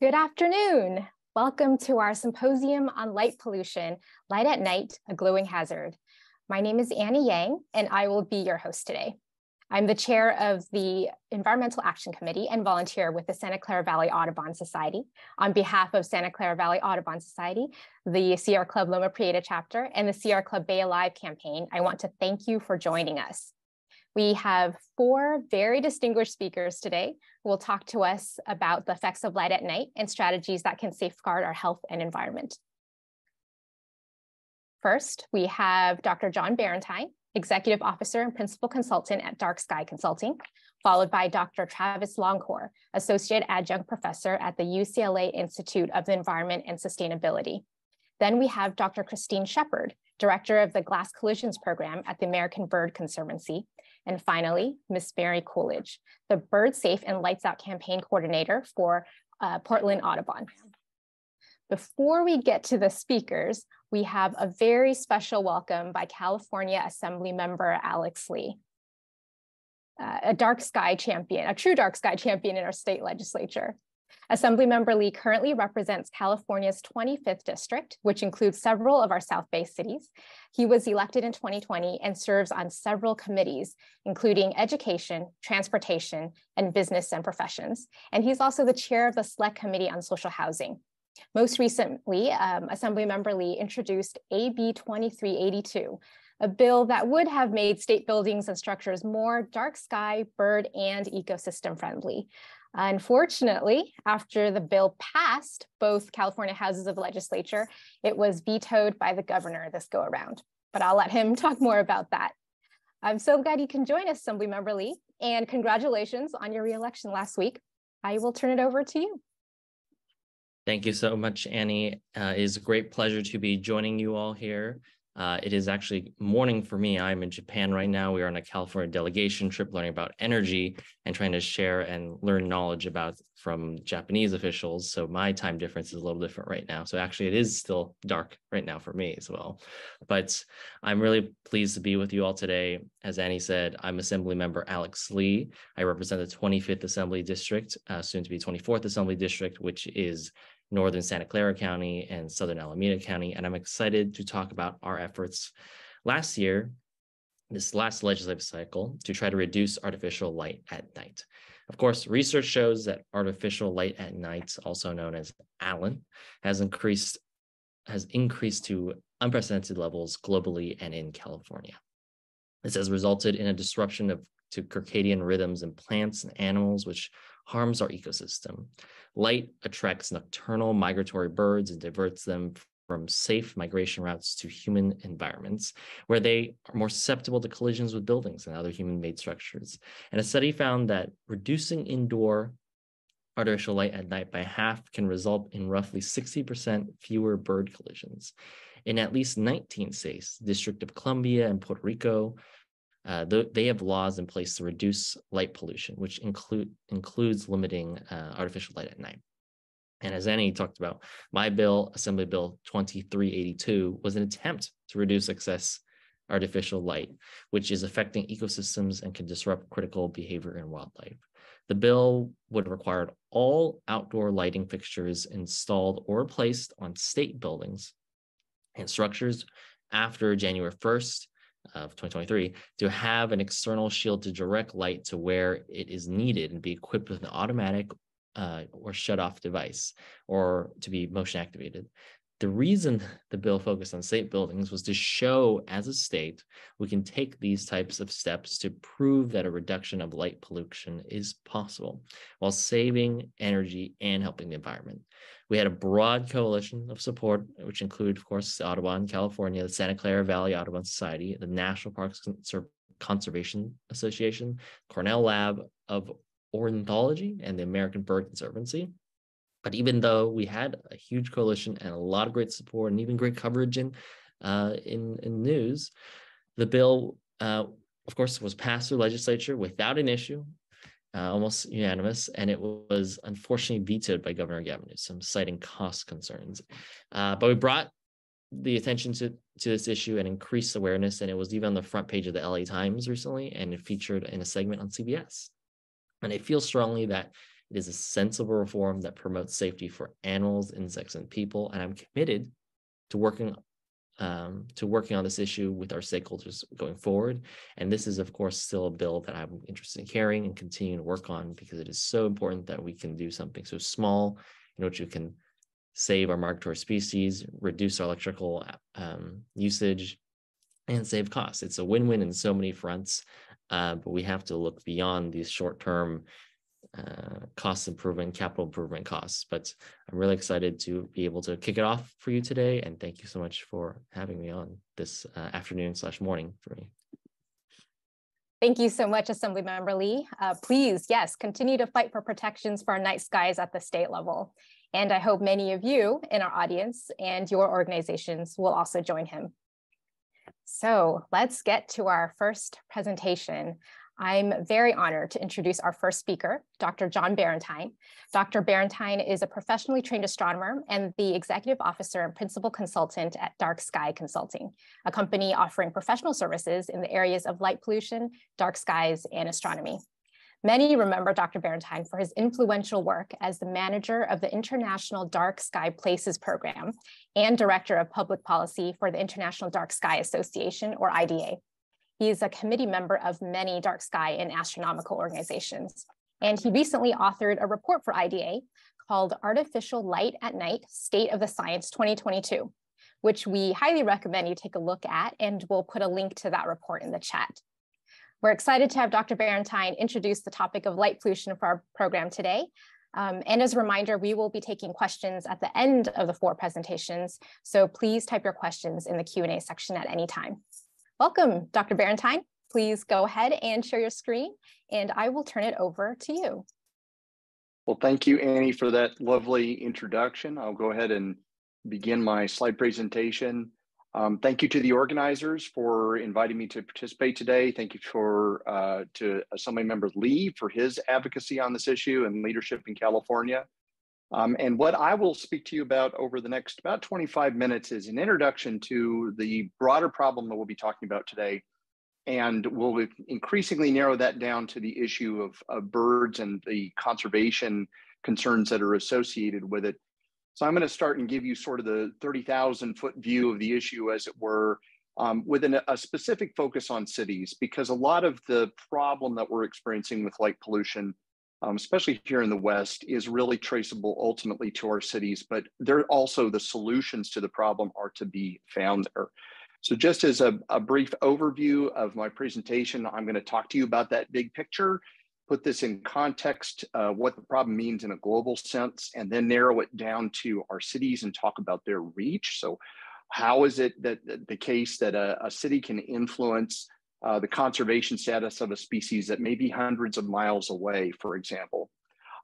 Good afternoon. Welcome to our symposium on light pollution, Light at Night, a Glowing Hazard. My name is Annie Yang, and I will be your host today. I'm the chair of the Environmental Action Committee and volunteer with the Santa Clara Valley Audubon Society. On behalf of Santa Clara Valley Audubon Society, the Sierra Club Loma Prieta chapter, and the Sierra Club Bay Alive campaign, I want to thank you for joining us. We have four very distinguished speakers today who will talk to us about the effects of light at night and strategies that can safeguard our health and environment. First, we have Dr. John Barentine, Executive Officer and Principal Consultant at Dark Sky Consulting, followed by Dr. Travis Longcore, Associate Adjunct Professor at the UCLA Institute of the Environment and Sustainability. Then we have Dr. Christine Sheppard, Director of the Glass Collisions Program at the American Bird Conservancy. And finally, Ms. Mary Coolidge, the Bird Safe and Lights Out campaign coordinator for uh, Portland Audubon. Before we get to the speakers, we have a very special welcome by California Assembly Member Alex Lee, uh, a dark sky champion, a true dark sky champion in our state legislature. Assemblymember Lee currently represents California's 25th district, which includes several of our South Bay cities. He was elected in 2020 and serves on several committees, including education, transportation, and business and professions. And he's also the chair of the Select Committee on Social Housing. Most recently, um, Assemblymember Lee introduced AB 2382, a bill that would have made state buildings and structures more dark sky, bird, and ecosystem friendly. Unfortunately, after the bill passed both California houses of legislature, it was vetoed by the governor this go around. But I'll let him talk more about that. I'm so glad you can join us, Assemblymember Lee, and congratulations on your reelection last week. I will turn it over to you. Thank you so much, Annie. Uh, it is a great pleasure to be joining you all here. Uh, it is actually morning for me. I'm in Japan right now. We are on a California delegation trip learning about energy and trying to share and learn knowledge about from Japanese officials. So my time difference is a little different right now. So actually, it is still dark right now for me as well. But I'm really pleased to be with you all today. As Annie said, I'm Assembly Member Alex Lee. I represent the 25th Assembly District, uh, soon to be 24th Assembly District, which is northern Santa Clara County and southern Alameda County. And I'm excited to talk about our efforts last year, this last legislative cycle, to try to reduce artificial light at night. Of course, research shows that artificial light at night, also known as ALAN, has increased has increased to unprecedented levels globally and in California. This has resulted in a disruption of to circadian rhythms in plants and animals, which harms our ecosystem. Light attracts nocturnal migratory birds and diverts them from safe migration routes to human environments where they are more susceptible to collisions with buildings and other human made structures. And a study found that reducing indoor artificial light at night by half can result in roughly 60% fewer bird collisions. In at least 19 states, District of Columbia and Puerto Rico, uh, they have laws in place to reduce light pollution, which include includes limiting uh, artificial light at night. And as Annie talked about, my bill, Assembly Bill 2382, was an attempt to reduce excess artificial light, which is affecting ecosystems and can disrupt critical behavior in wildlife. The bill would require all outdoor lighting fixtures installed or placed on state buildings and structures after January 1st of 2023 to have an external shield to direct light to where it is needed and be equipped with an automatic uh, or shut off device or to be motion activated. The reason the bill focused on state buildings was to show as a state we can take these types of steps to prove that a reduction of light pollution is possible while saving energy and helping the environment. We had a broad coalition of support, which included, of course, Audubon, California, the Santa Clara Valley Audubon Society, the National Parks Conservation Association, Cornell Lab of Ornithology, and the American Bird Conservancy. But even though we had a huge coalition and a lot of great support and even great coverage in uh, in, in news, the bill, uh, of course, was passed through legislature without an issue uh, almost unanimous, and it was unfortunately vetoed by Governor Gavin Newsom, citing cost concerns. Uh, but we brought the attention to, to this issue and increased awareness, and it was even on the front page of the LA Times recently, and it featured in a segment on CBS. And I feel strongly that It is a sensible reform that promotes safety for animals, insects, and people, and I'm committed to working um, to working on this issue with our stakeholders going forward. And this is, of course, still a bill that I'm interested in carrying and continuing to work on because it is so important that we can do something so small in which we can save our migratory species, reduce our electrical um, usage, and save costs. It's a win-win in so many fronts, uh, but we have to look beyond these short-term uh, cost improvement, capital improvement costs. But I'm really excited to be able to kick it off for you today, and thank you so much for having me on this uh, afternoon slash morning for me. Thank you so much, Assemblymember Lee. Uh, please, yes, continue to fight for protections for our night skies at the state level. And I hope many of you in our audience and your organizations will also join him. So let's get to our first presentation. I'm very honored to introduce our first speaker, Dr. John Barentine. Dr. Barentine is a professionally trained astronomer and the executive officer and principal consultant at Dark Sky Consulting, a company offering professional services in the areas of light pollution, dark skies, and astronomy. Many remember Dr. Barentine for his influential work as the manager of the International Dark Sky Places Program and director of public policy for the International Dark Sky Association, or IDA. He is a committee member of many dark sky and astronomical organizations. And he recently authored a report for IDA called Artificial Light at Night, State of the Science 2022, which we highly recommend you take a look at, and we'll put a link to that report in the chat. We're excited to have Dr. Barentine introduce the topic of light pollution for our program today. Um, and as a reminder, we will be taking questions at the end of the four presentations. So please type your questions in the Q&A section at any time. Welcome, Dr. Barentine. Please go ahead and share your screen and I will turn it over to you. Well, thank you, Annie, for that lovely introduction. I'll go ahead and begin my slide presentation. Um, thank you to the organizers for inviting me to participate today. Thank you for uh, to Assemblymember Lee for his advocacy on this issue and leadership in California. Um, and what I will speak to you about over the next about 25 minutes is an introduction to the broader problem that we'll be talking about today. And we'll increasingly narrow that down to the issue of, of birds and the conservation concerns that are associated with it so I'm going to start and give you sort of the 30,000 foot view of the issue, as it were, um, with a specific focus on cities, because a lot of the problem that we're experiencing with light pollution, um, especially here in the West, is really traceable ultimately to our cities, but there also the solutions to the problem are to be found there. So just as a, a brief overview of my presentation, I'm going to talk to you about that big picture put this in context, uh, what the problem means in a global sense, and then narrow it down to our cities and talk about their reach. So how is it that the case that a, a city can influence uh, the conservation status of a species that may be hundreds of miles away, for example?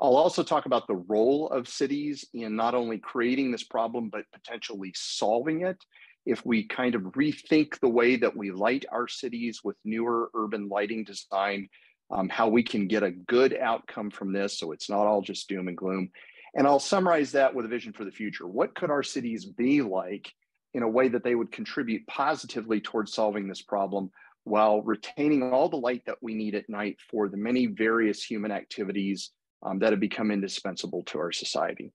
I'll also talk about the role of cities in not only creating this problem, but potentially solving it. If we kind of rethink the way that we light our cities with newer urban lighting design, um, how we can get a good outcome from this so it's not all just doom and gloom. And I'll summarize that with a vision for the future. What could our cities be like in a way that they would contribute positively towards solving this problem while retaining all the light that we need at night for the many various human activities um, that have become indispensable to our society?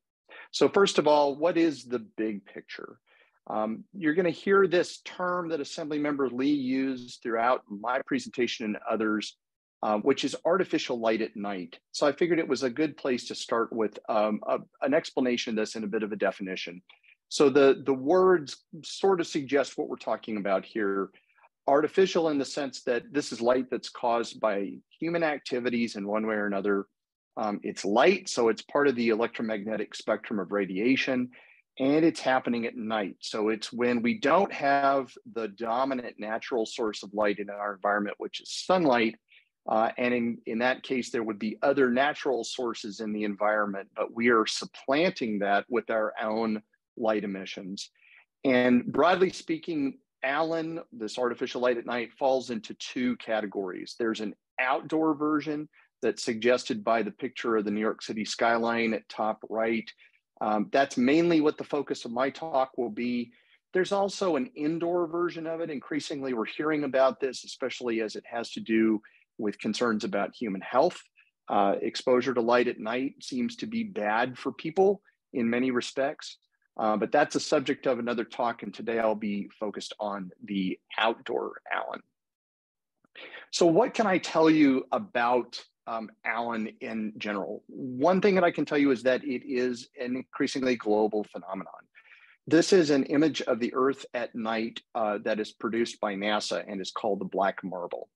So, first of all, what is the big picture? Um, you're going to hear this term that Assemblymember Lee used throughout my presentation and others um, which is artificial light at night. So I figured it was a good place to start with um, a, an explanation of this and a bit of a definition. So the, the words sort of suggest what we're talking about here. Artificial in the sense that this is light that's caused by human activities in one way or another. Um, it's light, so it's part of the electromagnetic spectrum of radiation, and it's happening at night. So it's when we don't have the dominant natural source of light in our environment, which is sunlight, uh, and in, in that case, there would be other natural sources in the environment, but we are supplanting that with our own light emissions. And broadly speaking, ALAN, this artificial light at night, falls into two categories. There's an outdoor version that's suggested by the picture of the New York City skyline at top right. Um, that's mainly what the focus of my talk will be. There's also an indoor version of it. Increasingly, we're hearing about this, especially as it has to do with concerns about human health. Uh, exposure to light at night seems to be bad for people in many respects, uh, but that's a subject of another talk. And today I'll be focused on the outdoor ALAN. So what can I tell you about um, ALAN in general? One thing that I can tell you is that it is an increasingly global phenomenon. This is an image of the Earth at night uh, that is produced by NASA and is called the Black Marble.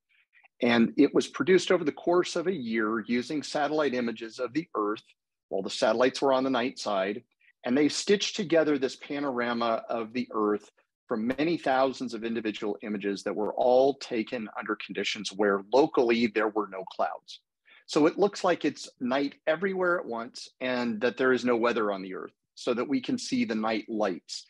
And it was produced over the course of a year using satellite images of the Earth while the satellites were on the night side. And they stitched together this panorama of the Earth from many thousands of individual images that were all taken under conditions where locally there were no clouds. So it looks like it's night everywhere at once and that there is no weather on the earth so that we can see the night lights.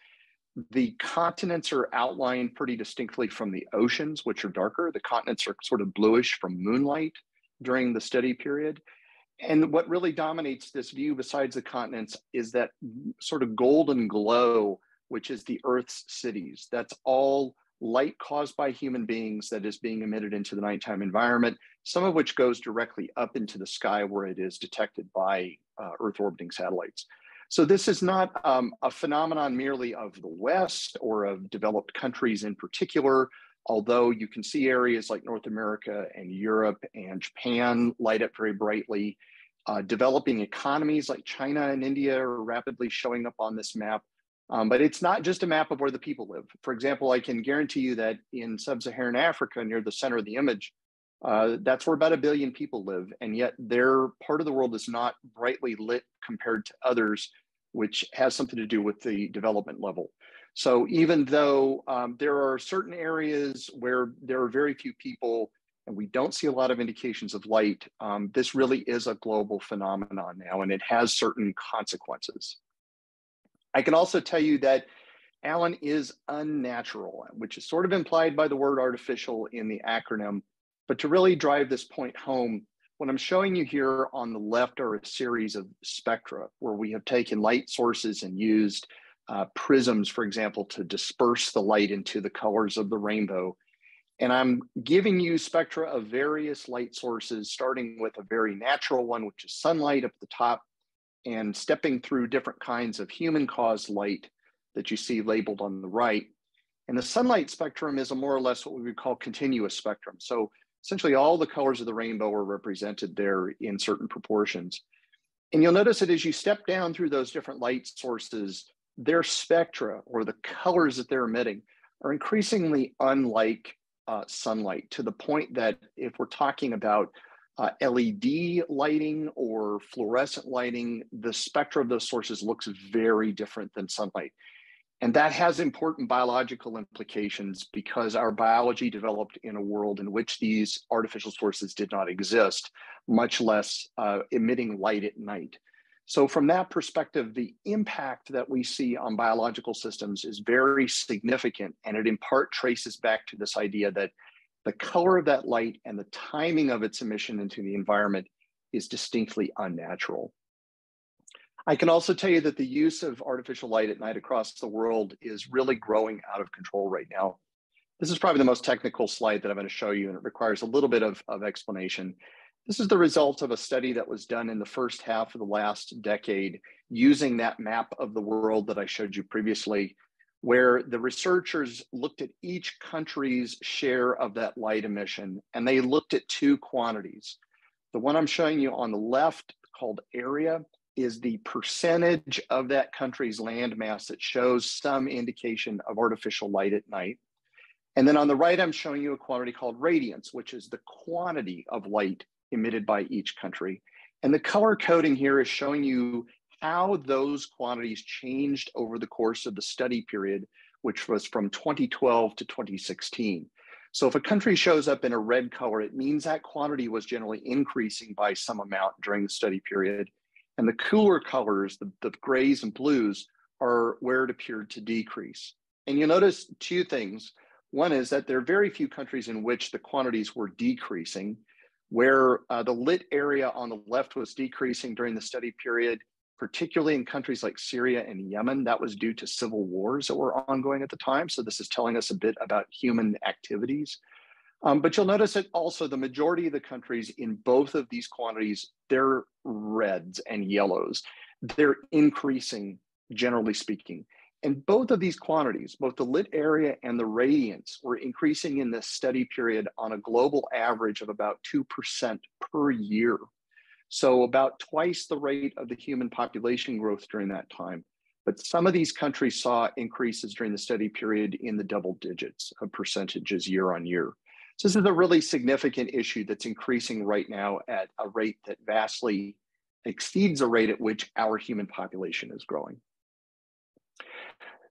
The continents are outlined pretty distinctly from the oceans, which are darker. The continents are sort of bluish from moonlight during the study period. And what really dominates this view besides the continents is that sort of golden glow which is the Earth's cities. That's all light caused by human beings that is being emitted into the nighttime environment, some of which goes directly up into the sky where it is detected by uh, Earth orbiting satellites. So this is not um, a phenomenon merely of the West or of developed countries in particular, although you can see areas like North America and Europe and Japan light up very brightly. Uh, developing economies like China and India are rapidly showing up on this map. Um, but it's not just a map of where the people live. For example, I can guarantee you that in sub-Saharan Africa, near the center of the image, uh, that's where about a billion people live, and yet their part of the world is not brightly lit compared to others, which has something to do with the development level. So even though um, there are certain areas where there are very few people and we don't see a lot of indications of light, um, this really is a global phenomenon now, and it has certain consequences. I can also tell you that ALAN is unnatural, which is sort of implied by the word artificial in the acronym. But to really drive this point home, what I'm showing you here on the left are a series of spectra where we have taken light sources and used uh, prisms, for example, to disperse the light into the colors of the rainbow. And I'm giving you spectra of various light sources, starting with a very natural one, which is sunlight up the top, and stepping through different kinds of human caused light that you see labeled on the right. And the sunlight spectrum is a more or less what we would call continuous spectrum. So essentially all the colors of the rainbow are represented there in certain proportions. And you'll notice that as you step down through those different light sources, their spectra or the colors that they're emitting are increasingly unlike uh, sunlight to the point that if we're talking about uh, LED lighting or fluorescent lighting, the spectra of those sources looks very different than sunlight. And that has important biological implications because our biology developed in a world in which these artificial sources did not exist, much less uh, emitting light at night. So from that perspective, the impact that we see on biological systems is very significant. And it in part traces back to this idea that the color of that light and the timing of its emission into the environment is distinctly unnatural. I can also tell you that the use of artificial light at night across the world is really growing out of control right now. This is probably the most technical slide that I'm going to show you, and it requires a little bit of, of explanation. This is the result of a study that was done in the first half of the last decade using that map of the world that I showed you previously where the researchers looked at each country's share of that light emission, and they looked at two quantities. The one I'm showing you on the left, called area, is the percentage of that country's land mass that shows some indication of artificial light at night. And then on the right, I'm showing you a quantity called radiance, which is the quantity of light emitted by each country. And the color coding here is showing you how those quantities changed over the course of the study period, which was from 2012 to 2016. So if a country shows up in a red color, it means that quantity was generally increasing by some amount during the study period. And the cooler colors, the, the grays and blues, are where it appeared to decrease. And you'll notice two things. One is that there are very few countries in which the quantities were decreasing, where uh, the lit area on the left was decreasing during the study period particularly in countries like Syria and Yemen, that was due to civil wars that were ongoing at the time. So this is telling us a bit about human activities. Um, but you'll notice that also the majority of the countries in both of these quantities, they're reds and yellows. They're increasing, generally speaking. And both of these quantities, both the lit area and the radiance, were increasing in this study period on a global average of about 2% per year. So about twice the rate of the human population growth during that time. But some of these countries saw increases during the study period in the double digits of percentages year on year. So this is a really significant issue that's increasing right now at a rate that vastly exceeds the rate at which our human population is growing.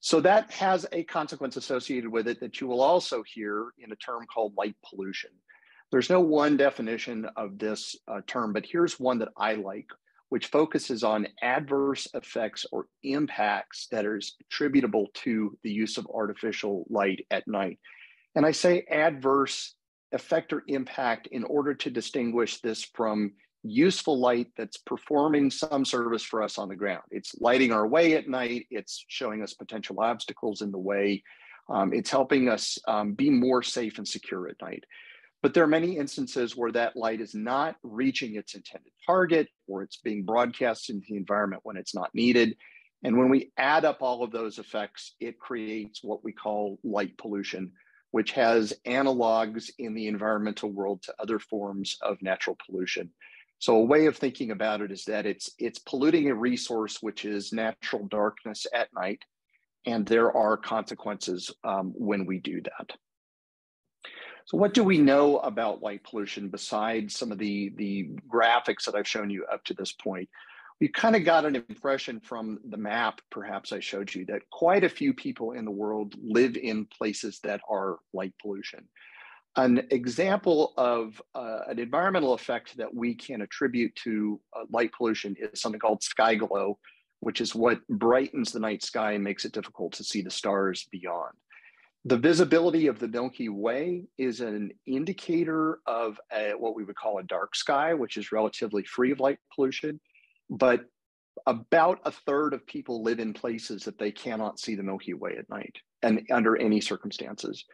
So that has a consequence associated with it that you will also hear in a term called light pollution. There's no one definition of this uh, term, but here's one that I like, which focuses on adverse effects or impacts that are attributable to the use of artificial light at night. And I say adverse effect or impact in order to distinguish this from useful light that's performing some service for us on the ground. It's lighting our way at night, it's showing us potential obstacles in the way, um, it's helping us um, be more safe and secure at night. But there are many instances where that light is not reaching its intended target or it's being broadcast into the environment when it's not needed. And when we add up all of those effects, it creates what we call light pollution, which has analogs in the environmental world to other forms of natural pollution. So a way of thinking about it is that it's it's polluting a resource which is natural darkness at night, and there are consequences um, when we do that. So what do we know about light pollution besides some of the, the graphics that I've shown you up to this point? We kind of got an impression from the map, perhaps I showed you, that quite a few people in the world live in places that are light pollution. An example of uh, an environmental effect that we can attribute to uh, light pollution is something called sky glow, which is what brightens the night sky and makes it difficult to see the stars beyond. The visibility of the Milky Way is an indicator of a, what we would call a dark sky, which is relatively free of light pollution. But about a third of people live in places that they cannot see the Milky Way at night and under any circumstances.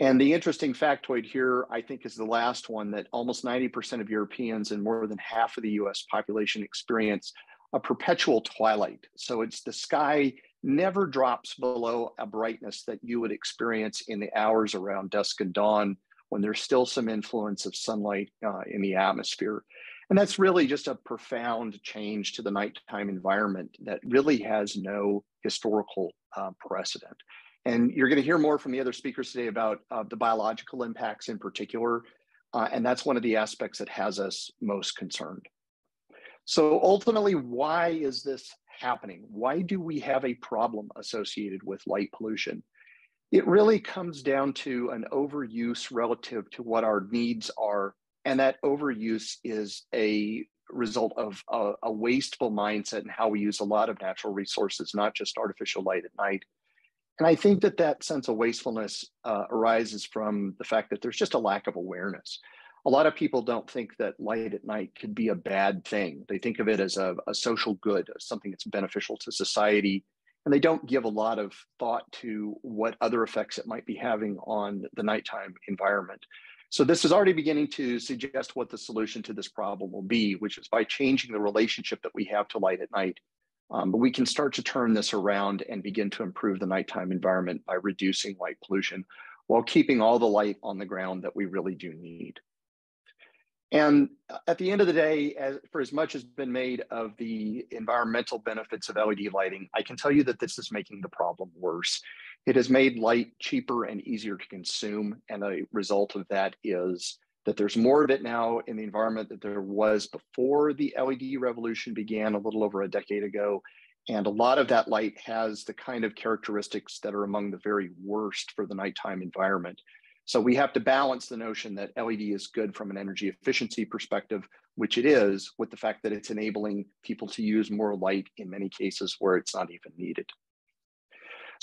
And the interesting factoid here, I think, is the last one that almost 90% of Europeans and more than half of the US population experience a perpetual twilight. So it's the sky never drops below a brightness that you would experience in the hours around dusk and dawn when there's still some influence of sunlight uh, in the atmosphere. And that's really just a profound change to the nighttime environment that really has no historical uh, precedent. And you're going to hear more from the other speakers today about uh, the biological impacts in particular. Uh, and that's one of the aspects that has us most concerned. So ultimately, why is this happening? Why do we have a problem associated with light pollution? It really comes down to an overuse relative to what our needs are. And that overuse is a result of a, a wasteful mindset and how we use a lot of natural resources, not just artificial light at night. And I think that that sense of wastefulness uh, arises from the fact that there's just a lack of awareness a lot of people don't think that light at night could be a bad thing. They think of it as a, a social good, something that's beneficial to society. And they don't give a lot of thought to what other effects it might be having on the nighttime environment. So this is already beginning to suggest what the solution to this problem will be, which is by changing the relationship that we have to light at night. Um, but we can start to turn this around and begin to improve the nighttime environment by reducing light pollution while keeping all the light on the ground that we really do need. And at the end of the day, as, for as much has been made of the environmental benefits of LED lighting, I can tell you that this is making the problem worse. It has made light cheaper and easier to consume. And a result of that is that there's more of it now in the environment that there was before the LED revolution began a little over a decade ago. And a lot of that light has the kind of characteristics that are among the very worst for the nighttime environment. So we have to balance the notion that LED is good from an energy efficiency perspective, which it is, with the fact that it's enabling people to use more light in many cases where it's not even needed.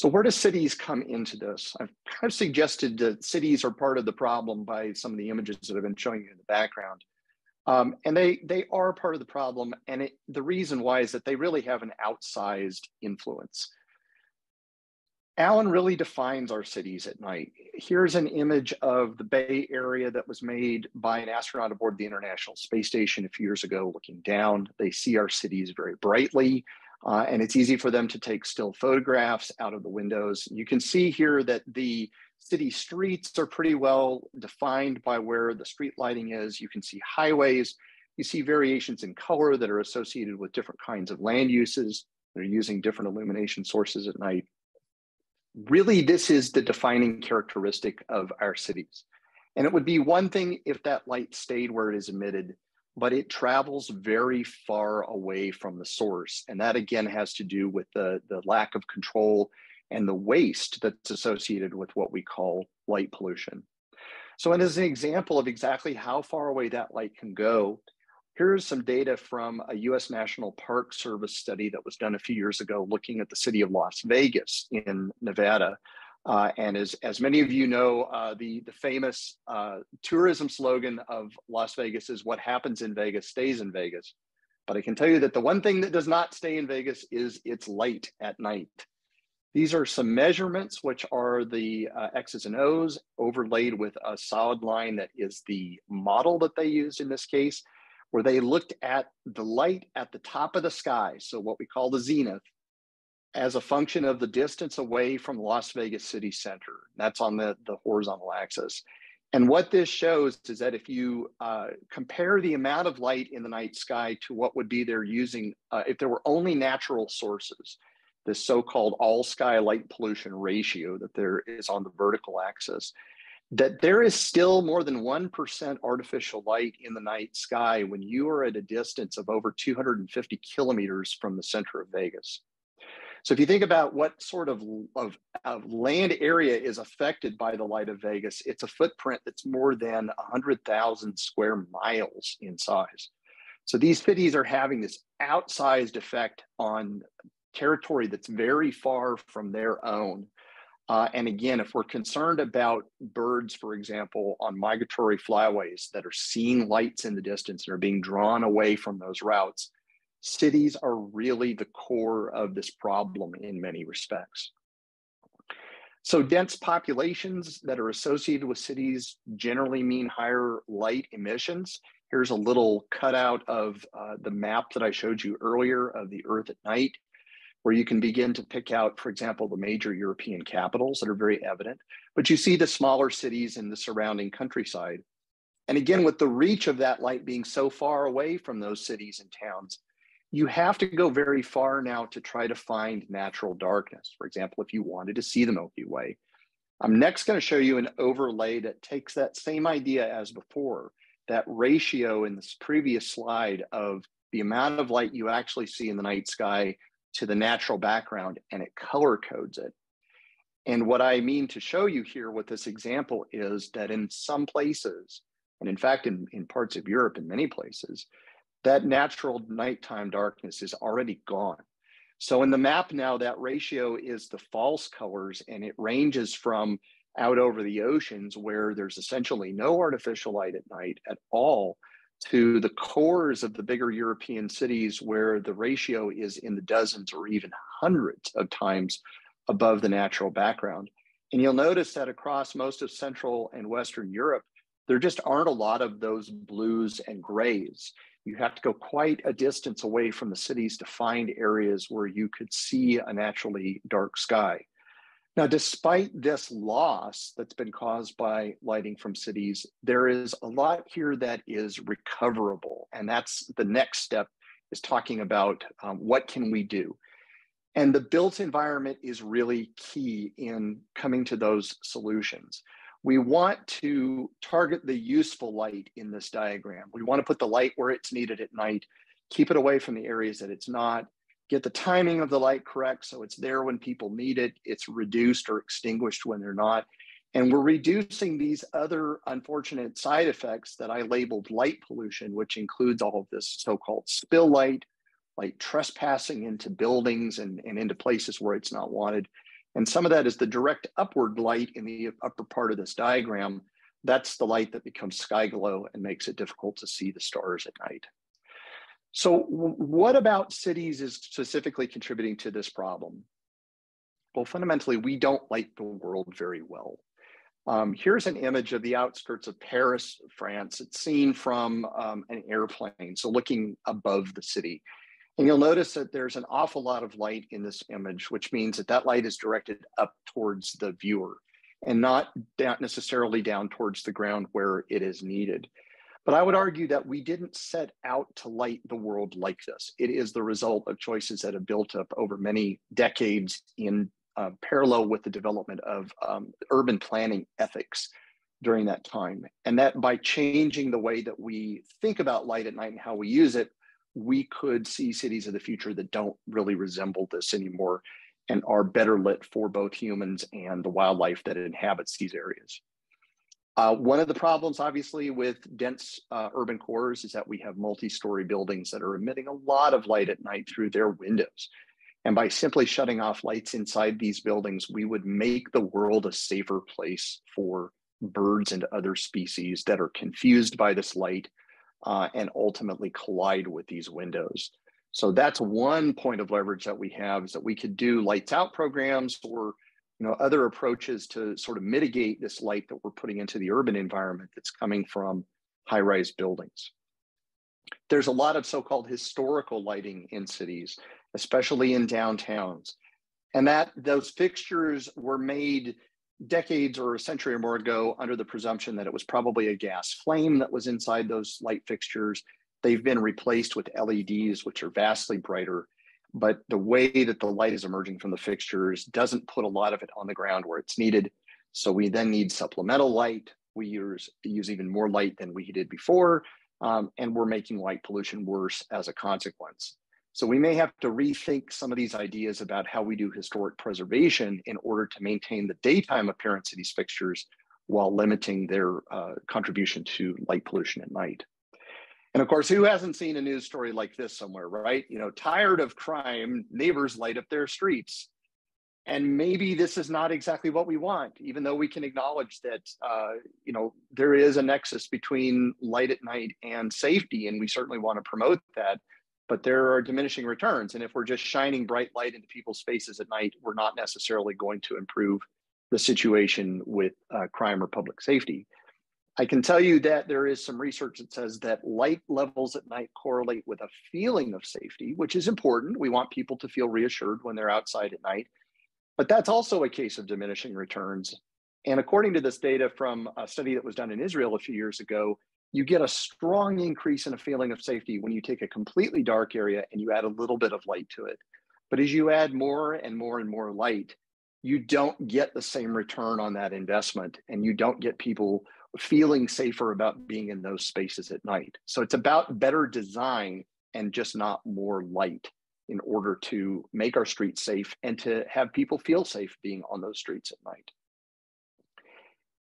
So where do cities come into this? I've kind of suggested that cities are part of the problem by some of the images that I've been showing you in the background. Um, and they, they are part of the problem. And it, the reason why is that they really have an outsized influence. ALAN really defines our cities at night. Here's an image of the Bay Area that was made by an astronaut aboard the International Space Station a few years ago, looking down. They see our cities very brightly, uh, and it's easy for them to take still photographs out of the windows. You can see here that the city streets are pretty well defined by where the street lighting is. You can see highways. You see variations in color that are associated with different kinds of land uses. They're using different illumination sources at night really this is the defining characteristic of our cities. And it would be one thing if that light stayed where it is emitted, but it travels very far away from the source. And that again has to do with the, the lack of control and the waste that's associated with what we call light pollution. So, and as an example of exactly how far away that light can go, Here's some data from a US National Park Service study that was done a few years ago looking at the city of Las Vegas in Nevada. Uh, and as, as many of you know, uh, the, the famous uh, tourism slogan of Las Vegas is what happens in Vegas stays in Vegas. But I can tell you that the one thing that does not stay in Vegas is its light at night. These are some measurements, which are the uh, X's and O's overlaid with a solid line that is the model that they used in this case where they looked at the light at the top of the sky, so what we call the zenith, as a function of the distance away from Las Vegas city center. That's on the, the horizontal axis. And what this shows is that if you uh, compare the amount of light in the night sky to what would be they're using, uh, if there were only natural sources, the so-called all sky light pollution ratio that there is on the vertical axis, that there is still more than 1% artificial light in the night sky when you are at a distance of over 250 kilometers from the center of Vegas. So if you think about what sort of, of, of, land area is affected by the light of Vegas, it's a footprint that's more than 100,000 square miles in size. So these cities are having this outsized effect on territory that's very far from their own. Uh, and again, if we're concerned about birds, for example, on migratory flyways that are seeing lights in the distance and are being drawn away from those routes, cities are really the core of this problem in many respects. So dense populations that are associated with cities generally mean higher light emissions. Here's a little cutout of uh, the map that I showed you earlier of the Earth at night where you can begin to pick out, for example, the major European capitals that are very evident, but you see the smaller cities in the surrounding countryside. And again, with the reach of that light being so far away from those cities and towns, you have to go very far now to try to find natural darkness. For example, if you wanted to see the Milky Way. I'm next going to show you an overlay that takes that same idea as before, that ratio in this previous slide of the amount of light you actually see in the night sky to the natural background and it color codes it. And what I mean to show you here with this example is that in some places, and in fact, in, in parts of Europe, in many places, that natural nighttime darkness is already gone. So in the map now, that ratio is the false colors and it ranges from out over the oceans where there's essentially no artificial light at night at all to the cores of the bigger European cities where the ratio is in the dozens or even hundreds of times above the natural background. And you'll notice that across most of Central and Western Europe, there just aren't a lot of those blues and grays. You have to go quite a distance away from the cities to find areas where you could see a naturally dark sky. Now, despite this loss that's been caused by lighting from cities, there is a lot here that is recoverable. And that's the next step is talking about um, what can we do? And the built environment is really key in coming to those solutions. We want to target the useful light in this diagram. We want to put the light where it's needed at night, keep it away from the areas that it's not, get the timing of the light correct so it's there when people need it, it's reduced or extinguished when they're not. And we're reducing these other unfortunate side effects that I labeled light pollution, which includes all of this so-called spill light, light trespassing into buildings and, and into places where it's not wanted. And some of that is the direct upward light in the upper part of this diagram. That's the light that becomes sky glow and makes it difficult to see the stars at night. So what about cities is specifically contributing to this problem? Well, fundamentally, we don't light the world very well. Um, here's an image of the outskirts of Paris, France. It's seen from um, an airplane, so looking above the city. And you'll notice that there's an awful lot of light in this image, which means that that light is directed up towards the viewer and not down necessarily down towards the ground where it is needed. But I would argue that we didn't set out to light the world like this. It is the result of choices that have built up over many decades in uh, parallel with the development of um, urban planning ethics during that time. And that by changing the way that we think about light at night and how we use it, we could see cities of the future that don't really resemble this anymore and are better lit for both humans and the wildlife that inhabits these areas. Uh, one of the problems, obviously, with dense uh, urban cores is that we have multi-story buildings that are emitting a lot of light at night through their windows. And by simply shutting off lights inside these buildings, we would make the world a safer place for birds and other species that are confused by this light uh, and ultimately collide with these windows. So that's one point of leverage that we have is that we could do lights out programs or you know other approaches to sort of mitigate this light that we're putting into the urban environment that's coming from high-rise buildings. There's a lot of so-called historical lighting in cities especially in downtowns. And that those fixtures were made decades or a century or more ago under the presumption that it was probably a gas flame that was inside those light fixtures. They've been replaced with LEDs, which are vastly brighter. But the way that the light is emerging from the fixtures doesn't put a lot of it on the ground where it's needed. So we then need supplemental light. We use, use even more light than we did before. Um, and we're making light pollution worse as a consequence. So we may have to rethink some of these ideas about how we do historic preservation in order to maintain the daytime appearance of these fixtures while limiting their uh, contribution to light pollution at night. And of course, who hasn't seen a news story like this somewhere, right? You know, tired of crime, neighbors light up their streets. And maybe this is not exactly what we want, even though we can acknowledge that, uh, you know, there is a nexus between light at night and safety, and we certainly want to promote that but there are diminishing returns. And if we're just shining bright light into people's faces at night, we're not necessarily going to improve the situation with uh, crime or public safety. I can tell you that there is some research that says that light levels at night correlate with a feeling of safety, which is important. We want people to feel reassured when they're outside at night. But that's also a case of diminishing returns. And according to this data from a study that was done in Israel a few years ago, you get a strong increase in a feeling of safety when you take a completely dark area and you add a little bit of light to it. But as you add more and more and more light, you don't get the same return on that investment and you don't get people feeling safer about being in those spaces at night. So it's about better design and just not more light in order to make our streets safe and to have people feel safe being on those streets at night.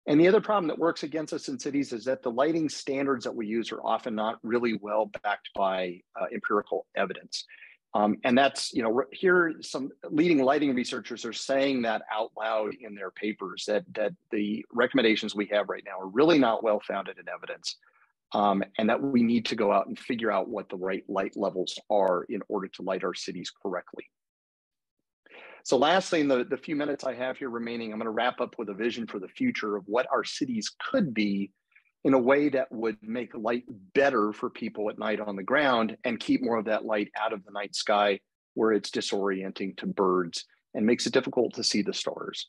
And the other problem that works against us in cities is that the lighting standards that we use are often not really well backed by uh, empirical evidence. Um, and that's, you know, here some leading lighting researchers are saying that out loud in their papers that, that the recommendations we have right now are really not well founded in evidence. Um, and that we need to go out and figure out what the right light levels are in order to light our cities correctly. So lastly, in the, the few minutes I have here remaining, I'm going to wrap up with a vision for the future of what our cities could be in a way that would make light better for people at night on the ground and keep more of that light out of the night sky where it's disorienting to birds and makes it difficult to see the stars.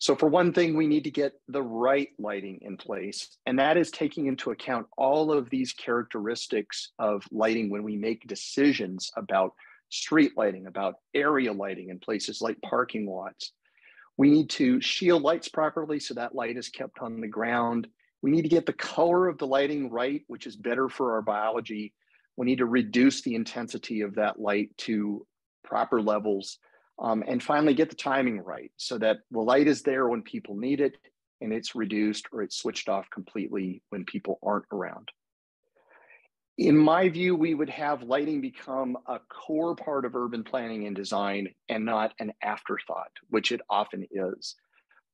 So for one thing, we need to get the right lighting in place, and that is taking into account all of these characteristics of lighting when we make decisions about street lighting, about area lighting in places like parking lots. We need to shield lights properly so that light is kept on the ground. We need to get the color of the lighting right, which is better for our biology. We need to reduce the intensity of that light to proper levels. Um, and finally, get the timing right so that the light is there when people need it and it's reduced or it's switched off completely when people aren't around in my view, we would have lighting become a core part of urban planning and design and not an afterthought, which it often is.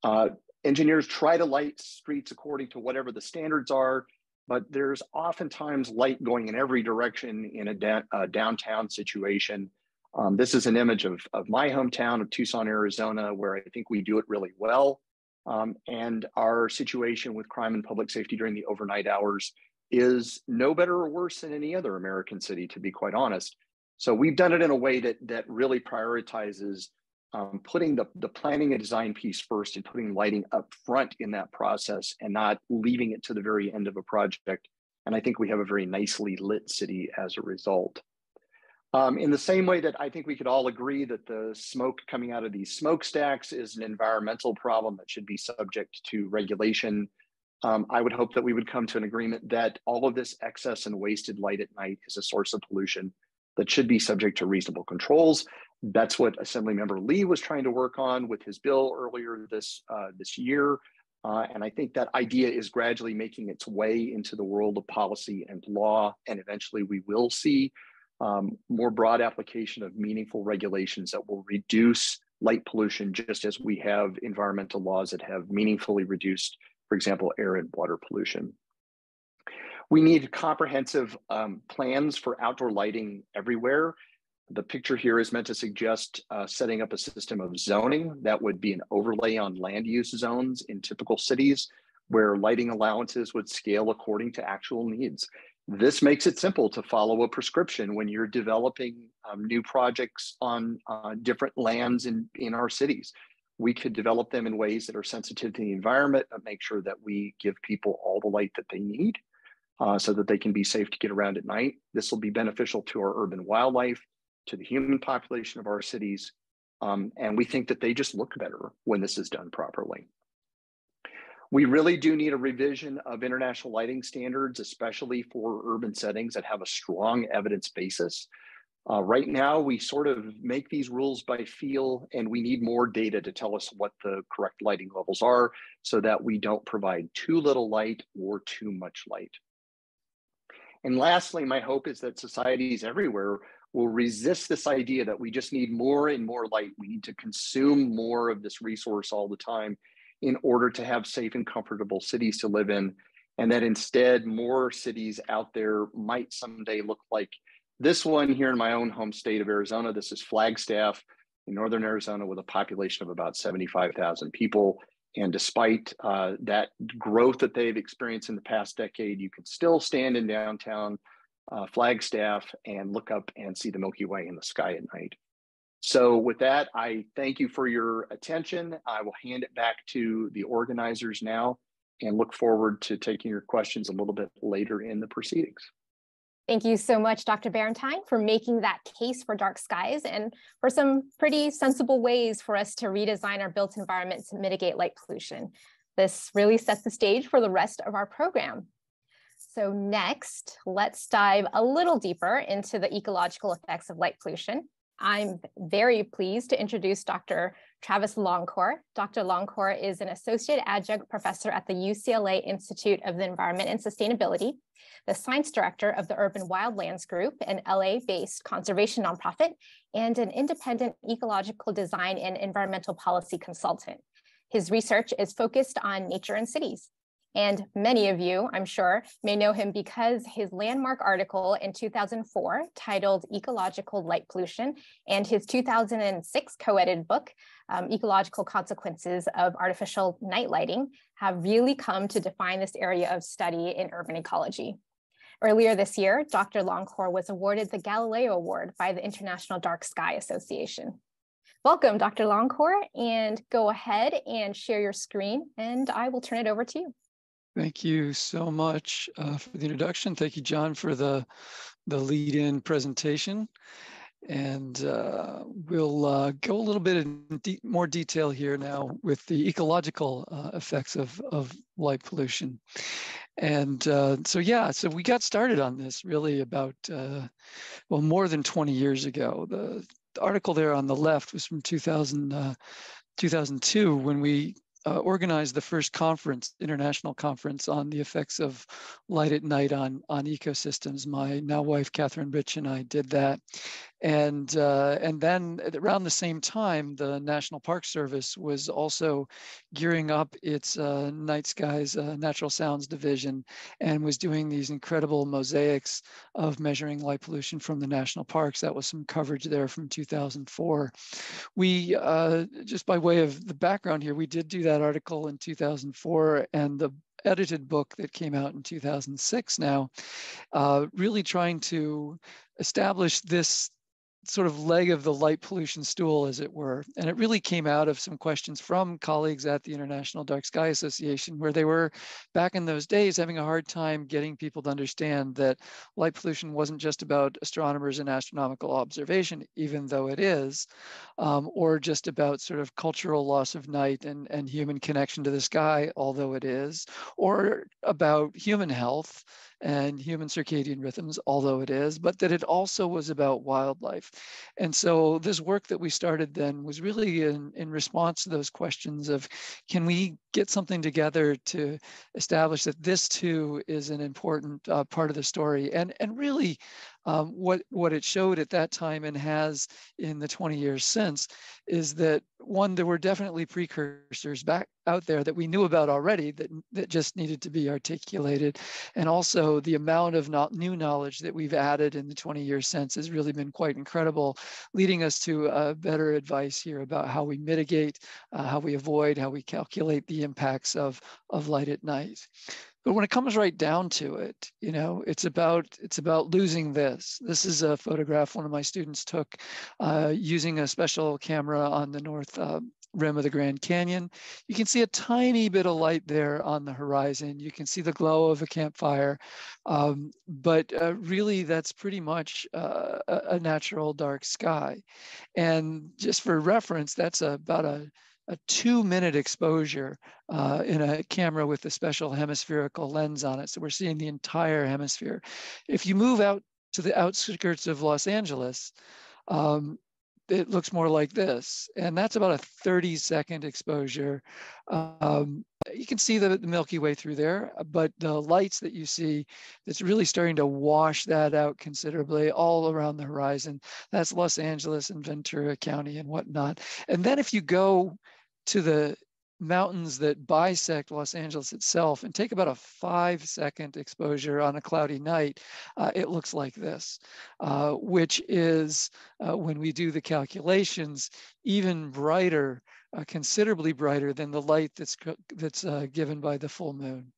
Uh, engineers try to light streets according to whatever the standards are, but there's oftentimes light going in every direction in a, a downtown situation. Um, this is an image of, of my hometown of Tucson, Arizona, where I think we do it really well. Um, and our situation with crime and public safety during the overnight hours is no better or worse than any other American city, to be quite honest. So we've done it in a way that that really prioritizes um, putting the, the planning and design piece first and putting lighting up front in that process and not leaving it to the very end of a project. And I think we have a very nicely lit city as a result. Um, in the same way that I think we could all agree that the smoke coming out of these smokestacks is an environmental problem that should be subject to regulation, um, I would hope that we would come to an agreement that all of this excess and wasted light at night is a source of pollution that should be subject to reasonable controls. That's what Assemblymember Lee was trying to work on with his bill earlier this uh, this year. Uh, and I think that idea is gradually making its way into the world of policy and law. And eventually we will see um, more broad application of meaningful regulations that will reduce light pollution, just as we have environmental laws that have meaningfully reduced, for example, air and water pollution. We need comprehensive um, plans for outdoor lighting everywhere. The picture here is meant to suggest uh, setting up a system of zoning that would be an overlay on land use zones in typical cities where lighting allowances would scale according to actual needs. This makes it simple to follow a prescription when you're developing um, new projects on uh, different lands in, in our cities. We could develop them in ways that are sensitive to the environment, but make sure that we give people all the light that they need uh, so that they can be safe to get around at night. This will be beneficial to our urban wildlife, to the human population of our cities, um, and we think that they just look better when this is done properly. We really do need a revision of international lighting standards, especially for urban settings that have a strong evidence basis. Uh, right now, we sort of make these rules by feel, and we need more data to tell us what the correct lighting levels are so that we don't provide too little light or too much light. And lastly, my hope is that societies everywhere will resist this idea that we just need more and more light. We need to consume more of this resource all the time in order to have safe and comfortable cities to live in. And that instead, more cities out there might someday look like this one here in my own home state of Arizona. This is Flagstaff in northern Arizona with a population of about 75,000 people. And despite uh, that growth that they've experienced in the past decade, you can still stand in downtown uh, Flagstaff and look up and see the Milky Way in the sky at night. So with that, I thank you for your attention. I will hand it back to the organizers now and look forward to taking your questions a little bit later in the proceedings. Thank you so much, Dr. Barentine, for making that case for dark skies and for some pretty sensible ways for us to redesign our built environment to mitigate light pollution. This really sets the stage for the rest of our program. So next, let's dive a little deeper into the ecological effects of light pollution. I'm very pleased to introduce Dr. Travis Longcore. Dr. Longcore is an associate adjunct professor at the UCLA Institute of the Environment and Sustainability, the science director of the Urban Wildlands Group, an LA-based conservation nonprofit, and an independent ecological design and environmental policy consultant. His research is focused on nature and cities. And many of you, I'm sure, may know him because his landmark article in 2004 titled Ecological Light Pollution and his 2006 co-edited book, um, Ecological Consequences of Artificial Night Lighting, have really come to define this area of study in urban ecology. Earlier this year, Dr. Longcore was awarded the Galileo Award by the International Dark Sky Association. Welcome, Dr. Longcore, and go ahead and share your screen, and I will turn it over to you. Thank you so much uh, for the introduction. Thank you, John, for the, the lead-in presentation. And uh, we'll uh, go a little bit in de more detail here now with the ecological uh, effects of, of light pollution. And uh, so, yeah, so we got started on this really about, uh, well, more than 20 years ago. The, the, article there on the left was from 2000, 2002 when we uh, organized the first conference, international conference on the effects of light at night on, on ecosystems. My now wife, Catherine Rich, and I did that. And, uh, and then around the same time, the National Park Service was also gearing up its uh, Night Skies uh, Natural Sounds Division and was doing these incredible mosaics of measuring light pollution from the national parks. That was some coverage there from 2004. We, uh, just by way of the background here, we did do that article in 2004 and the edited book that came out in 2006 now, uh, really trying to establish this sort of leg of the light pollution stool, as it were. And it really came out of some questions from colleagues at the International Dark Sky Association, where they were back in those days having a hard time getting people to understand that light pollution wasn't just about astronomers and astronomical observation, even though it is, um, or just about sort of cultural loss of night and, and human connection to the sky, although it is, or about human health and human circadian rhythms, although it is, but that it also was about wildlife. And so this work that we started then was really in, in response to those questions of, can we get something together to establish that this too is an important uh, part of the story and, and really um, what, what it showed at that time and has in the 20 years since is that one, there were definitely precursors back out there that we knew about already that, that just needed to be articulated. And also the amount of not new knowledge that we've added in the 20 years since has really been quite incredible, leading us to uh, better advice here about how we mitigate, uh, how we avoid, how we calculate the impacts of, of light at night. But when it comes right down to it, you know, it's about it's about losing this. This is a photograph one of my students took uh, using a special camera on the north uh, rim of the Grand Canyon. You can see a tiny bit of light there on the horizon. You can see the glow of a campfire, um, but uh, really that's pretty much uh, a natural dark sky. And just for reference, that's about a a two minute exposure uh, in a camera with a special hemispherical lens on it. So we're seeing the entire hemisphere. If you move out to the outskirts of Los Angeles, um, it looks more like this. And that's about a 30 second exposure. Um, you can see the, the, Milky Way through there, but the lights that you see, it's really starting to wash that out considerably all around the horizon. That's Los Angeles and Ventura County and whatnot. And then if you go to the mountains that bisect Los Angeles itself and take about a five second exposure on a cloudy night, uh, it looks like this, uh, which is uh, when we do the calculations, even brighter, uh, considerably brighter than the light that's, that's uh, given by the full moon.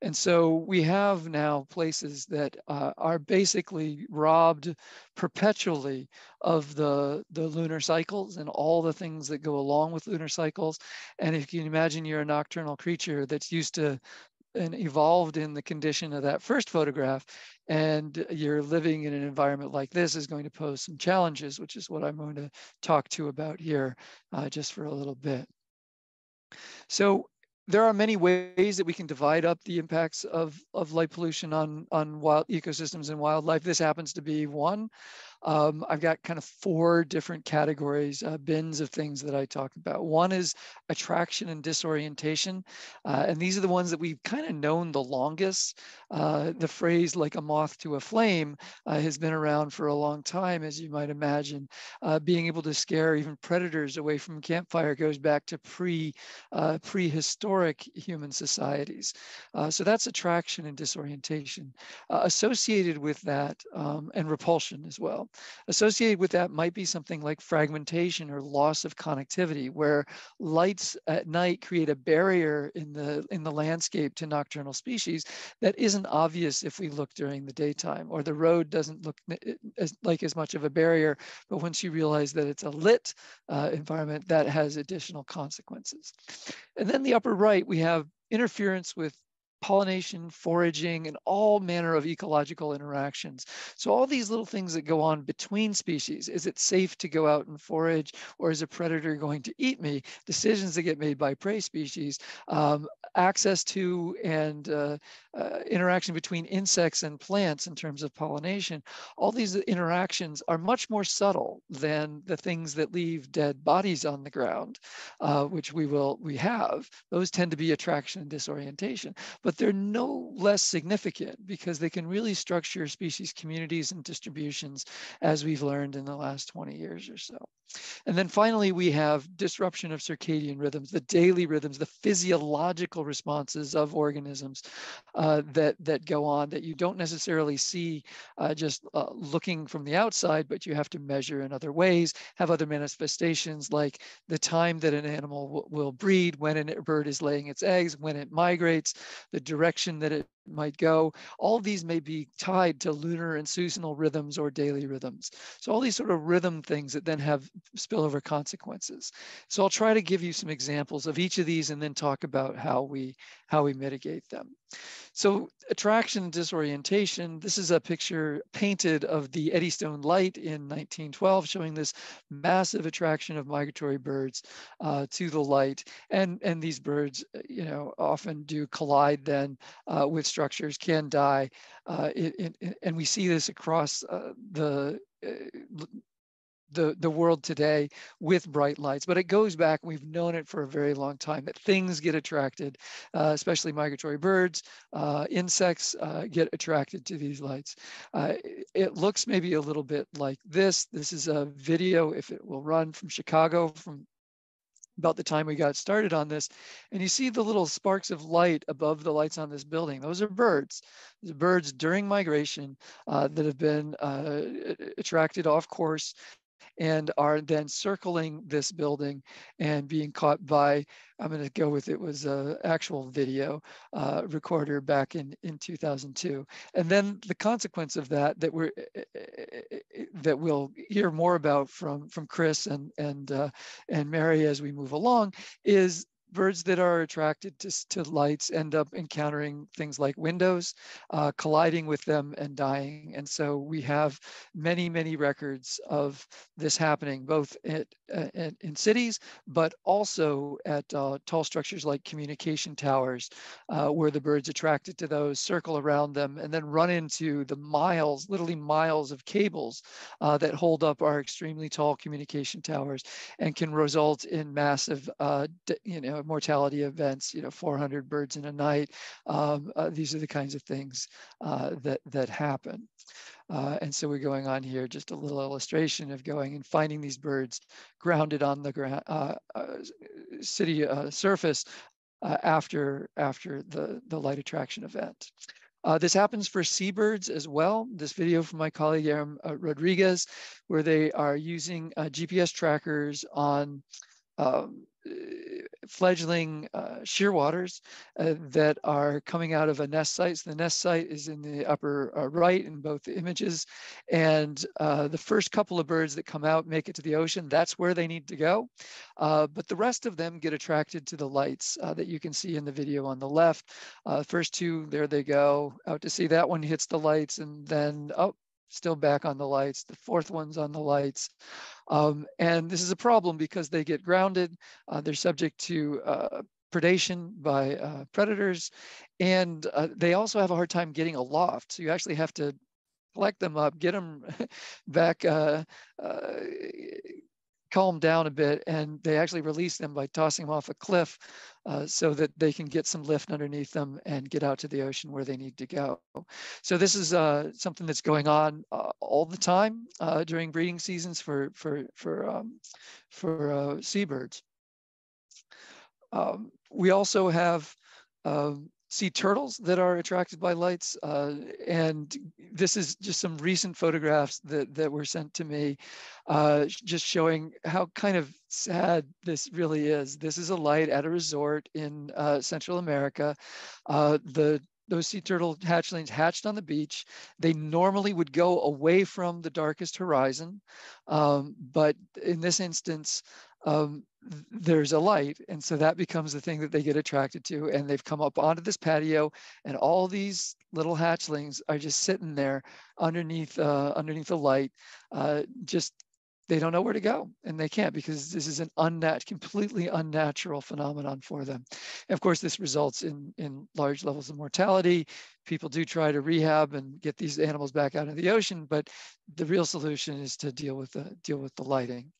And so we have now places that uh, are basically robbed perpetually of the, the lunar cycles and all the things that go along with lunar cycles. And if you can imagine you're a nocturnal creature that's used to and evolved in the condition of that first photograph, and you're living in an environment like this is going to pose some challenges, which is what I'm going to talk to about here uh, just for a little bit. So there are many ways that we can divide up the impacts of, of light pollution on, on wild ecosystems and wildlife. This happens to be one. Um, I've got kind of four different categories, uh, bins of things that I talk about. One is attraction and disorientation. Uh, and these are the ones that we've kind of known the longest. Uh, the phrase like a moth to a flame uh, has been around for a long time, as you might imagine. Uh, being able to scare even predators away from campfire goes back to pre, uh, prehistoric human societies. so that's attraction and disorientation. associated with that um, and repulsion as well. Associated with that might be something like fragmentation or loss of connectivity, where lights at night create a barrier in the in the landscape to nocturnal species that isn't obvious if we look during the daytime, or the road doesn't look as, like as much of a barrier. But once you realize that it's a lit uh, environment, that has additional consequences. And then the upper right, we have interference with pollination, foraging, and all manner of ecological interactions. So all these little things that go on between species, is it safe to go out and forage or is a predator going to eat me? Decisions that get made by prey species, um, access to and uh, uh, interaction between insects and plants in terms of pollination, all these interactions are much more subtle than the things that leave dead bodies on the ground, uh, which we will, we have. Those tend to be attraction and disorientation. But but they're no less significant because they can really structure species communities and distributions as we've learned in the last 20 years or so. And then finally, we have disruption of circadian rhythms, the daily rhythms, the physiological responses of organisms uh, that, that go on that you don't necessarily see uh, just uh, looking from the outside, but you have to measure in other ways, have other manifestations like the time that an animal will breed, when a bird is laying its eggs, when it migrates, the direction that it might go. All these may be tied to lunar and seasonal rhythms or daily rhythms. So all these sort of rhythm things that then have spillover consequences. So I'll try to give you some examples of each of these and then talk about how we how we mitigate them. So attraction and disorientation, this is a picture painted of the Eddystone Light in 1912, showing this massive attraction of migratory birds uh, to the light. And, and these birds, uh, you know, often do collide then uh, with structures, can die. Uh, it, it, and we see this across uh, the uh, the, the world today with bright lights, but it goes back, we've known it for a very long time, that things get attracted, uh, especially migratory birds, uh, insects uh, get attracted to these lights. It looks maybe a little bit like this. This is a video, if it will run from Chicago from about the time we got started on this. And you see the little sparks of light above the lights on this building. Those are birds. The birds during migration uh, that have been uh, attracted off course and are then circling this building and being caught by, I'm going to go with it was a actual video uh, recorder back in, in 2002. And then the consequence of that, that we're, eh, eh, eh, that we'll hear more about from, from Chris and, and, uh, and Mary as we move along is birds that are attracted to, to lights end up encountering things like windows, uh, colliding with them and dying. And so we have many, many records of this happening, both at, uh, at in cities, but also at uh, tall structures like communication towers, uh, where the birds attracted to those circle around them and then run into the miles, literally miles of cables uh, that hold up our extremely tall communication towers and can result in massive, uh, you know, mortality events, you know, 400 birds in a night. Um, uh, these are the kinds of things uh, that, that happen. Uh, and so we're going on here, just a little illustration of going and finding these birds grounded on the ground, uh, uh, city uh, surface after, after the, the light attraction event. Uh, this happens for seabirds as well. This video from my colleague Aaron uh, Rodriguez, where they are using uh, GPS trackers on um, fledgling uh, shearwaters uh, that are coming out of a nest site. So the nest site is in the upper uh, right in both images. And uh, the first couple of birds that come out make it to the ocean. That's where they need to go. Uh, but the rest of them get attracted to the lights uh, that you can see in the video on the left. first two, there they go out to sea. That one hits the lights and then, oh, still back on the lights. The fourth one's on the lights. Um, and this is a problem because they get grounded. Uh, they're subject to uh, predation by uh, predators. And uh, they also have a hard time getting aloft. So you actually have to collect them up, get them back uh, uh, calm down a bit and they actually release them by tossing them off a cliff uh, so that they can get some lift underneath them and get out to the ocean where they need to go. So this is uh, something that's going on uh, all the time uh, during breeding seasons for, for, for, um, for uh, seabirds. Um, we also have um, sea turtles that are attracted by lights. Uh, and this is just some recent photographs that, that were sent to me, uh, just showing how kind of sad this really is. This is a light at a resort in uh, Central America. Uh, the those sea turtle hatchlings hatched on the beach. They normally would go away from the darkest horizon, um, but in this instance, um, there's a light. And so that becomes the thing that they get attracted to. And they've come up onto this patio and all these little hatchlings are just sitting there underneath, uh, underneath the light, uh, just they don't know where to go and they can't because this is an unnat completely unnatural phenomenon for them. And of course, this results in, in large levels of mortality. People do try to rehab and get these animals back out of the ocean, but the real solution is to deal with the, deal with the lighting.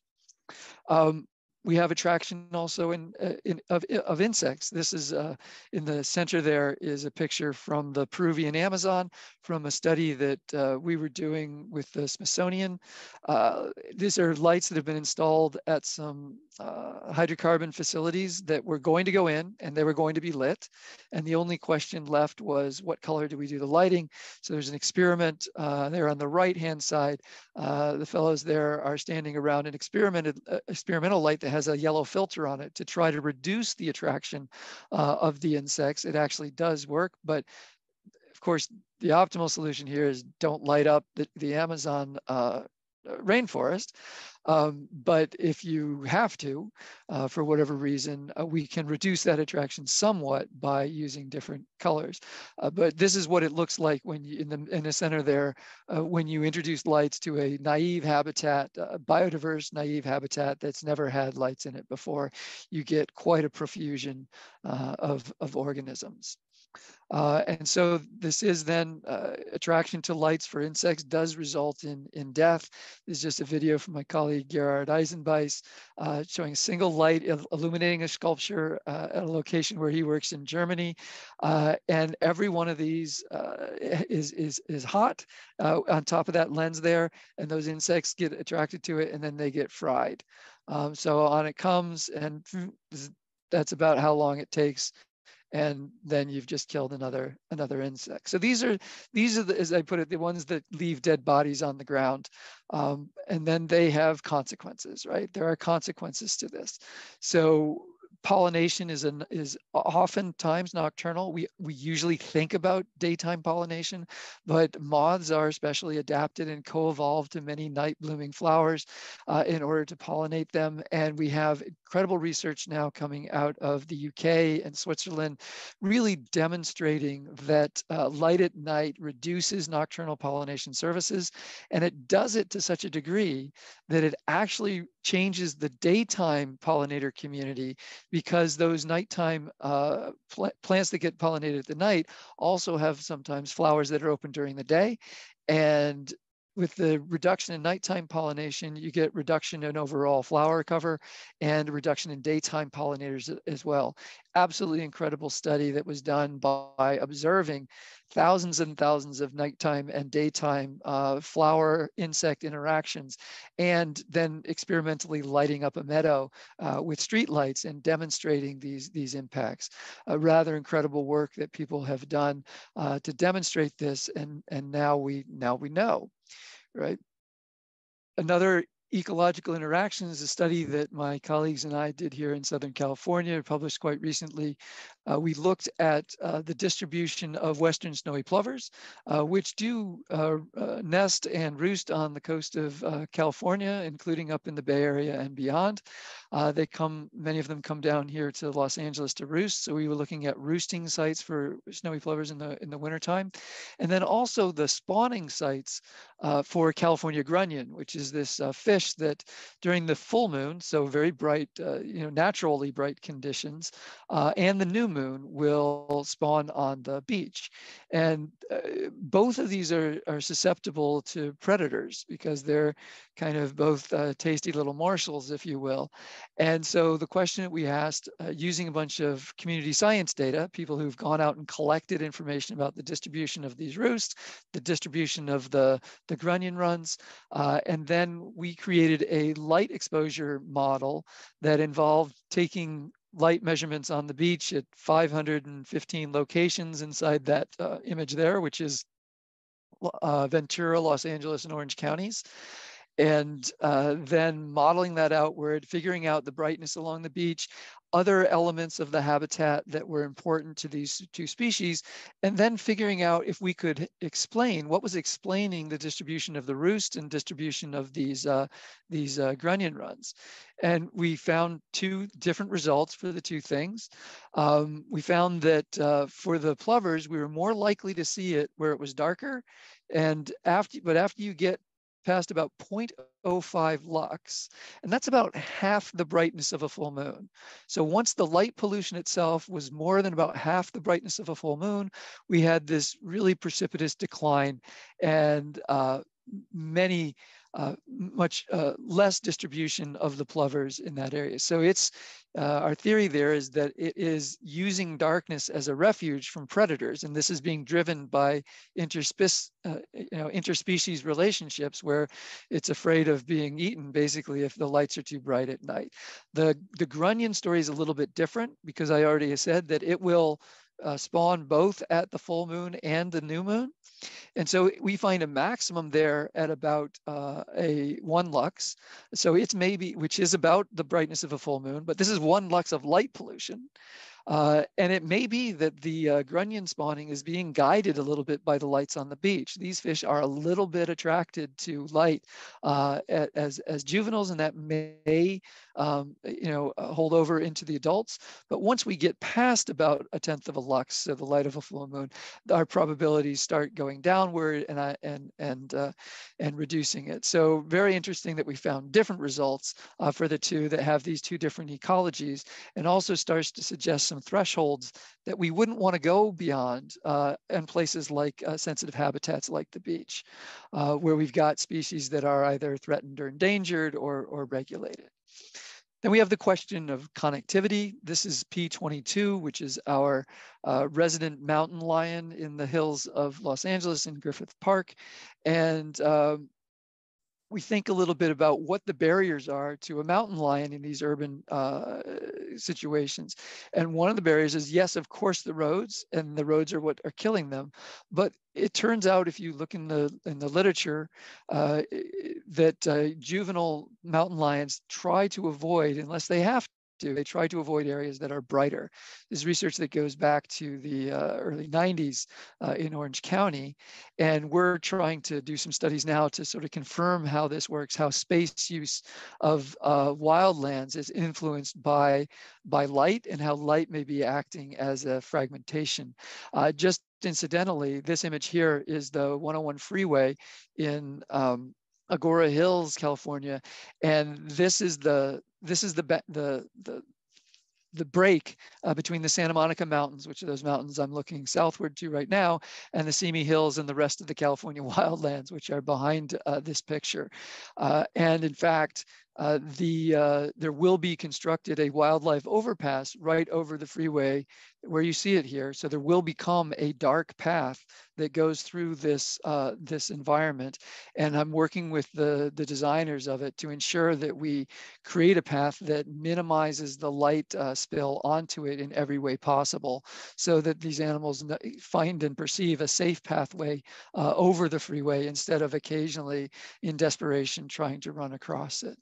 Um, we have attraction also in, uh, in of, of insects. This is uh, in the center there is a picture from the Peruvian Amazon from a study that uh, we were doing with the Smithsonian. Uh, these are lights that have been installed at some uh, hydrocarbon facilities that were going to go in and they were going to be lit. And the only question left was what color do we do the lighting? So there's an experiment uh, there on the right hand side. the fellows there are standing around an experimented, experimental light that has a yellow filter on it to try to reduce the attraction uh, of the insects. It actually does work, but of course, the optimal solution here is don't light up the, the Amazon uh, rainforest. Um, but if you have to, uh, for whatever reason, uh, we can reduce that attraction somewhat by using different colors. Uh, but this is what it looks like when you, in the in the center there, uh, when you introduce lights to a naive habitat, biodiverse naive habitat that's never had lights in it before, you get quite a profusion uh, of, of organisms. Uh, and so this is then uh, attraction to lights for insects does result in, in death. This is just a video from my colleague Gerhard Eisenbeis uh, showing a single light illuminating a sculpture uh, at a location where he works in Germany. Uh, and every one of these uh, is, is, is hot on top of that lens there. And those insects get attracted to it and then they get fried. Um, so on it comes and that's about how long it takes and then you've just killed another another insect. So these are these are the, as I put it, the ones that leave dead bodies on the ground, um, and then they have consequences, right? There are consequences to this. So pollination is an is oftentimes nocturnal. We we usually think about daytime pollination, but moths are especially adapted and co-evolved to many night blooming flowers uh, in order to pollinate them. And we have incredible research now coming out of the UK and Switzerland, really demonstrating that uh, light at night reduces nocturnal pollination services, and it does it to such a degree that it actually changes the daytime pollinator community because those nighttime uh, pl plants that get pollinated at the night also have sometimes flowers that are open during the day. And with the reduction in nighttime pollination, you get reduction in overall flower cover and reduction in daytime pollinators as well. Absolutely incredible study that was done by observing thousands and thousands of nighttime and daytime uh, flower insect interactions, and then experimentally lighting up a meadow uh, with street lights and demonstrating these, these impacts. A rather incredible work that people have done uh, to demonstrate this, and, and now we now we know right? Another ecological interaction is a study that my colleagues and I did here in Southern California, published quite recently. Uh, we looked at uh, the distribution of Western snowy plovers, uh, which do uh, uh, nest and roost on the coast of California, including up in the Bay Area and beyond. they come, many of them come down here to Los Angeles to roost. So we were looking at roosting sites for snowy plovers in the in the wintertime. And then also the spawning sites for California grunion, which is this fish that during the full moon, so very bright, you know, naturally bright conditions, and the new moon will spawn on the beach. And uh, both of these are, are susceptible to predators because they're kind of both uh, tasty little morsels, if you will. And so the question that we asked, uh, using a bunch of community science data, people who've gone out and collected information about the distribution of these roosts, the distribution of the, the grunion runs, uh, and then we created a light exposure model that involved taking light measurements on the beach at 515 locations inside that uh, image there, which is uh, Ventura, Los Angeles, and Orange counties. And uh, then modeling that outward, figuring out the brightness along the beach, other elements of the habitat that were important to these two species, and then figuring out if we could explain what was explaining the distribution of the roost and distribution of these uh, these uh, grunion runs. And we found two different results for the two things. Um, we found that uh, for the plovers, we were more likely to see it where it was darker, and after but after you get past about 0.05 lux, and that's about half the brightness of a full moon. So once the light pollution itself was more than about half the brightness of a full moon, we had this really precipitous decline and uh, many uh, much uh, less distribution of the plovers in that area. So it's uh, our theory there is that it is using darkness as a refuge from predators, and this is being driven by uh, you know, interspecies relationships where it's afraid of being eaten basically if the lights are too bright at night. The the grunion story is a little bit different because I already said that it will uh, spawn both at the full moon and the new moon. And so we find a maximum there at about uh, a one lux. So it's maybe, which is about the brightness of a full moon, but this is one lux of light pollution. Uh, and it may be that the uh, grunion spawning is being guided a little bit by the lights on the beach. These fish are a little bit attracted to light uh, as, as juveniles, and that may um, you know, uh, hold over into the adults. But once we get past about a tenth of a lux, so the light of a full moon, our probabilities start going downward and uh, and and uh, and reducing it. So very interesting that we found different results uh, for the two that have these two different ecologies, and also starts to suggest some thresholds that we wouldn't want to go beyond uh, in places like uh, sensitive habitats like the beach, where we've got species that are either threatened or endangered or or regulated. Then we have the question of connectivity. This is P22, which is our uh, resident mountain lion in the hills of Los Angeles in Griffith Park. And um, we think a little bit about what the barriers are to a mountain lion in these urban uh, situations. And one of the barriers is, yes, of course, the roads, and the roads are what are killing them. But it turns out, if you look in the in the literature, uh, that uh, juvenile mountain lions try to avoid, unless they have do. They try to avoid areas that are brighter. This research that goes back to the uh, early 90s uh, in Orange County. And we're trying to do some studies now to sort of confirm how this works, how space use of uh, wildlands is influenced by, by light and how light may be acting as a fragmentation. Uh, just incidentally, this image here is the 101 freeway in um, Agoura Hills, California, and this is the this is the the the the break uh, between the Santa Monica Mountains, which are those mountains I'm looking southward to right now, and the Simi Hills and the rest of the California wildlands, which are behind uh, this picture. Uh, and in fact, uh, the uh, there will be constructed a wildlife overpass right over the freeway where you see it here. So there will become a dark path that goes through this uh, this environment, and I'm working with the the designers of it to ensure that we create a path that minimizes the light uh, spill onto it in every way possible, so that these animals find and perceive a safe pathway uh, over the freeway instead of occasionally in desperation trying to run across it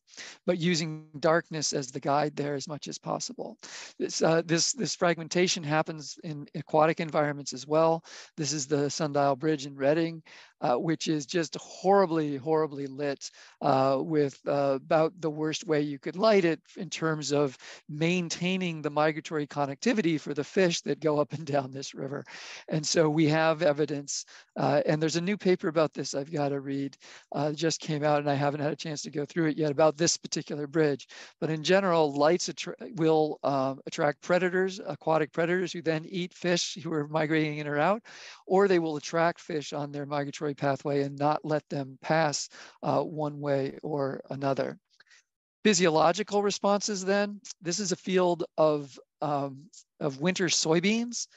but using darkness as the guide there as much as possible. This, uh, this, this fragmentation happens in aquatic environments as well. This is the Sundial Bridge in Redding uh, which is just horribly, horribly lit uh, with uh, about the worst way you could light it in terms of maintaining the migratory connectivity for the fish that go up and down this river. And so we have evidence, uh, and there's a new paper about this I've got to read, uh, just came out and I haven't had a chance to go through it yet about this particular bridge. But in general, lights will um, attract predators, aquatic predators who then eat fish who are migrating in or out, or they will attract fish on their migratory pathway and not let them pass uh, one way or another. Physiological responses then, this is a field of, um, of winter soybeans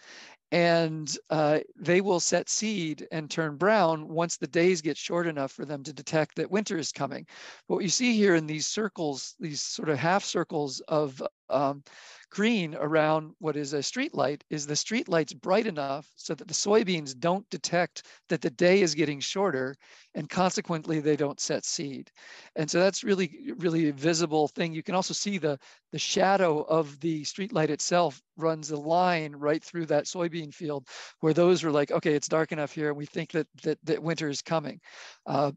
and uh, they will set seed and turn brown once the days get short enough for them to detect that winter is coming. But what you see here in these circles, these sort of half circles of um, green around what is a street light is the street light's bright enough so that the soybeans don't detect that the day is getting shorter and consequently they don't set seed. And so that's really, really a visible thing. You can also see the, the shadow of the street light itself runs a line right through that soybean field where those were like, okay, it's dark enough here and we think that, that, that winter is coming. Uh,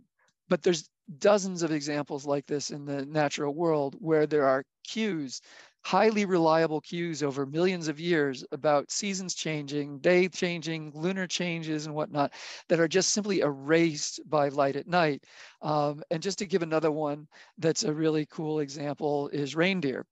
but there's dozens of examples like this in the natural world where there are cues highly reliable cues over millions of years about seasons changing, day changing, lunar changes, and whatnot that are just simply erased by light at night. Um, and just to give another one that's a really cool example is reindeer.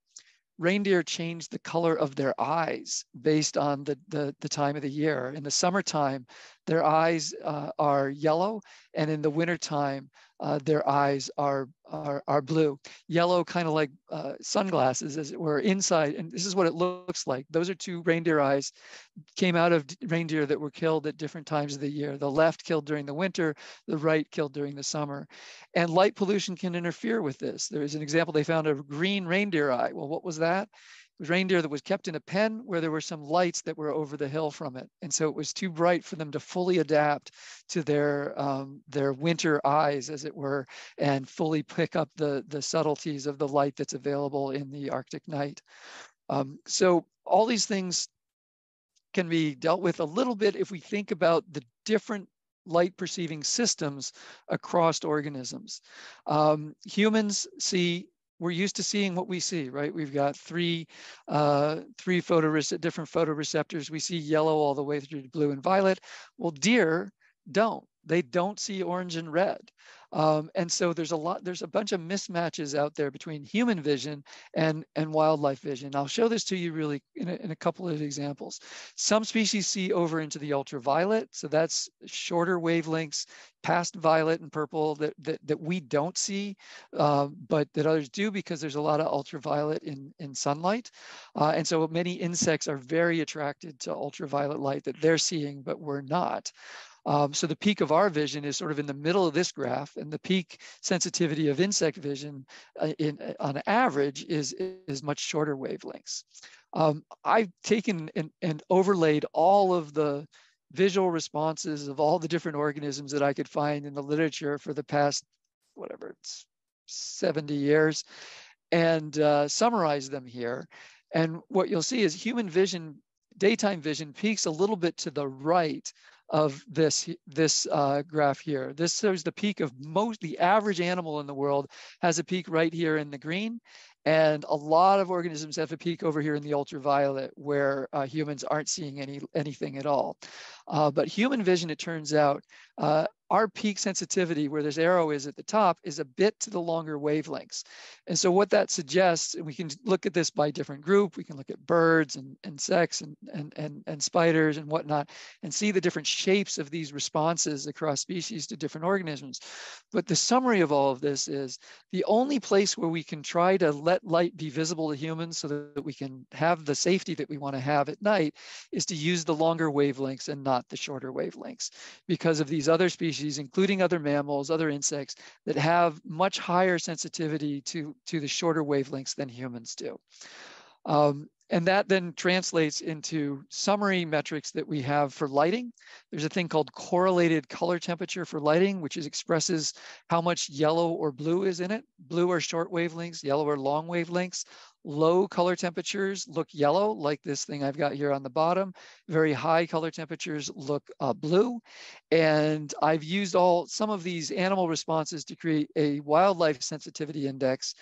reindeer change the color of their eyes based on the, the, the time of the year. In the summertime, their eyes uh, are yellow, and in the wintertime, uh, their eyes are, are, are blue. Yellow, kind of like uh, sunglasses, as it were, inside. And this is what it looks like. Those are two reindeer eyes, came out of reindeer that were killed at different times of the year. The left killed during the winter, the right killed during the summer. And light pollution can interfere with this. There is an example, they found a green reindeer eye. Well, what was that? Was reindeer that was kept in a pen where there were some lights that were over the hill from it. And so it was too bright for them to fully adapt to their, um, their winter eyes, as it were, and fully pick up the, the subtleties of the light that's available in the Arctic night. Um, so all these things can be dealt with a little bit if we think about the different light perceiving systems across organisms. Um, humans see we're used to seeing what we see, right? We've got three, uh, three photorece- different photoreceptors. We see yellow all the way through to blue and violet. Well, deer don't. They don't see orange and red. Um, and so there's a lot, there's a bunch of mismatches out there between human vision and, and wildlife vision. I'll show this to you really in a, in a couple of examples. Some species see over into the ultraviolet. So that's shorter wavelengths past violet and purple that, that, that we don't see, uh, but that others do because there's a lot of ultraviolet in, in sunlight. Uh, and so many insects are very attracted to ultraviolet light that they're seeing, but we're not. Um, so the peak of our vision is sort of in the middle of this graph, and the peak sensitivity of insect vision uh, in, uh, on average is, is much shorter wavelengths. Um, I've taken and, and overlaid all of the visual responses of all the different organisms that I could find in the literature for the past, whatever, it's 70 years, and uh, summarize them here. And what you'll see is human vision, daytime vision peaks a little bit to the right of this this uh, graph here. This shows the peak of most, the average animal in the world has a peak right here in the green. And a lot of organisms have a peak over here in the ultraviolet where uh, humans aren't seeing any anything at all. Uh, but human vision, it turns out, uh, our peak sensitivity where this arrow is at the top is a bit to the longer wavelengths. And so what that suggests, and we can look at this by different group, we can look at birds and insects and, and, and, and spiders and whatnot, and see the different shapes of these responses across species to different organisms. But the summary of all of this is the only place where we can try to let light be visible to humans so that we can have the safety that we want to have at night is to use the longer wavelengths and not the shorter wavelengths because of these other species species, including other mammals, other insects that have much higher sensitivity to, to the shorter wavelengths than humans do. Um, and that then translates into summary metrics that we have for lighting. There's a thing called correlated color temperature for lighting, which is expresses how much yellow or blue is in it. Blue are short wavelengths, yellow are long wavelengths. Low color temperatures look yellow, like this thing I've got here on the bottom. Very high color temperatures look uh, blue. And I've used all some of these animal responses to create a wildlife sensitivity index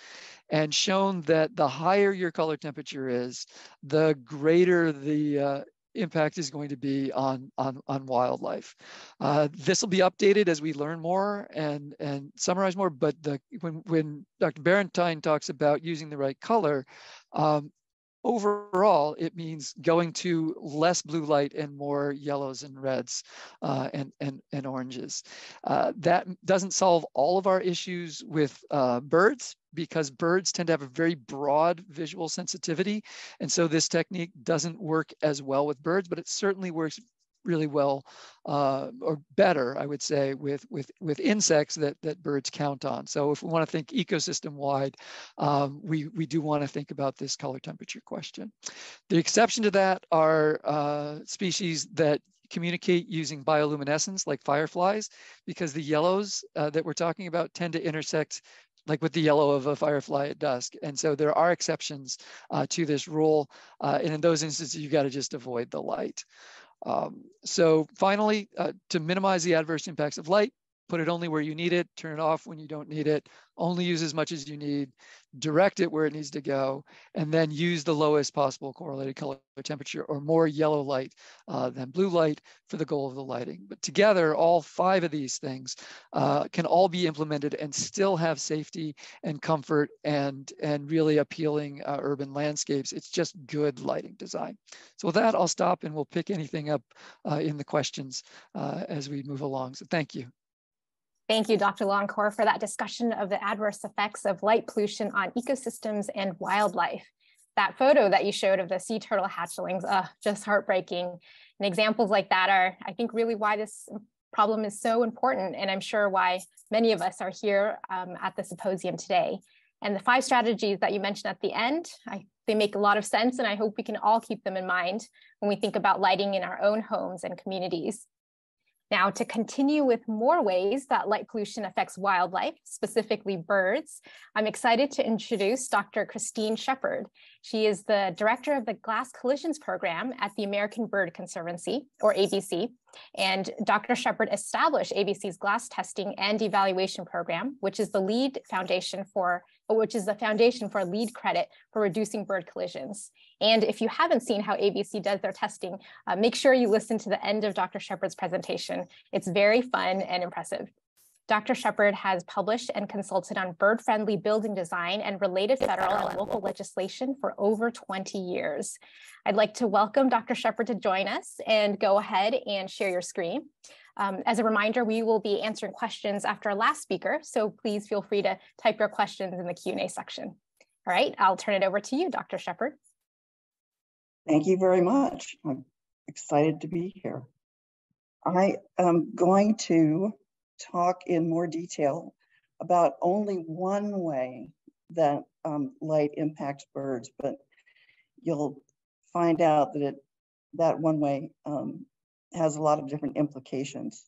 and shown that the higher your color temperature is, the greater the uh, impact is going to be on on on wildlife. Uh, this will be updated as we learn more and and summarize more. But the when when Dr. Barentine talks about using the right color, um, overall it means going to less blue light and more yellows and reds uh, and, and and oranges. Uh, that doesn't solve all of our issues with uh, birds because birds tend to have a very broad visual sensitivity. And so this technique doesn't work as well with birds, but it certainly works really well uh, or better, I would say, with, with, with insects that, that birds count on. So if we want to think ecosystem wide, um, we, we do want to think about this color temperature question. The exception to that are uh, species that communicate using bioluminescence like fireflies because the yellows uh, that we're talking about tend to intersect like with the yellow of a firefly at dusk. And so there are exceptions uh, to this rule. Uh, and in those instances, you got to just avoid the light. Um, so finally, uh, to minimize the adverse impacts of light, put it only where you need it, turn it off when you don't need it, only use as much as you need, direct it where it needs to go, and then use the lowest possible correlated color temperature or more yellow light uh, than blue light for the goal of the lighting. But together, all five of these things uh, can all be implemented and still have safety and comfort and, and really appealing uh, urban landscapes. It's just good lighting design. So with that, I'll stop and we'll pick anything up uh, in the questions uh, as we move along. So thank you. Thank you, Dr. Longcore, for that discussion of the adverse effects of light pollution on ecosystems and wildlife. That photo that you showed of the sea turtle hatchlings, uh, just heartbreaking. And examples like that are, I think, really why this problem is so important, and I'm sure why many of us are here um, at the symposium today. And the five strategies that you mentioned at the end, I, they make a lot of sense, and I hope we can all keep them in mind when we think about lighting in our own homes and communities. Now, to continue with more ways that light pollution affects wildlife, specifically birds, I'm excited to introduce Dr. Christine Sheppard. She is the director of the Glass Collisions Program at the American Bird Conservancy, or ABC. And Dr. Sheppard established ABC's glass testing and evaluation program, which is the LEED foundation for which is the foundation for LEED credit for reducing bird collisions. And if you haven't seen how ABC does their testing, uh, make sure you listen to the end of Dr. Sheppard's presentation. It's very fun and impressive. Dr. Sheppard has published and consulted on bird-friendly building design and related federal and local legislation for over 20 years. I'd like to welcome Dr. Sheppard to join us and go ahead and share your screen. Um, as a reminder, we will be answering questions after our last speaker, so please feel free to type your questions in the Q&A section. All right, I'll turn it over to you, Dr. Sheppard. Thank you very much. I'm excited to be here. I am going to talk in more detail about only one way that um, light impacts birds, but you'll find out that it that one way um, has a lot of different implications.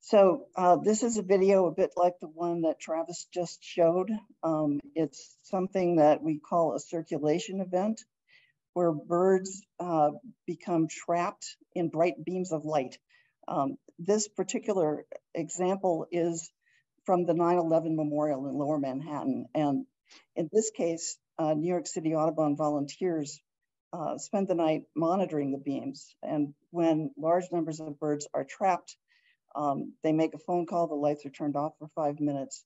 So uh, this is a video a bit like the one that Travis just showed. Um, it's something that we call a circulation event where birds uh, become trapped in bright beams of light. Um, this particular example is from the 9-11 memorial in lower Manhattan. And in this case, uh, New York City Audubon volunteers uh, spend the night monitoring the beams. And when large numbers of birds are trapped, um, they make a phone call, the lights are turned off for five minutes.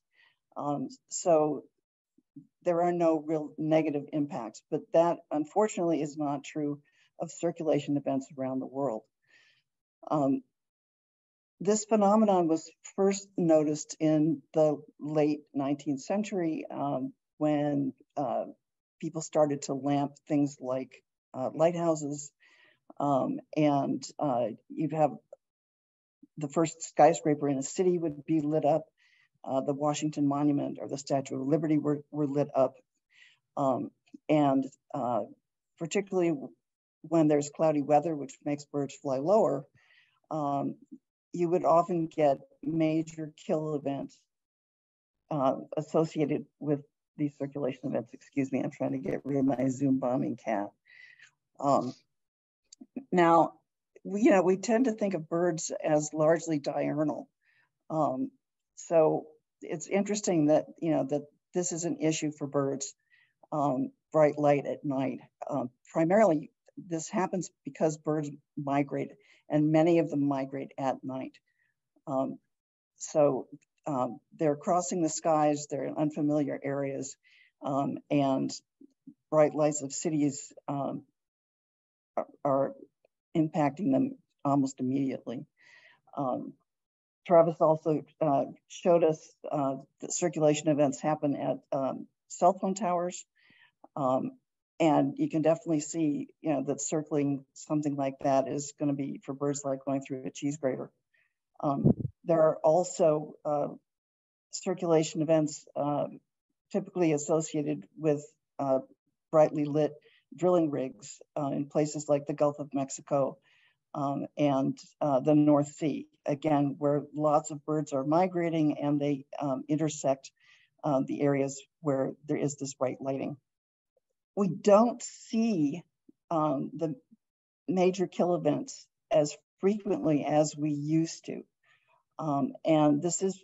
Um, so there are no real negative impacts, but that unfortunately is not true of circulation events around the world. Um, this phenomenon was first noticed in the late 19th century um, when uh, people started to lamp things like uh, lighthouses. Um, and uh, you'd have the first skyscraper in a city would be lit up. Uh, the Washington Monument or the Statue of Liberty were, were lit up. Um, and uh, particularly when there's cloudy weather, which makes birds fly lower, um, you would often get major kill events uh, associated with these circulation events. Excuse me, I'm trying to get rid of my Zoom bombing cat. Um, now, we, you know, we tend to think of birds as largely diurnal. Um, so it's interesting that, you know, that this is an issue for birds, um, bright light at night. Um, primarily, this happens because birds migrate and many of them migrate at night. Um, so um, they're crossing the skies, they're in unfamiliar areas, um, and bright lights of cities um, are, are impacting them almost immediately. Um, Travis also uh, showed us uh, that circulation events happen at um, cell phone towers. Um, and you can definitely see, you know, that circling something like that is going to be for birds like going through a cheese grater. Um, there are also uh, circulation events um, typically associated with uh, brightly lit drilling rigs uh, in places like the Gulf of Mexico um, and uh, the North Sea, again, where lots of birds are migrating and they um, intersect uh, the areas where there is this bright lighting. We don't see um, the major kill events as frequently as we used to. Um, and this is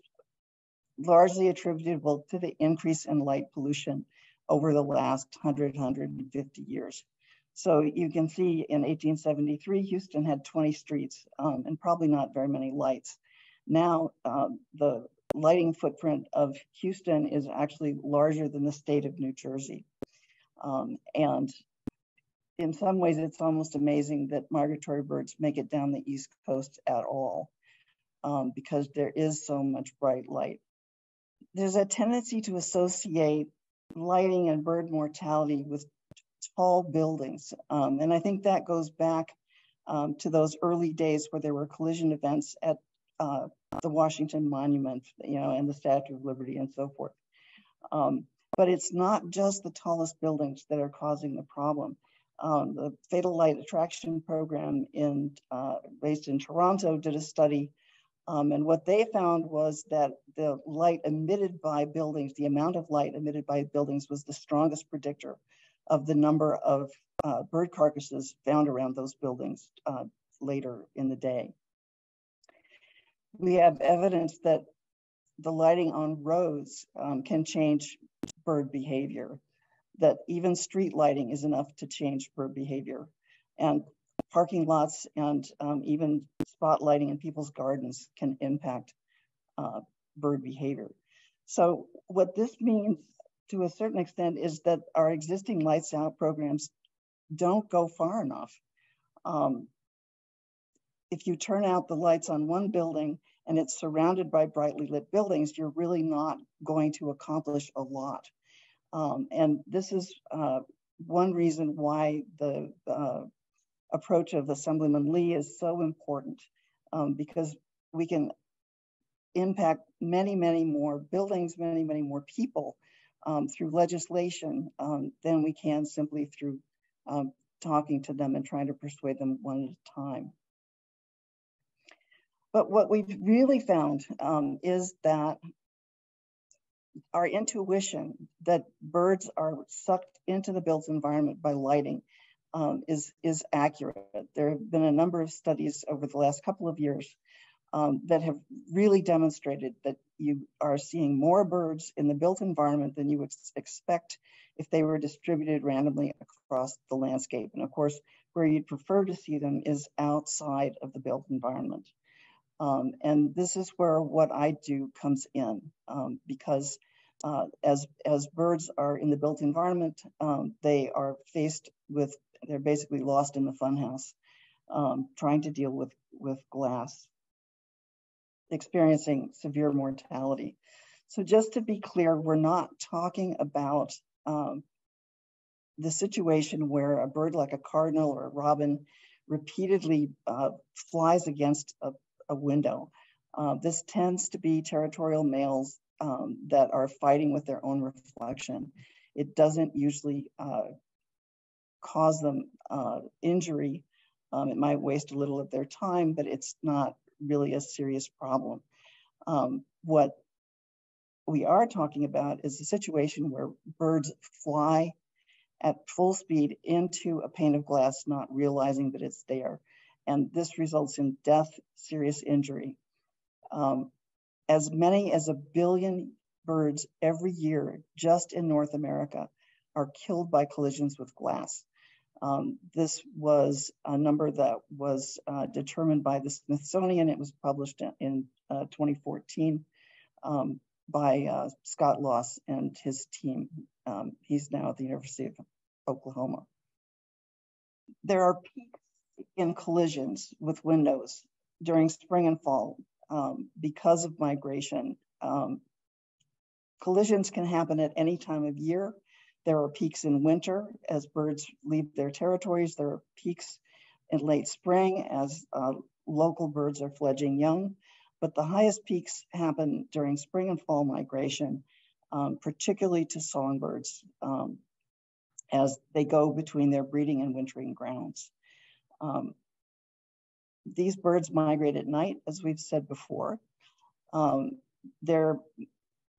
largely attributable to the increase in light pollution over the last 100, 150 years. So you can see in 1873, Houston had 20 streets um, and probably not very many lights. Now, uh, the lighting footprint of Houston is actually larger than the state of New Jersey. Um, and in some ways, it's almost amazing that migratory birds make it down the East Coast at all um, because there is so much bright light. There's a tendency to associate lighting and bird mortality with tall buildings. Um, and I think that goes back um, to those early days where there were collision events at uh, the Washington Monument, you know, and the Statue of Liberty and so forth. Um, but it's not just the tallest buildings that are causing the problem. Um, the Fatal Light Attraction Program in uh, based in Toronto did a study, um, and what they found was that the light emitted by buildings, the amount of light emitted by buildings, was the strongest predictor of the number of uh, bird carcasses found around those buildings uh, later in the day. We have evidence that the lighting on roads um, can change bird behavior, that even street lighting is enough to change bird behavior. And parking lots and um, even spot lighting in people's gardens can impact uh, bird behavior. So what this means to a certain extent is that our existing lights out programs don't go far enough. Um, if you turn out the lights on one building and it's surrounded by brightly lit buildings, you're really not going to accomplish a lot. Um, and this is uh, one reason why the uh, approach of Assemblyman Lee is so important um, because we can impact many, many more buildings, many, many more people um, through legislation um, than we can simply through um, talking to them and trying to persuade them one at a time. But what we've really found um, is that our intuition that birds are sucked into the built environment by lighting um, is, is accurate. There have been a number of studies over the last couple of years um, that have really demonstrated that you are seeing more birds in the built environment than you would expect if they were distributed randomly across the landscape. And of course, where you'd prefer to see them is outside of the built environment. Um, and this is where what I do comes in um, because uh, as, as birds are in the built environment, um, they are faced with, they're basically lost in the funhouse, um, trying to deal with, with glass experiencing severe mortality. So just to be clear, we're not talking about um, the situation where a bird like a cardinal or a robin repeatedly uh, flies against a, a window. Uh, this tends to be territorial males um, that are fighting with their own reflection. It doesn't usually uh, cause them uh, injury. Um, it might waste a little of their time, but it's not really a serious problem. Um, what we are talking about is a situation where birds fly at full speed into a pane of glass, not realizing that it's there. And this results in death, serious injury. Um, as many as a billion birds every year just in North America are killed by collisions with glass. Um, this was a number that was uh, determined by the Smithsonian. It was published in uh, 2014 um, by uh, Scott Loss and his team. Um, he's now at the University of Oklahoma. There are peaks in collisions with windows during spring and fall um, because of migration. Um, collisions can happen at any time of year there are peaks in winter as birds leave their territories. There are peaks in late spring as uh, local birds are fledging young. But the highest peaks happen during spring and fall migration, um, particularly to songbirds um, as they go between their breeding and wintering grounds. Um, these birds migrate at night, as we've said before. Um, they're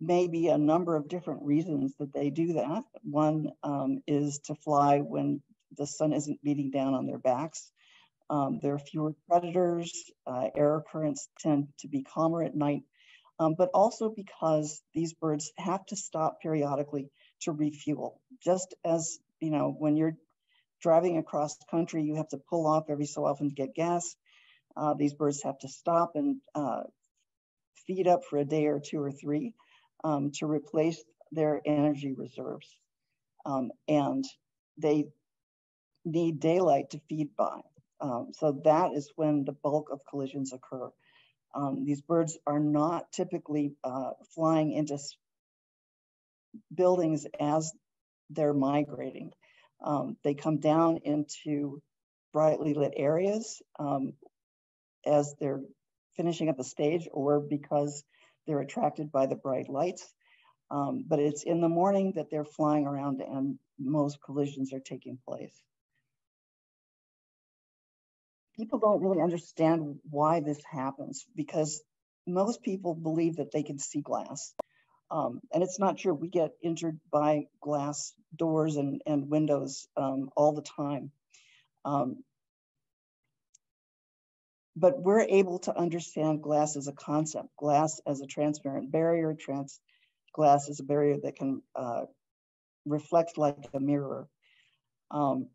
may be a number of different reasons that they do that. One um, is to fly when the sun isn't beating down on their backs. Um, there are fewer predators, uh, air currents tend to be calmer at night, um, but also because these birds have to stop periodically to refuel. Just as, you know, when you're driving across country, you have to pull off every so often to get gas. Uh, these birds have to stop and uh, feed up for a day or two or three um, to replace their energy reserves. Um, and they need daylight to feed by. Um, so that is when the bulk of collisions occur. Um, these birds are not typically uh, flying into buildings as they're migrating. Um, they come down into brightly lit areas um, as they're finishing up a stage or because they're attracted by the bright lights. Um, but it's in the morning that they're flying around and most collisions are taking place. People don't really understand why this happens because most people believe that they can see glass. Um, and it's not true. We get injured by glass doors and, and windows um, all the time. Um, but we're able to understand glass as a concept, glass as a transparent barrier, trans glass as a barrier that can uh, reflect like a mirror. Um,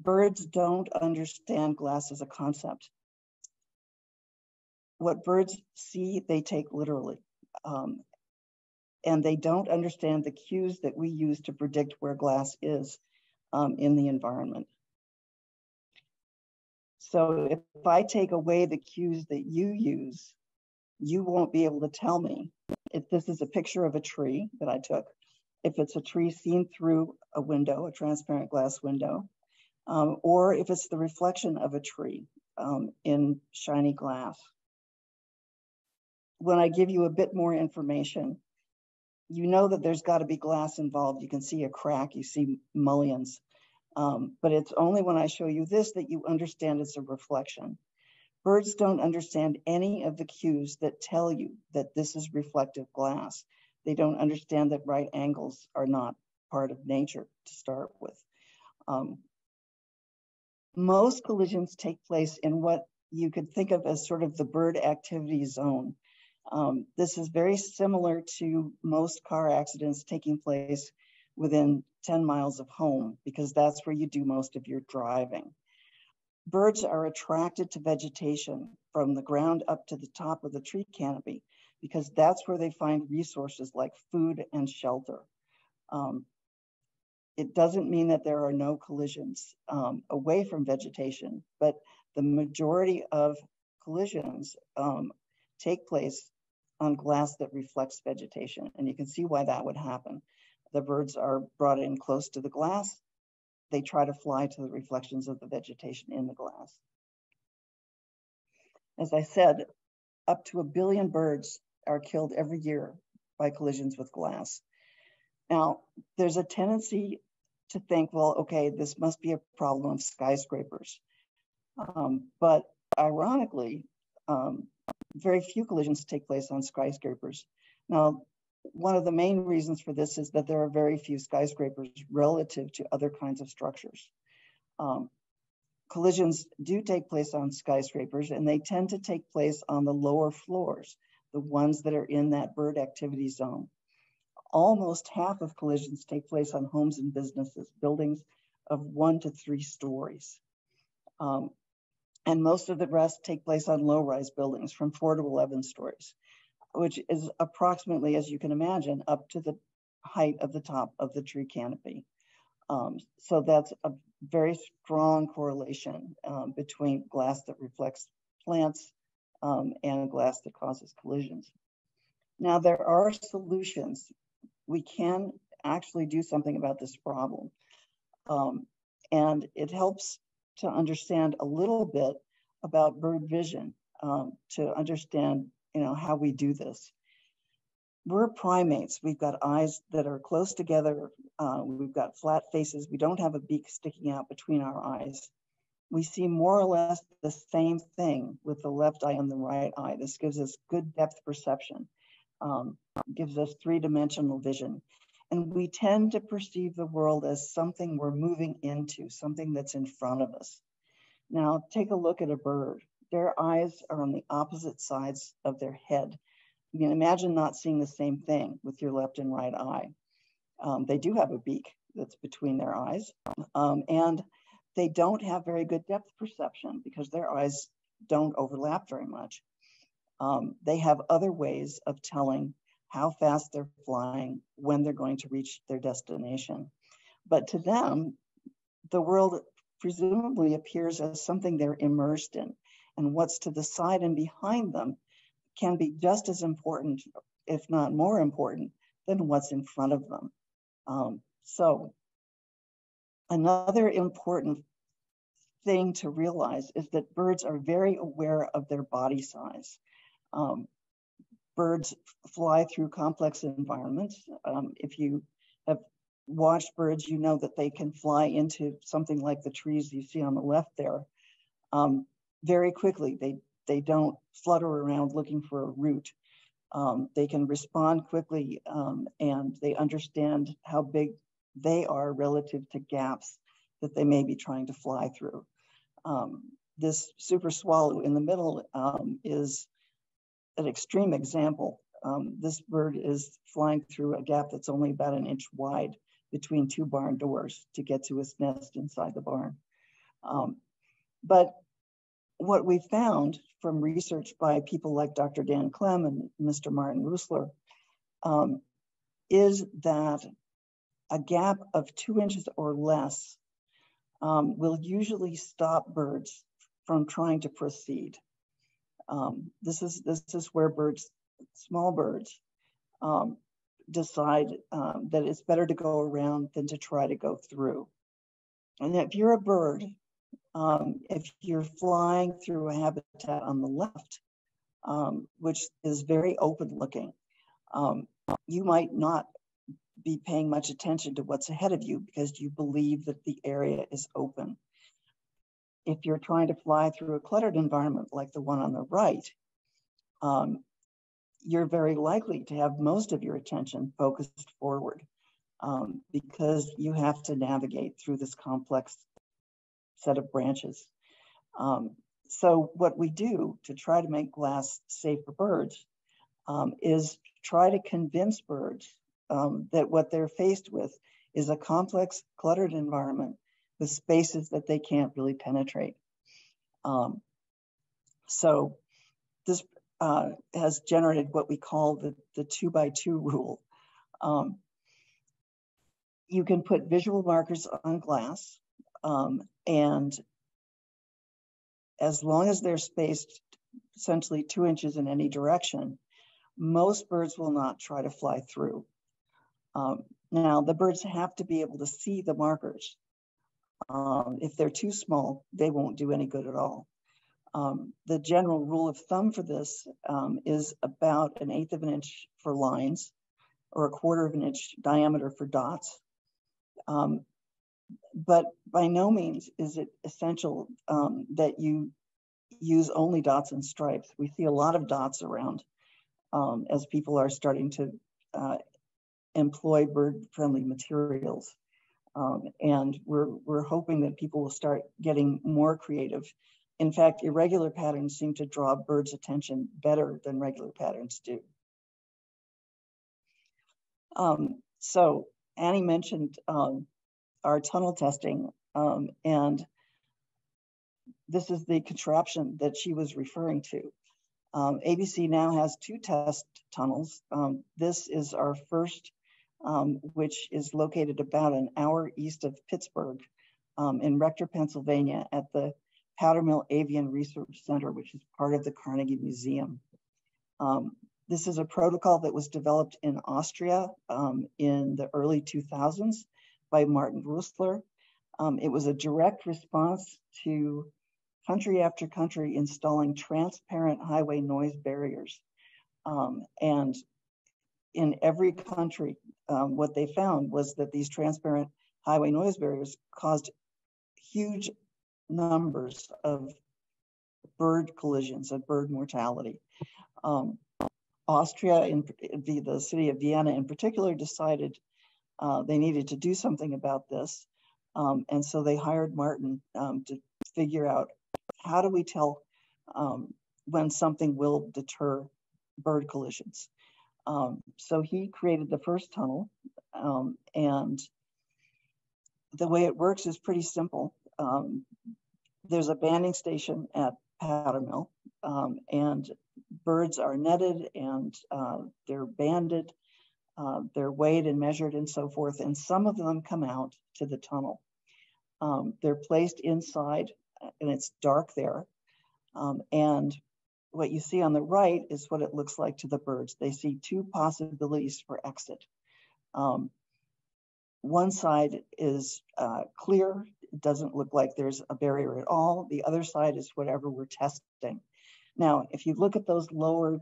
birds don't understand glass as a concept. What birds see, they take literally. Um, and they don't understand the cues that we use to predict where glass is um, in the environment. So if I take away the cues that you use, you won't be able to tell me if this is a picture of a tree that I took, if it's a tree seen through a window, a transparent glass window, um, or if it's the reflection of a tree um, in shiny glass. When I give you a bit more information, you know that there's got to be glass involved. You can see a crack, you see mullions. Um, but it's only when I show you this that you understand it's a reflection. Birds don't understand any of the cues that tell you that this is reflective glass. They don't understand that right angles are not part of nature to start with. Um, most collisions take place in what you could think of as sort of the bird activity zone. Um, this is very similar to most car accidents taking place within 10 miles of home because that's where you do most of your driving. Birds are attracted to vegetation from the ground up to the top of the tree canopy because that's where they find resources like food and shelter. Um, it doesn't mean that there are no collisions um, away from vegetation, but the majority of collisions um, take place on glass that reflects vegetation. And you can see why that would happen. The birds are brought in close to the glass. They try to fly to the reflections of the vegetation in the glass. As I said, up to a billion birds are killed every year by collisions with glass. Now, there's a tendency to think, well, okay, this must be a problem of skyscrapers. Um, but ironically, um, very few collisions take place on skyscrapers. Now, one of the main reasons for this is that there are very few skyscrapers relative to other kinds of structures. Um, collisions do take place on skyscrapers and they tend to take place on the lower floors, the ones that are in that bird activity zone. Almost half of collisions take place on homes and businesses, buildings of one to three stories. Um, and most of the rest take place on low-rise buildings from four to 11 stories, which is approximately, as you can imagine, up to the height of the top of the tree canopy. Um, so that's a very strong correlation um, between glass that reflects plants um, and glass that causes collisions. Now there are solutions. We can actually do something about this problem. Um, and it helps to understand a little bit about bird vision, um, to understand, you know, how we do this. We're primates. We've got eyes that are close together. Uh, we've got flat faces. We don't have a beak sticking out between our eyes. We see more or less the same thing with the left eye and the right eye. This gives us good depth perception, um, gives us three-dimensional vision. And we tend to perceive the world as something we're moving into, something that's in front of us. Now take a look at a bird. Their eyes are on the opposite sides of their head. You can imagine not seeing the same thing with your left and right eye. Um, they do have a beak that's between their eyes. Um, and they don't have very good depth perception because their eyes don't overlap very much. Um, they have other ways of telling how fast they're flying, when they're going to reach their destination. But to them, the world presumably appears as something they're immersed in. And what's to the side and behind them can be just as important, if not more important, than what's in front of them. Um, so another important thing to realize is that birds are very aware of their body size. Um, birds fly through complex environments. Um, if you have watched birds, you know that they can fly into something like the trees you see on the left there um, very quickly. They, they don't flutter around looking for a root. Um, they can respond quickly um, and they understand how big they are relative to gaps that they may be trying to fly through. Um, this super swallow in the middle um, is an extreme example. Um, this bird is flying through a gap that's only about an inch wide between two barn doors to get to its nest inside the barn. Um, but what we found from research by people like Dr. Dan Klem and Mr. Martin Rössler um, is that a gap of two inches or less um, will usually stop birds from trying to proceed. Um, this is this is where birds, small birds, um, decide um, that it's better to go around than to try to go through. And if you're a bird, um, if you're flying through a habitat on the left, um, which is very open looking, um, you might not be paying much attention to what's ahead of you because you believe that the area is open if you're trying to fly through a cluttered environment like the one on the right, um, you're very likely to have most of your attention focused forward um, because you have to navigate through this complex set of branches. Um, so what we do to try to make glass safe for birds um, is try to convince birds um, that what they're faced with is a complex, cluttered environment with spaces that they can't really penetrate. Um, so this uh, has generated what we call the, the two by two rule. Um, you can put visual markers on glass um, and as long as they're spaced essentially two inches in any direction, most birds will not try to fly through. Um, now, the birds have to be able to see the markers. Um, if they're too small, they won't do any good at all. Um, the general rule of thumb for this um, is about an eighth of an inch for lines or a quarter of an inch diameter for dots. Um, but by no means is it essential um, that you use only dots and stripes. We see a lot of dots around um, as people are starting to uh, employ bird-friendly materials. Um, and we're, we're hoping that people will start getting more creative. In fact, irregular patterns seem to draw birds' attention better than regular patterns do. Um, so Annie mentioned um, our tunnel testing, um, and this is the contraption that she was referring to. Um, ABC now has two test tunnels. Um, this is our first um, which is located about an hour east of Pittsburgh um, in Rector, Pennsylvania at the Powdermill Avian Research Center, which is part of the Carnegie Museum. Um, this is a protocol that was developed in Austria um, in the early 2000s by Martin Rössler. Um, it was a direct response to country after country installing transparent highway noise barriers. Um, and in every country, um, what they found was that these transparent highway noise barriers caused huge numbers of bird collisions and bird mortality. Um, Austria, in the, the city of Vienna in particular, decided uh, they needed to do something about this. Um, and so they hired Martin um, to figure out how do we tell um, when something will deter bird collisions? Um, so he created the first tunnel um, and the way it works is pretty simple. Um, there's a banding station at Powdermill um, and birds are netted and uh, they're banded, uh, they're weighed and measured and so forth. And some of them come out to the tunnel. Um, they're placed inside and it's dark there. Um, and what you see on the right is what it looks like to the birds. They see two possibilities for exit. Um, one side is uh, clear, it doesn't look like there's a barrier at all. The other side is whatever we're testing. Now, if you look at those lower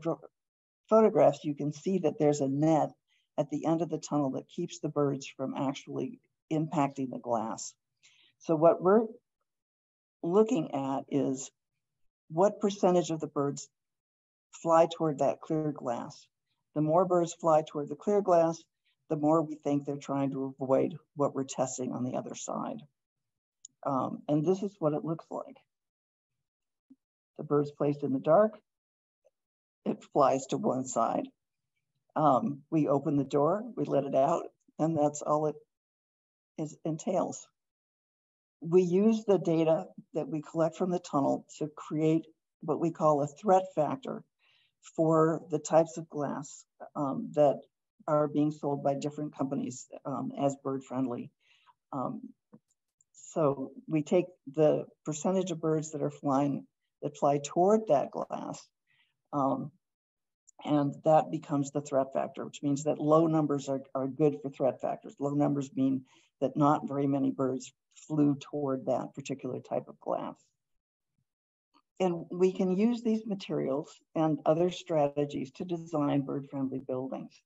photographs, you can see that there's a net at the end of the tunnel that keeps the birds from actually impacting the glass. So what we're looking at is what percentage of the birds fly toward that clear glass. The more birds fly toward the clear glass, the more we think they're trying to avoid what we're testing on the other side. Um, and this is what it looks like. The bird's placed in the dark, it flies to one side. Um, we open the door, we let it out, and that's all it is, entails. We use the data that we collect from the tunnel to create what we call a threat factor for the types of glass um, that are being sold by different companies um, as bird friendly. Um, so we take the percentage of birds that are flying, that fly toward that glass, um, and that becomes the threat factor, which means that low numbers are, are good for threat factors. Low numbers mean that not very many birds flew toward that particular type of glass. And we can use these materials and other strategies to design bird-friendly buildings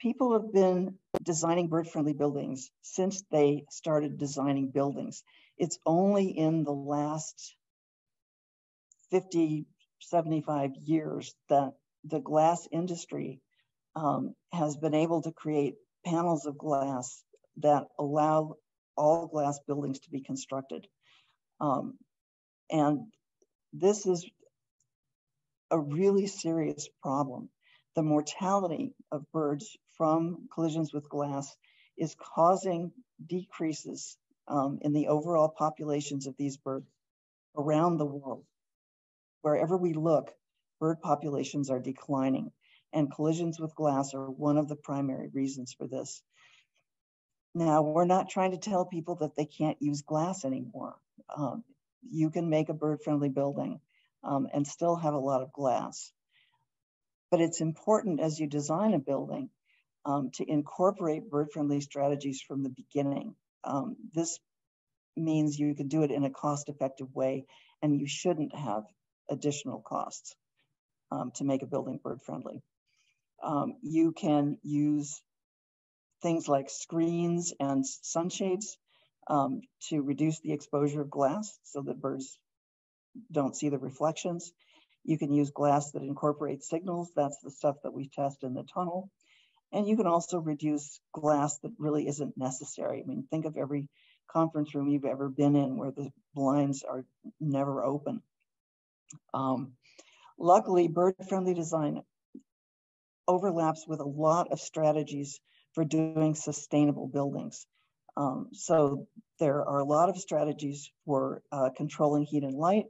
people have been designing bird friendly buildings since they started designing buildings. It's only in the last 50, 75 years that the glass industry um, has been able to create panels of glass that allow all glass buildings to be constructed. Um, and this is a really serious problem. The mortality of birds from collisions with glass is causing decreases um, in the overall populations of these birds around the world. Wherever we look, bird populations are declining, and collisions with glass are one of the primary reasons for this. Now, we're not trying to tell people that they can't use glass anymore. Um, you can make a bird friendly building um, and still have a lot of glass. But it's important as you design a building um, to incorporate bird-friendly strategies from the beginning. Um, this means you can do it in a cost-effective way, and you shouldn't have additional costs um, to make a building bird-friendly. Um, you can use things like screens and sunshades um, to reduce the exposure of glass so that birds don't see the reflections. You can use glass that incorporates signals. That's the stuff that we test in the tunnel. And you can also reduce glass that really isn't necessary. I mean, think of every conference room you've ever been in where the blinds are never open. Um, luckily, bird-friendly design overlaps with a lot of strategies for doing sustainable buildings. Um, so there are a lot of strategies for uh, controlling heat and light,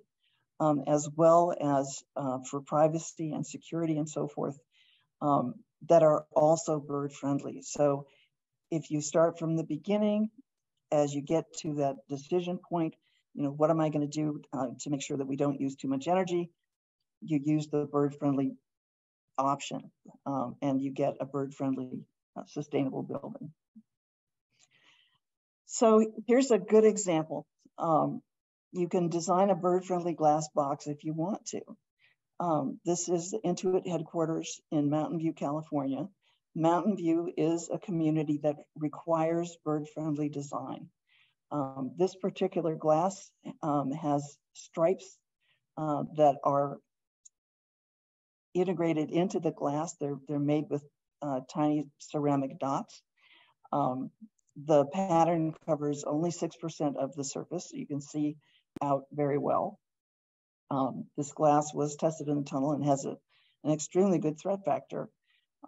um, as well as uh, for privacy and security and so forth. Um, that are also bird friendly. So if you start from the beginning, as you get to that decision point, you know, what am I going to do uh, to make sure that we don't use too much energy? You use the bird friendly option um, and you get a bird friendly sustainable building. So here's a good example. Um, you can design a bird friendly glass box if you want to. Um, this is Intuit headquarters in Mountain View, California. Mountain View is a community that requires bird-friendly design. Um, this particular glass um, has stripes uh, that are integrated into the glass. They're, they're made with uh, tiny ceramic dots. Um, the pattern covers only 6% of the surface. So you can see out very well. Um, this glass was tested in the tunnel and has a, an extremely good threat factor.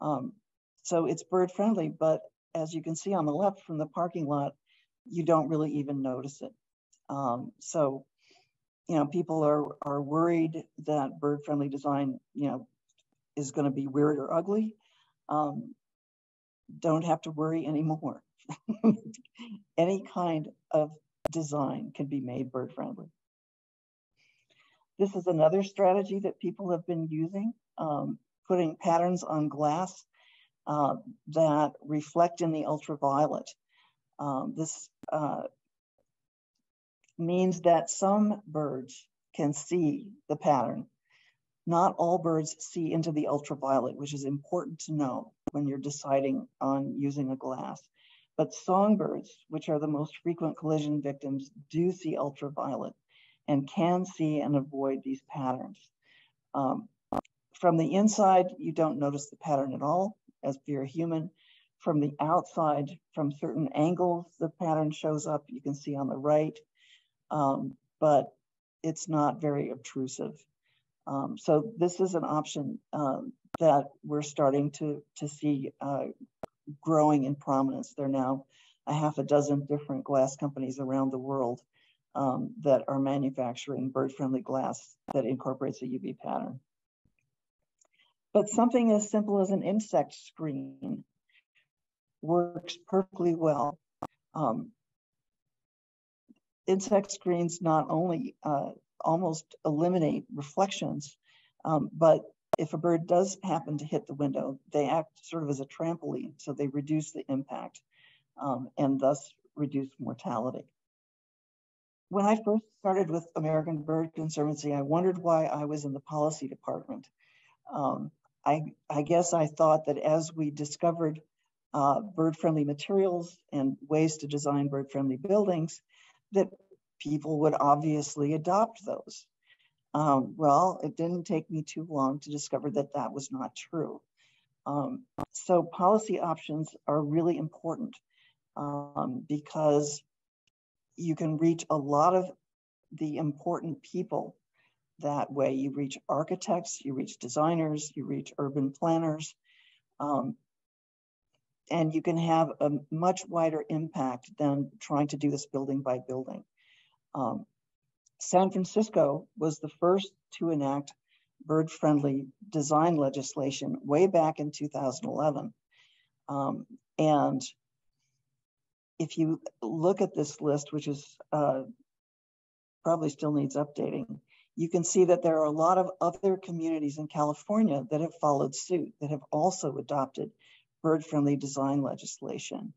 Um, so it's bird friendly, but as you can see on the left from the parking lot, you don't really even notice it. Um, so, you know, people are, are worried that bird friendly design, you know, is going to be weird or ugly. Um, don't have to worry anymore. Any kind of design can be made bird friendly. This is another strategy that people have been using, um, putting patterns on glass uh, that reflect in the ultraviolet. Um, this uh, means that some birds can see the pattern. Not all birds see into the ultraviolet, which is important to know when you're deciding on using a glass. But songbirds, which are the most frequent collision victims, do see ultraviolet and can see and avoid these patterns. Um, from the inside, you don't notice the pattern at all as if you're a human. From the outside, from certain angles, the pattern shows up. You can see on the right, um, but it's not very obtrusive. Um, so this is an option um, that we're starting to, to see uh, growing in prominence. There are now a half a dozen different glass companies around the world um, that are manufacturing bird-friendly glass that incorporates a UV pattern. But something as simple as an insect screen works perfectly well. Um, insect screens not only uh, almost eliminate reflections, um, but if a bird does happen to hit the window, they act sort of as a trampoline, so they reduce the impact um, and thus reduce mortality. When I first started with American Bird Conservancy, I wondered why I was in the policy department. Um, I, I guess I thought that as we discovered uh, bird-friendly materials and ways to design bird-friendly buildings, that people would obviously adopt those. Um, well, it didn't take me too long to discover that that was not true. Um, so policy options are really important um, because you can reach a lot of the important people that way. You reach architects, you reach designers, you reach urban planners, um, and you can have a much wider impact than trying to do this building by building. Um, San Francisco was the first to enact bird-friendly design legislation way back in 2011. Um, and if you look at this list, which is uh, probably still needs updating, you can see that there are a lot of other communities in California that have followed suit, that have also adopted bird-friendly design legislation.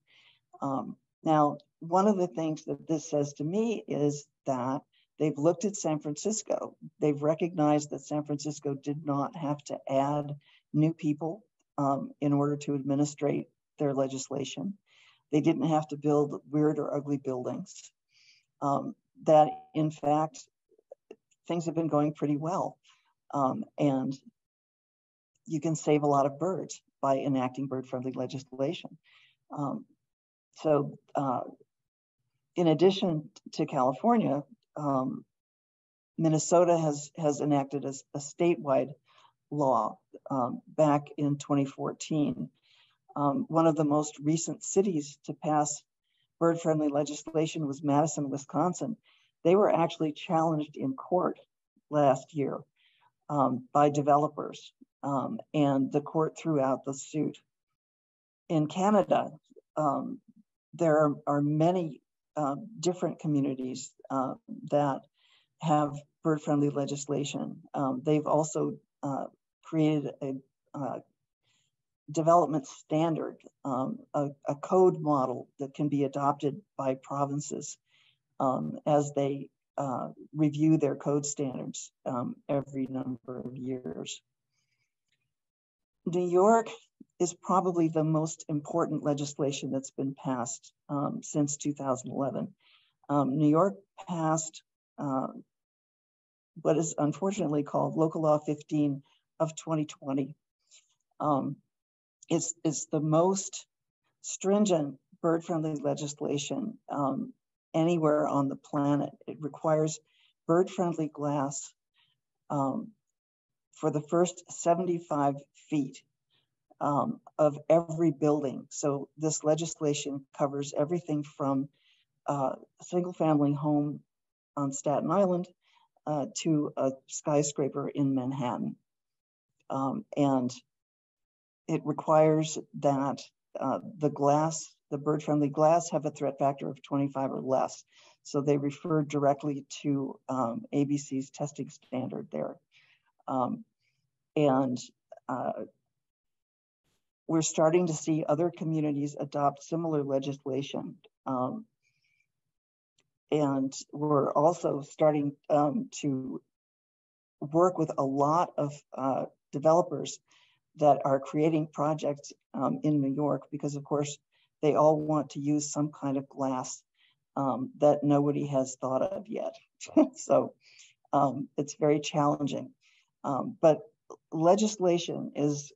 Um, now, one of the things that this says to me is that they've looked at San Francisco. They've recognized that San Francisco did not have to add new people um, in order to administrate their legislation. They didn't have to build weird or ugly buildings. Um, that in fact, things have been going pretty well. Um, and you can save a lot of birds by enacting bird-friendly legislation. Um, so uh, in addition to California, um, Minnesota has, has enacted a, a statewide law um, back in 2014. Um, one of the most recent cities to pass bird-friendly legislation was Madison, Wisconsin, they were actually challenged in court last year um, by developers, um, and the court threw out the suit. In Canada, um, there are, are many uh, different communities uh, that have bird-friendly legislation. Um, they've also uh, created a, a, development standard, um, a, a, code model that can be adopted by provinces um, as they uh, review their code standards um, every number of years. New York is probably the most important legislation that's been passed um, since 2011. Um, New York passed uh, what is unfortunately called Local Law 15 of 2020. Um, it's, it's the most stringent bird-friendly legislation um, anywhere on the planet. It requires bird-friendly glass um, for the first 75 feet um, of every building. So this legislation covers everything from uh, a single family home on Staten Island uh, to a skyscraper in Manhattan. Um, and it requires that uh, the glass, the bird friendly glass have a threat factor of 25 or less. So they refer directly to um, ABC's testing standard there. Um, and uh, we're starting to see other communities adopt similar legislation. Um, and we're also starting um, to work with a lot of uh, developers that are creating projects um, in New York because of course they all want to use some kind of glass um, that nobody has thought of yet. so um, it's very challenging. Um, but legislation is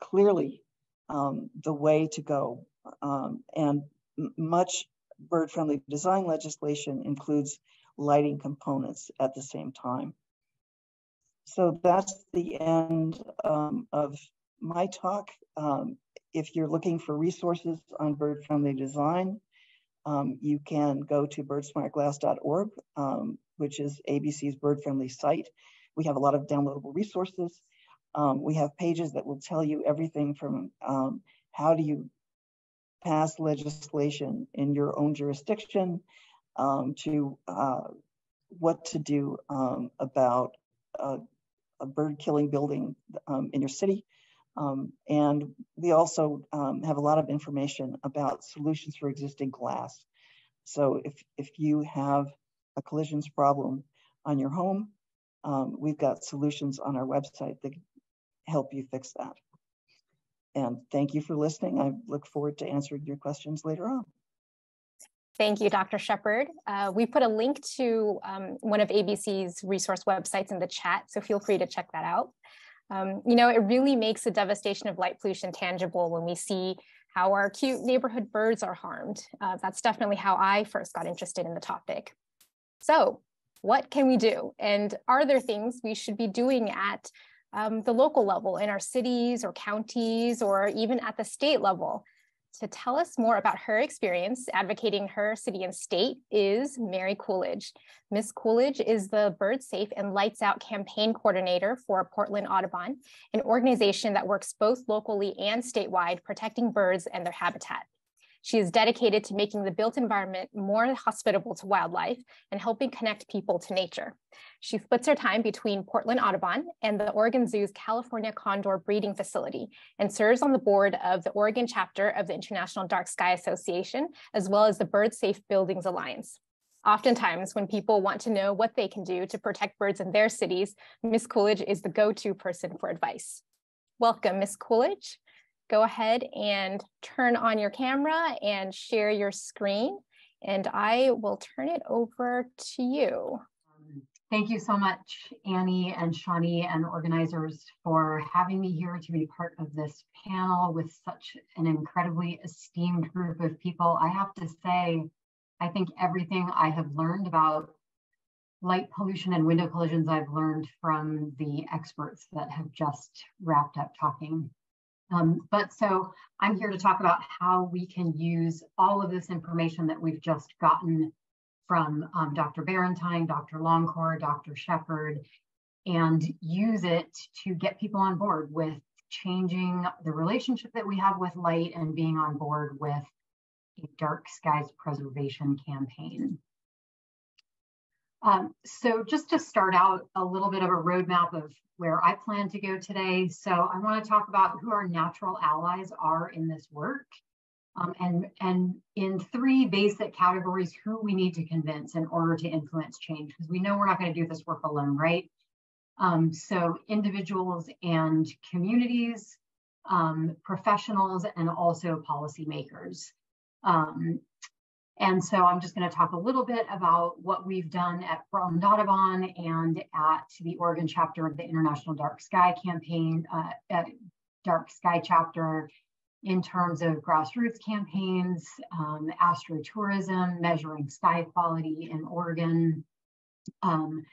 clearly um, the way to go. Um, and much bird-friendly design legislation includes lighting components at the same time. So that's the end um, of my talk. Um, if you're looking for resources on bird-friendly design, um, you can go to birdsmartglass.org, which is ABC's bird-friendly site. We have a lot of downloadable resources. Um, we have pages that will tell you everything from um, how do you pass legislation in your own jurisdiction um, to uh, what to do um, about uh, a bird killing building um, in your city. Um, and we also have a lot of information about solutions for existing glass. So if, if you have a collisions problem on your home, um, we've got solutions on our website that help you fix that. And thank you for listening. I look forward to answering your questions later on. Thank you, Dr. Sheppard. Uh, we put a link to um, one of ABC's resource websites in the chat, so feel free to check that out. Um, you know, it really makes the devastation of light pollution tangible when we see how our cute neighborhood birds are harmed. Uh, that's definitely how I first got interested in the topic. So what can we do? And are there things we should be doing at um, the local level in our cities or counties or even at the state level. To tell us more about her experience advocating her city and state is Mary Coolidge. Miss Coolidge is the Bird Safe and Lights Out campaign coordinator for Portland Audubon, an organization that works both locally and statewide protecting birds and their habitat. She is dedicated to making the built environment more hospitable to wildlife and helping connect people to nature. She splits her time between Portland Audubon and the Oregon Zoo's California Condor Breeding Facility and serves on the board of the Oregon chapter of the International Dark Sky Association, as well as the Bird Safe Buildings Alliance. Oftentimes, when people want to know what they can do to protect birds in their cities, Ms. Coolidge is the go-to person for advice. Welcome, Ms. Coolidge go ahead and turn on your camera and share your screen. And I will turn it over to you. Thank you so much, Annie and Shawnee and organizers for having me here to be part of this panel with such an incredibly esteemed group of people. I have to say, I think everything I have learned about light pollution and window collisions I've learned from the experts that have just wrapped up talking um, but so I'm here to talk about how we can use all of this information that we've just gotten from um, Dr. Barentine, Dr. Longcore, Dr. Sheppard, and use it to get people on board with changing the relationship that we have with light and being on board with a dark skies preservation campaign. Um, so just to start out a little bit of a roadmap of where I plan to go today. So I want to talk about who our natural allies are in this work. Um, and, and in three basic categories, who we need to convince in order to influence change, because we know we're not going to do this work alone, right? Um, so individuals and communities, um, professionals, and also policymakers. Um, and so I'm just going to talk a little bit about what we've done at Portland Audubon and at the Oregon chapter of the International Dark Sky Campaign, uh, Dark Sky chapter in terms of grassroots campaigns, um, astrotourism, measuring sky quality in Oregon, um,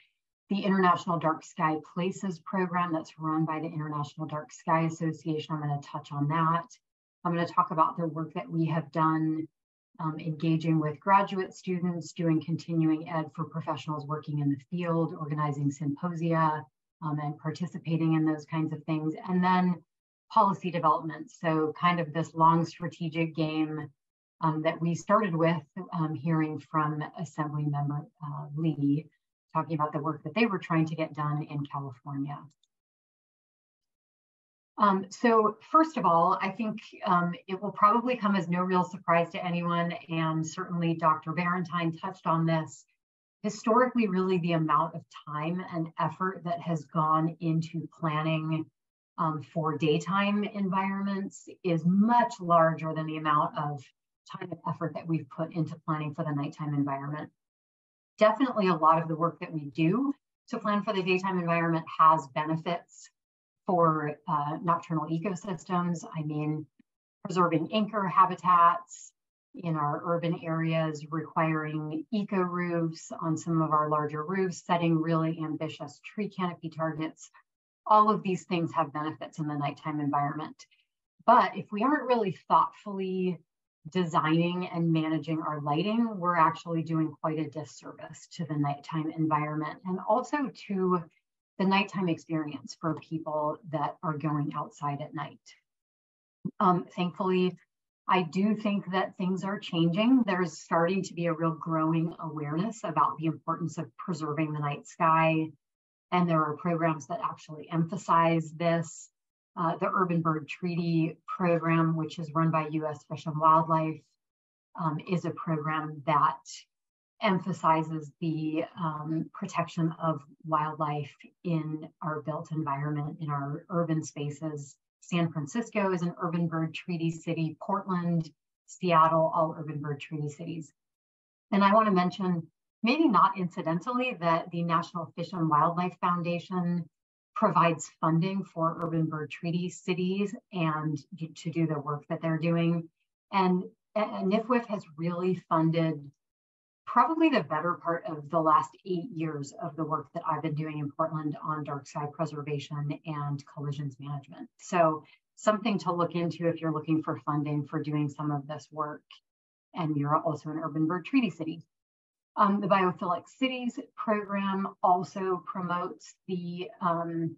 the International Dark Sky Places program that's run by the International Dark Sky Association. I'm going to touch on that. I'm going to talk about the work that we have done um, engaging with graduate students, doing continuing ed for professionals working in the field, organizing symposia, um, and participating in those kinds of things. And then policy development. So kind of this long strategic game um, that we started with um, hearing from Assembly Member uh, Lee, talking about the work that they were trying to get done in California. Um, so first of all, I think um, it will probably come as no real surprise to anyone, and certainly Dr. Barentine touched on this. Historically, really the amount of time and effort that has gone into planning um, for daytime environments is much larger than the amount of time and effort that we've put into planning for the nighttime environment. Definitely a lot of the work that we do to plan for the daytime environment has benefits for uh, nocturnal ecosystems. I mean, preserving anchor habitats in our urban areas, requiring eco roofs on some of our larger roofs, setting really ambitious tree canopy targets. All of these things have benefits in the nighttime environment. But if we aren't really thoughtfully designing and managing our lighting, we're actually doing quite a disservice to the nighttime environment and also to the nighttime experience for people that are going outside at night. Um, thankfully, I do think that things are changing. There's starting to be a real growing awareness about the importance of preserving the night sky. And there are programs that actually emphasize this. Uh, the Urban Bird Treaty Program, which is run by US Fish and Wildlife, um, is a program that emphasizes the um, protection of wildlife in our built environment, in our urban spaces. San Francisco is an urban bird treaty city, Portland, Seattle, all urban bird treaty cities. And I want to mention, maybe not incidentally, that the National Fish and Wildlife Foundation provides funding for urban bird treaty cities and to do the work that they're doing. And, and NFWF has really funded probably the better part of the last eight years of the work that I've been doing in Portland on dark sky preservation and collisions management. So something to look into if you're looking for funding for doing some of this work and you're also an urban bird treaty city. Um, the Biophilic Cities program also promotes the um,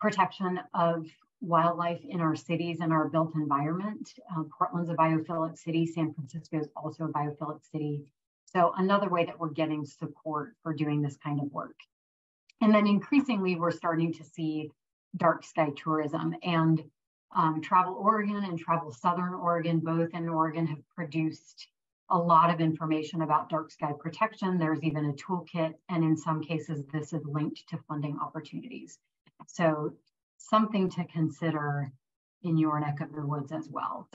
protection of wildlife in our cities and our built environment. Uh, Portland's a biophilic city, San Francisco is also a biophilic city. So another way that we're getting support for doing this kind of work. And then increasingly, we're starting to see dark sky tourism and um, Travel Oregon and Travel Southern Oregon, both in Oregon, have produced a lot of information about dark sky protection. There's even a toolkit, and in some cases, this is linked to funding opportunities. So something to consider in your neck of the woods as well.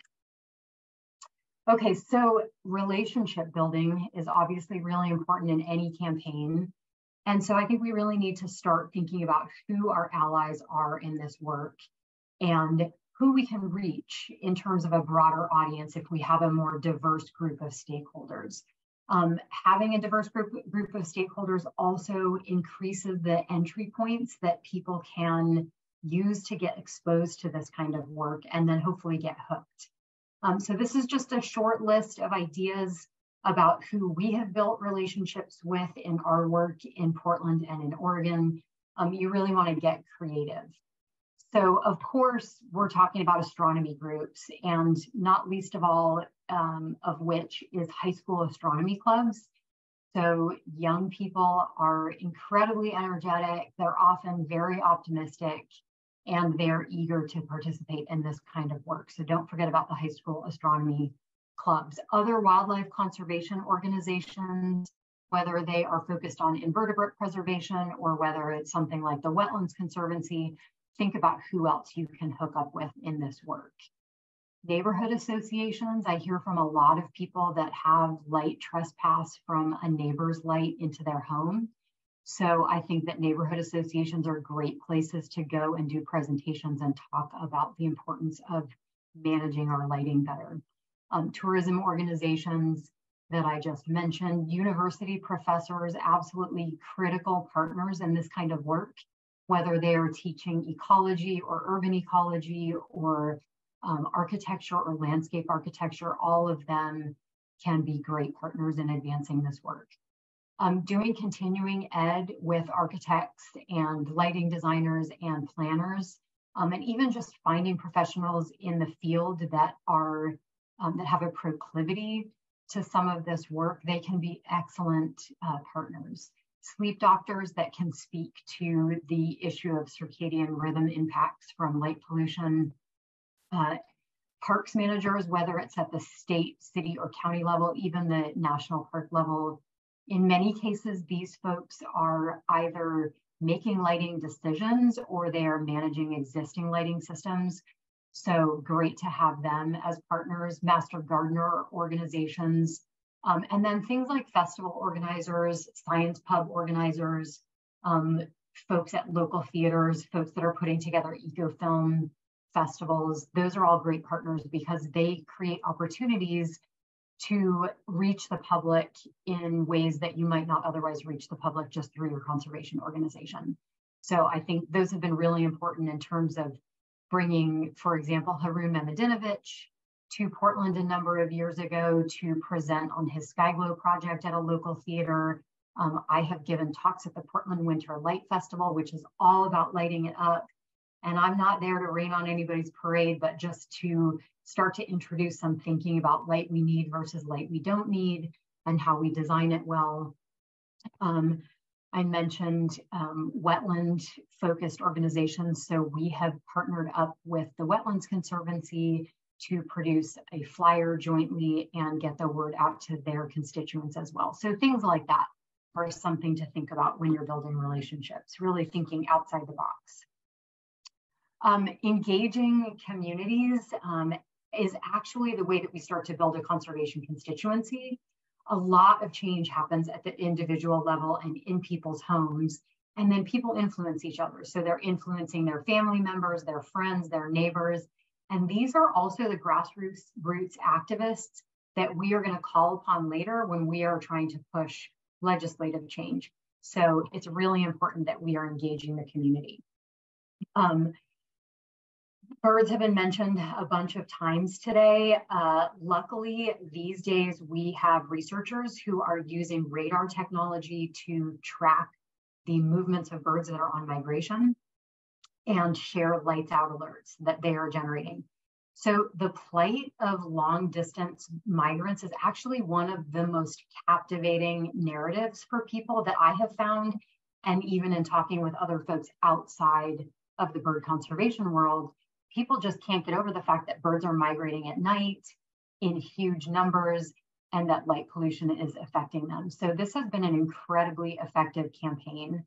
Okay, so relationship building is obviously really important in any campaign. And so I think we really need to start thinking about who our allies are in this work and who we can reach in terms of a broader audience if we have a more diverse group of stakeholders. Um, having a diverse group, group of stakeholders also increases the entry points that people can use to get exposed to this kind of work and then hopefully get hooked. Um, so this is just a short list of ideas about who we have built relationships with in our work in Portland and in Oregon. Um, you really want to get creative. So of course, we're talking about astronomy groups and not least of all um, of which is high school astronomy clubs. So young people are incredibly energetic. They're often very optimistic and they're eager to participate in this kind of work. So don't forget about the high school astronomy clubs. Other wildlife conservation organizations, whether they are focused on invertebrate preservation or whether it's something like the Wetlands Conservancy, think about who else you can hook up with in this work. Neighborhood associations, I hear from a lot of people that have light trespass from a neighbor's light into their home. So I think that neighborhood associations are great places to go and do presentations and talk about the importance of managing our lighting better. Um, tourism organizations, that I just mentioned. University professors, absolutely critical partners in this kind of work, whether they are teaching ecology or urban ecology or um, architecture or landscape architecture, all of them can be great partners in advancing this work. Um, doing continuing ed with architects and lighting designers and planners, um, and even just finding professionals in the field that are um, that have a proclivity to some of this work, they can be excellent uh, partners. Sleep doctors that can speak to the issue of circadian rhythm impacts from light pollution. Uh, parks managers, whether it's at the state, city, or county level, even the national park level. In many cases, these folks are either making lighting decisions or they are managing existing lighting systems. So great to have them as partners, master gardener organizations, um, and then things like festival organizers, science pub organizers, um, folks at local theaters, folks that are putting together ecofilm festivals. Those are all great partners because they create opportunities to reach the public in ways that you might not otherwise reach the public just through your conservation organization. So I think those have been really important in terms of bringing, for example, Harun Mehmedinovic to Portland a number of years ago to present on his Skyglow project at a local theater. Um, I have given talks at the Portland Winter Light Festival, which is all about lighting it up. And I'm not there to rain on anybody's parade, but just to start to introduce some thinking about light we need versus light we don't need and how we design it well. Um, I mentioned um, wetland focused organizations. So we have partnered up with the Wetlands Conservancy to produce a flyer jointly and get the word out to their constituents as well. So things like that are something to think about when you're building relationships, really thinking outside the box. Um, engaging communities um, is actually the way that we start to build a conservation constituency a lot of change happens at the individual level and in people's homes. And then people influence each other. So they're influencing their family members, their friends, their neighbors. And these are also the grassroots roots activists that we are going to call upon later when we are trying to push legislative change. So it's really important that we are engaging the community. Um, birds have been mentioned a bunch of times today. Uh, luckily, these days we have researchers who are using radar technology to track the movements of birds that are on migration and share lights out alerts that they are generating. So the plight of long distance migrants is actually one of the most captivating narratives for people that I have found. And even in talking with other folks outside of the bird conservation world, people just can't get over the fact that birds are migrating at night in huge numbers and that light pollution is affecting them. So this has been an incredibly effective campaign.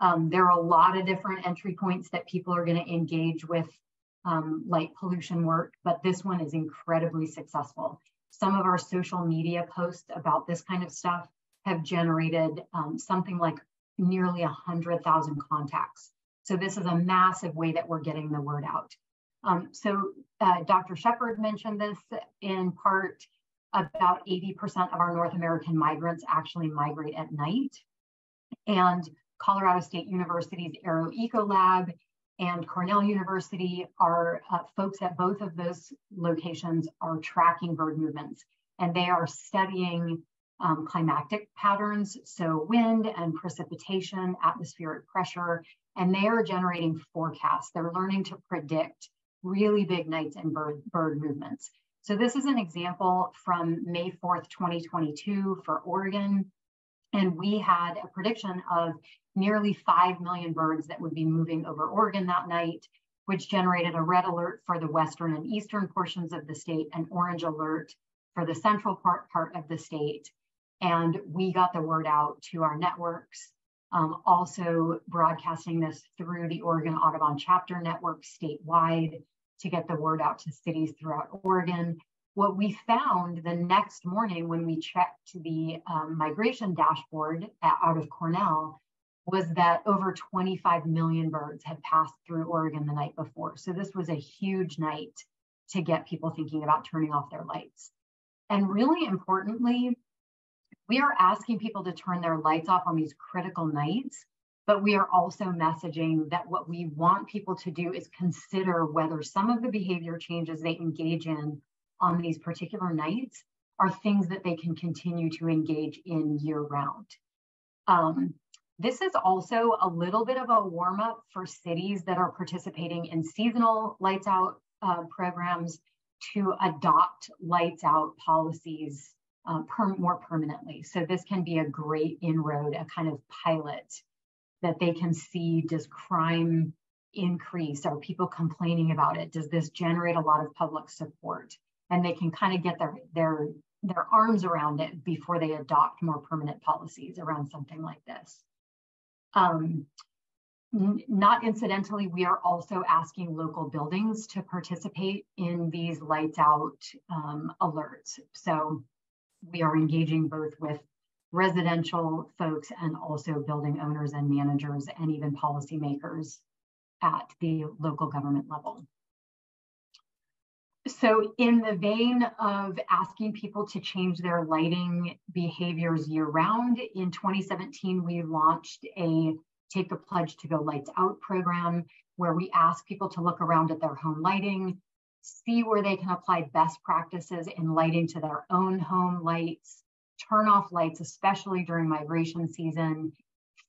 Um, there are a lot of different entry points that people are going to engage with um, light pollution work, but this one is incredibly successful. Some of our social media posts about this kind of stuff have generated um, something like nearly 100,000 contacts. So this is a massive way that we're getting the word out. Um, so uh, Dr. Sheppard mentioned this in part, about 80% of our North American migrants actually migrate at night. And Colorado State University's Aero Eco Lab and Cornell University are uh, folks at both of those locations are tracking bird movements and they are studying um, climatic patterns, so wind and precipitation, atmospheric pressure, and they are generating forecasts. They're learning to predict really big nights and bird, bird movements. So this is an example from May 4th, 2022 for Oregon. And we had a prediction of nearly 5 million birds that would be moving over Oregon that night, which generated a red alert for the western and eastern portions of the state, an orange alert for the central part, part of the state. And we got the word out to our networks, um, also broadcasting this through the Oregon Audubon chapter network statewide to get the word out to cities throughout Oregon. What we found the next morning when we checked the um, migration dashboard at, out of Cornell was that over 25 million birds had passed through Oregon the night before. So this was a huge night to get people thinking about turning off their lights. And really importantly, we are asking people to turn their lights off on these critical nights, but we are also messaging that what we want people to do is consider whether some of the behavior changes they engage in on these particular nights are things that they can continue to engage in year round. Um, this is also a little bit of a warm up for cities that are participating in seasonal lights out uh, programs to adopt lights out policies uh, per, more permanently. So this can be a great inroad, a kind of pilot that they can see does crime increase? Are people complaining about it? Does this generate a lot of public support? And they can kind of get their, their, their arms around it before they adopt more permanent policies around something like this. Um, not incidentally, we are also asking local buildings to participate in these lights out um, alerts. So we are engaging both with residential folks and also building owners and managers and even policymakers at the local government level. So in the vein of asking people to change their lighting behaviors year round, in 2017, we launched a Take a Pledge to Go Lights Out program where we ask people to look around at their home lighting, see where they can apply best practices in lighting to their own home lights, turn off lights, especially during migration season,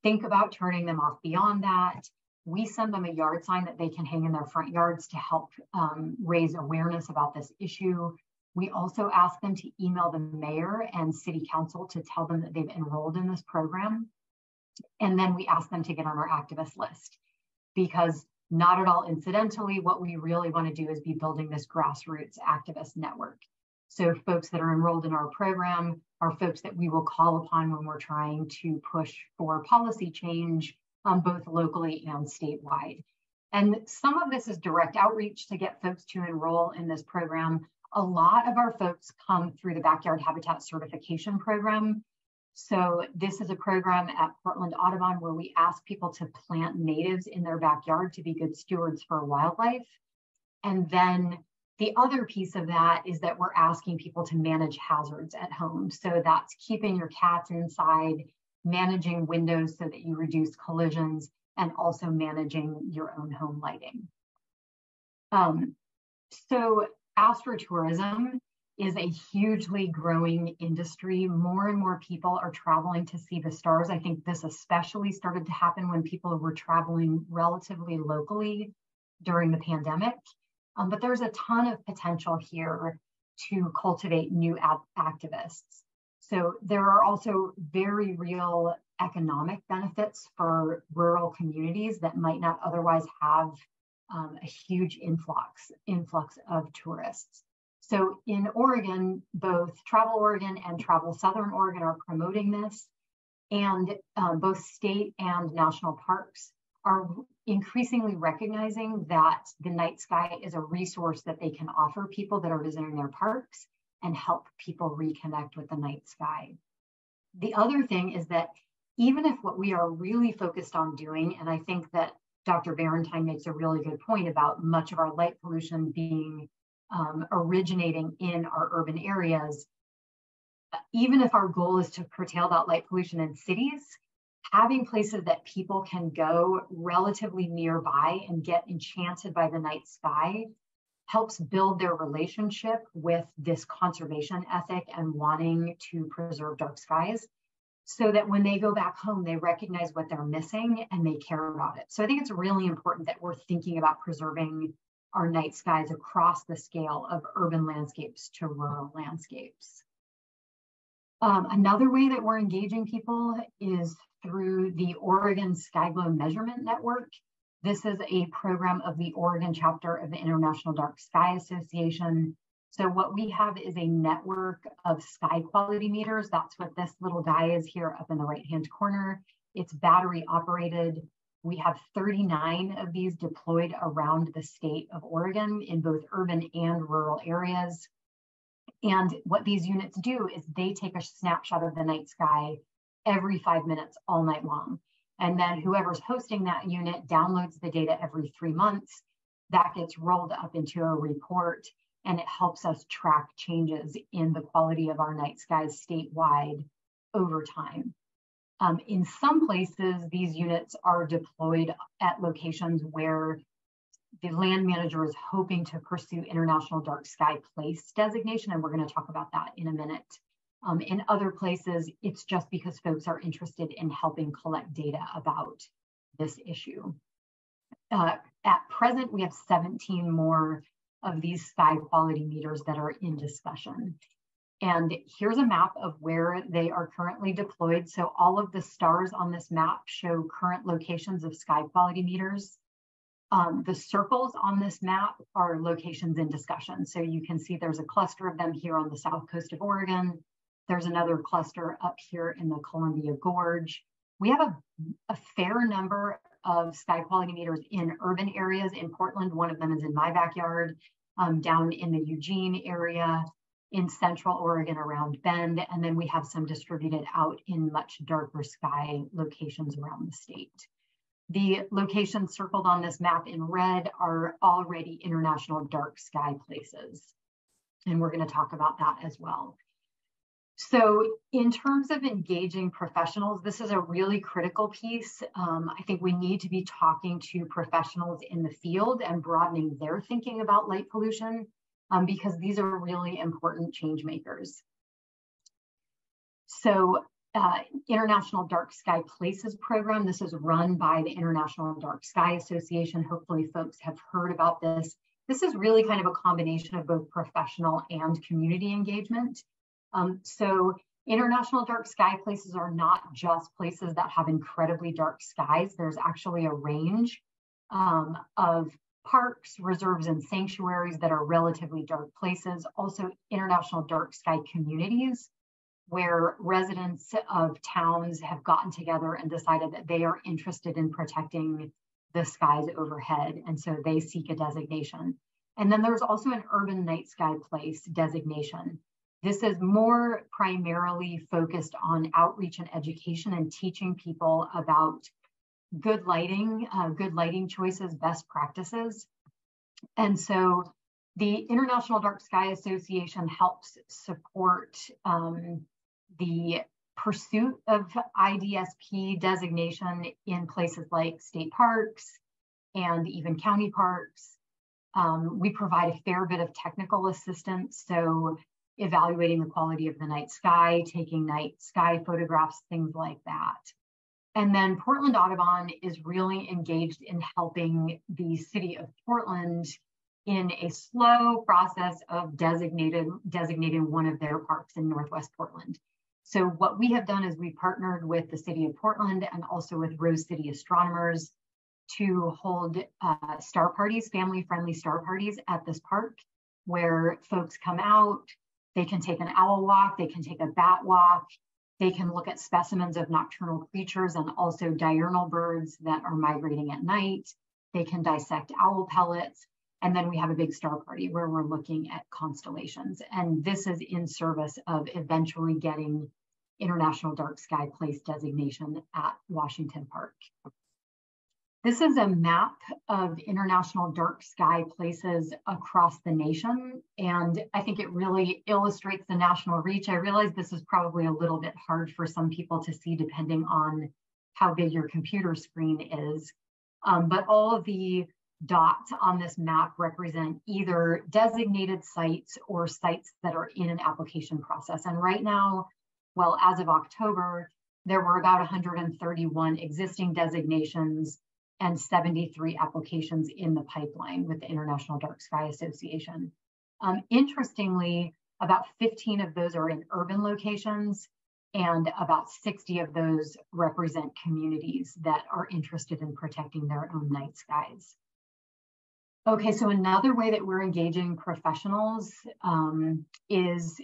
think about turning them off beyond that. We send them a yard sign that they can hang in their front yards to help um, raise awareness about this issue. We also ask them to email the mayor and city council to tell them that they've enrolled in this program. And then we ask them to get on our activist list because not at all incidentally, what we really want to do is be building this grassroots activist network. So folks that are enrolled in our program are folks that we will call upon when we're trying to push for policy change um, both locally and statewide. And some of this is direct outreach to get folks to enroll in this program. A lot of our folks come through the Backyard Habitat Certification Program. So this is a program at Portland Audubon where we ask people to plant natives in their backyard to be good stewards for wildlife. And then the other piece of that is that we're asking people to manage hazards at home. So that's keeping your cats inside, managing windows so that you reduce collisions, and also managing your own home lighting. Um, so astrotourism is a hugely growing industry. More and more people are traveling to see the stars. I think this especially started to happen when people were traveling relatively locally during the pandemic. Um, but there's a ton of potential here to cultivate new activists. So there are also very real economic benefits for rural communities that might not otherwise have um, a huge influx influx of tourists. So in Oregon, both Travel Oregon and Travel Southern Oregon are promoting this, and um, both state and national parks are increasingly recognizing that the night sky is a resource that they can offer people that are visiting their parks and help people reconnect with the night sky. The other thing is that even if what we are really focused on doing, and I think that Dr. Barentine makes a really good point about much of our light pollution being um, originating in our urban areas, even if our goal is to curtail that light pollution in cities, having places that people can go relatively nearby and get enchanted by the night sky helps build their relationship with this conservation ethic and wanting to preserve dark skies so that when they go back home, they recognize what they're missing and they care about it. So I think it's really important that we're thinking about preserving our night skies across the scale of urban landscapes to rural landscapes. Um, another way that we're engaging people is through the Oregon Skyglow Measurement Network. This is a program of the Oregon chapter of the International Dark Sky Association. So what we have is a network of sky quality meters. That's what this little guy is here up in the right-hand corner. It's battery operated. We have 39 of these deployed around the state of Oregon in both urban and rural areas. And what these units do is they take a snapshot of the night sky every five minutes all night long. And then whoever's hosting that unit downloads the data every three months. That gets rolled up into a report and it helps us track changes in the quality of our night skies statewide over time. Um, in some places, these units are deployed at locations where the land manager is hoping to pursue international dark sky place designation, and we're going to talk about that in a minute. Um, in other places, it's just because folks are interested in helping collect data about this issue. Uh, at present, we have 17 more of these sky quality meters that are in discussion. And here's a map of where they are currently deployed. So all of the stars on this map show current locations of sky quality meters. Um, the circles on this map are locations in discussion. So you can see there's a cluster of them here on the south coast of Oregon. There's another cluster up here in the Columbia Gorge. We have a, a fair number of sky quality meters in urban areas in Portland. One of them is in my backyard, um, down in the Eugene area, in central Oregon around Bend, and then we have some distributed out in much darker sky locations around the state. The locations circled on this map in red are already international dark sky places. And we're gonna talk about that as well. So in terms of engaging professionals, this is a really critical piece. Um, I think we need to be talking to professionals in the field and broadening their thinking about light pollution um, because these are really important change makers. So uh, International Dark Sky Places program, this is run by the International Dark Sky Association. Hopefully folks have heard about this. This is really kind of a combination of both professional and community engagement. Um, so International dark sky places are not just places that have incredibly dark skies. There's actually a range um, of parks, reserves, and sanctuaries that are relatively dark places. Also, international dark sky communities where residents of towns have gotten together and decided that they are interested in protecting the skies overhead. And so they seek a designation. And then there's also an urban night sky place designation. This is more primarily focused on outreach and education and teaching people about good lighting, uh, good lighting choices, best practices. And so the International Dark Sky Association helps support um, the pursuit of IDSP designation in places like state parks and even county parks. Um, we provide a fair bit of technical assistance. So evaluating the quality of the night sky, taking night sky photographs, things like that. And then Portland Audubon is really engaged in helping the city of Portland in a slow process of designated designating one of their parks in Northwest Portland. So what we have done is we partnered with the city of Portland and also with Rose City Astronomers to hold uh, star parties, family-friendly star parties at this park, where folks come out, they can take an owl walk, they can take a bat walk, they can look at specimens of nocturnal creatures and also diurnal birds that are migrating at night. They can dissect owl pellets. And then we have a big star party where we're looking at constellations. And this is in service of eventually getting International Dark Sky Place designation at Washington Park. This is a map of international dark sky places across the nation. And I think it really illustrates the national reach. I realize this is probably a little bit hard for some people to see depending on how big your computer screen is. Um, but all of the dots on this map represent either designated sites or sites that are in an application process. And right now, well, as of October, there were about 131 existing designations and 73 applications in the pipeline with the International Dark Sky Association. Um, interestingly, about 15 of those are in urban locations, and about 60 of those represent communities that are interested in protecting their own night skies. Okay, so another way that we're engaging professionals um, is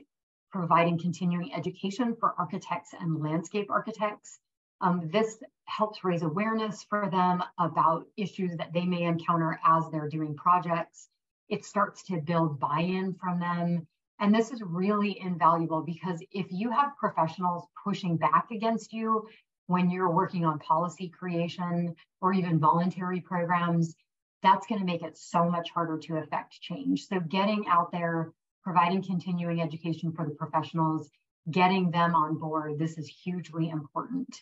providing continuing education for architects and landscape architects. Um, this helps raise awareness for them about issues that they may encounter as they're doing projects. It starts to build buy in from them. And this is really invaluable because if you have professionals pushing back against you when you're working on policy creation or even voluntary programs, that's going to make it so much harder to affect change. So, getting out there, providing continuing education for the professionals getting them on board. This is hugely important.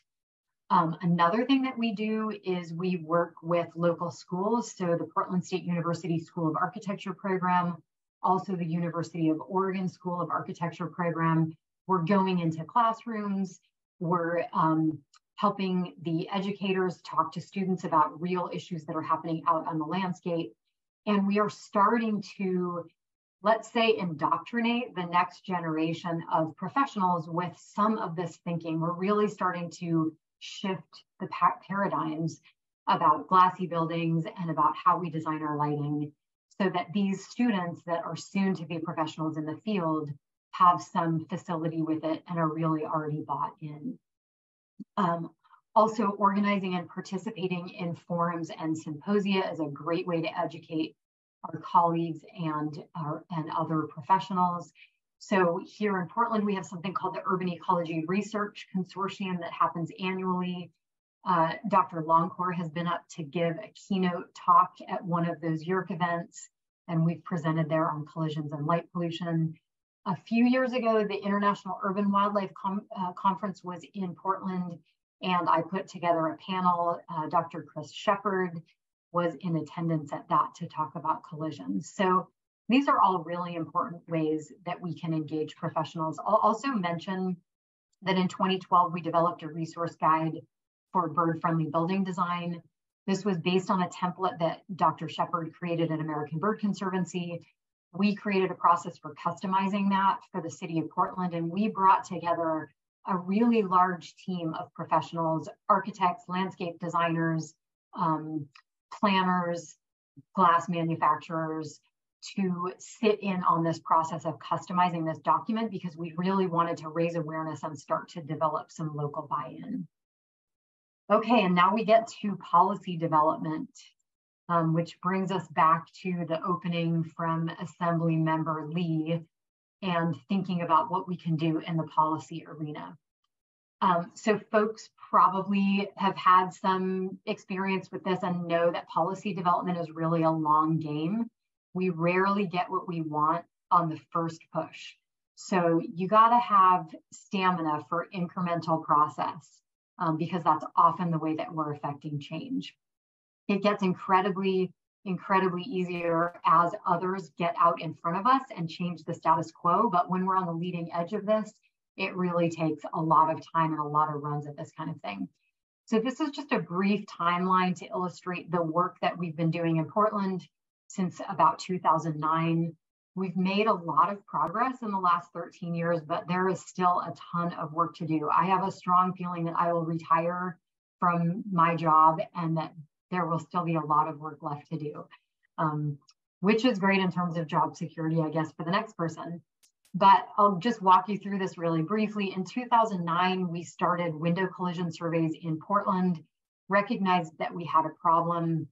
Um, another thing that we do is we work with local schools. So the Portland State University School of Architecture program, also the University of Oregon School of Architecture program. We're going into classrooms. We're um, helping the educators talk to students about real issues that are happening out on the landscape. And we are starting to, let's say, indoctrinate the next generation of professionals with some of this thinking. We're really starting to shift the paradigms about glassy buildings and about how we design our lighting so that these students that are soon to be professionals in the field have some facility with it and are really already bought in. Um, also, organizing and participating in forums and symposia is a great way to educate our colleagues and, our, and other professionals. So here in Portland, we have something called the Urban Ecology Research Consortium that happens annually. Uh, Dr. Longcore has been up to give a keynote talk at one of those UERC events, and we've presented there on collisions and light pollution. A few years ago, the International Urban Wildlife Com uh, Conference was in Portland, and I put together a panel. Uh, Dr. Chris Sheppard was in attendance at that to talk about collisions. So these are all really important ways that we can engage professionals. I'll also mention that in 2012, we developed a resource guide for bird-friendly building design. This was based on a template that Dr. Sheppard created at American Bird Conservancy. We created a process for customizing that for the city of Portland, and we brought together a really large team of professionals, architects, landscape designers, um, planners, glass manufacturers, to sit in on this process of customizing this document because we really wanted to raise awareness and start to develop some local buy-in. Okay, and now we get to policy development, um, which brings us back to the opening from Assembly Member Lee and thinking about what we can do in the policy arena. Um, so folks probably have had some experience with this and know that policy development is really a long game we rarely get what we want on the first push. So you got to have stamina for incremental process um, because that's often the way that we're affecting change. It gets incredibly, incredibly easier as others get out in front of us and change the status quo. But when we're on the leading edge of this, it really takes a lot of time and a lot of runs at this kind of thing. So this is just a brief timeline to illustrate the work that we've been doing in Portland since about 2009. We've made a lot of progress in the last 13 years, but there is still a ton of work to do. I have a strong feeling that I will retire from my job and that there will still be a lot of work left to do, um, which is great in terms of job security, I guess, for the next person. But I'll just walk you through this really briefly. In 2009, we started window collision surveys in Portland, recognized that we had a problem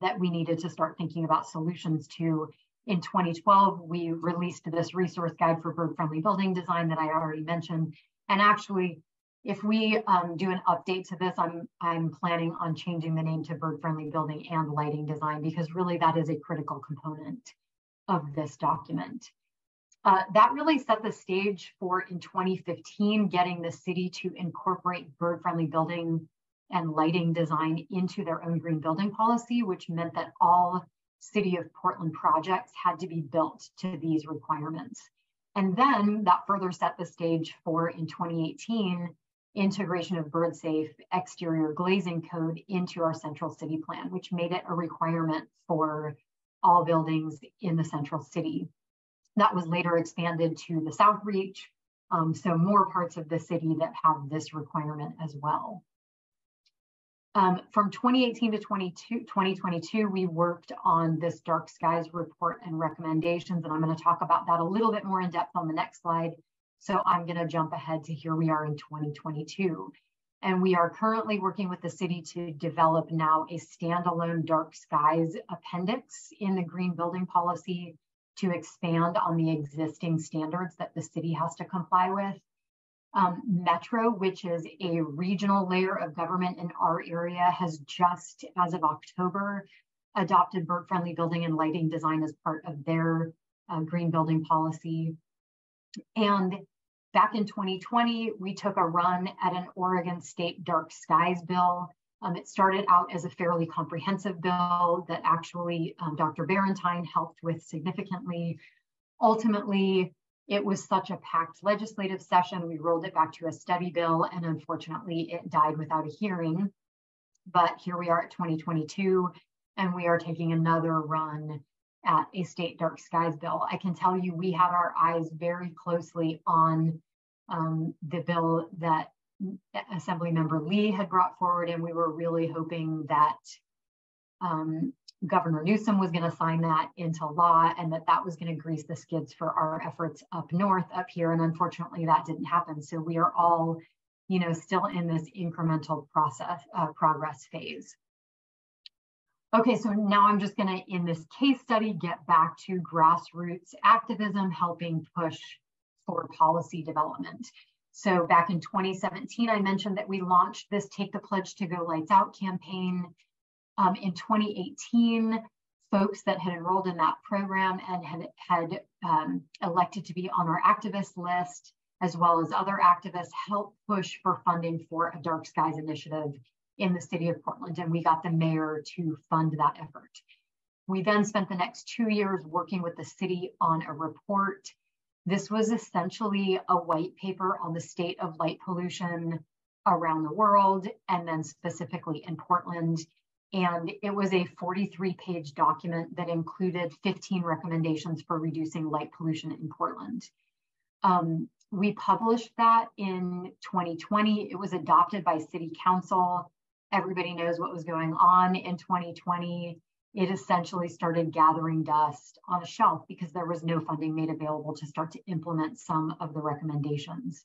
that we needed to start thinking about solutions to. In 2012, we released this resource guide for bird friendly building design that I already mentioned. And actually, if we um, do an update to this, I'm, I'm planning on changing the name to bird friendly building and lighting design because really that is a critical component of this document. Uh, that really set the stage for in 2015 getting the city to incorporate bird friendly building and lighting design into their own green building policy, which meant that all City of Portland projects had to be built to these requirements. And then that further set the stage for in 2018 integration of bird safe exterior glazing code into our central city plan, which made it a requirement for all buildings in the central city. That was later expanded to the South Reach, um, so more parts of the city that have this requirement as well. Um, from 2018 to 2022, we worked on this dark skies report and recommendations, and I'm going to talk about that a little bit more in depth on the next slide. So I'm going to jump ahead to here we are in 2022. And we are currently working with the city to develop now a standalone dark skies appendix in the green building policy to expand on the existing standards that the city has to comply with. Um, Metro, which is a regional layer of government in our area, has just, as of October, adopted bird friendly building and lighting design as part of their uh, green building policy. And back in 2020, we took a run at an Oregon State Dark Skies bill. Um, it started out as a fairly comprehensive bill that actually um, Dr. Barentine helped with significantly. Ultimately, it was such a packed legislative session, we rolled it back to a study bill, and unfortunately, it died without a hearing. But here we are at 2022, and we are taking another run at a state dark skies bill. I can tell you we had our eyes very closely on um, the bill that Assemblymember Lee had brought forward, and we were really hoping that um, Governor Newsom was going to sign that into law and that that was going to grease the skids for our efforts up north up here. And unfortunately, that didn't happen. So we are all, you know, still in this incremental process uh, progress phase. Okay, so now I'm just gonna, in this case study, get back to grassroots activism helping push for policy development. So back in 2017, I mentioned that we launched this Take the Pledge to Go Lights Out campaign. Um, in 2018, folks that had enrolled in that program and had, had um, elected to be on our activist list, as well as other activists, helped push for funding for a Dark Skies initiative in the city of Portland, and we got the mayor to fund that effort. We then spent the next two years working with the city on a report. This was essentially a white paper on the state of light pollution around the world, and then specifically in Portland. And it was a 43 page document that included 15 recommendations for reducing light pollution in Portland. Um, we published that in 2020. It was adopted by City Council everybody knows what was going on in 2020. It essentially started gathering dust on a shelf because there was no funding made available to start to implement some of the recommendations.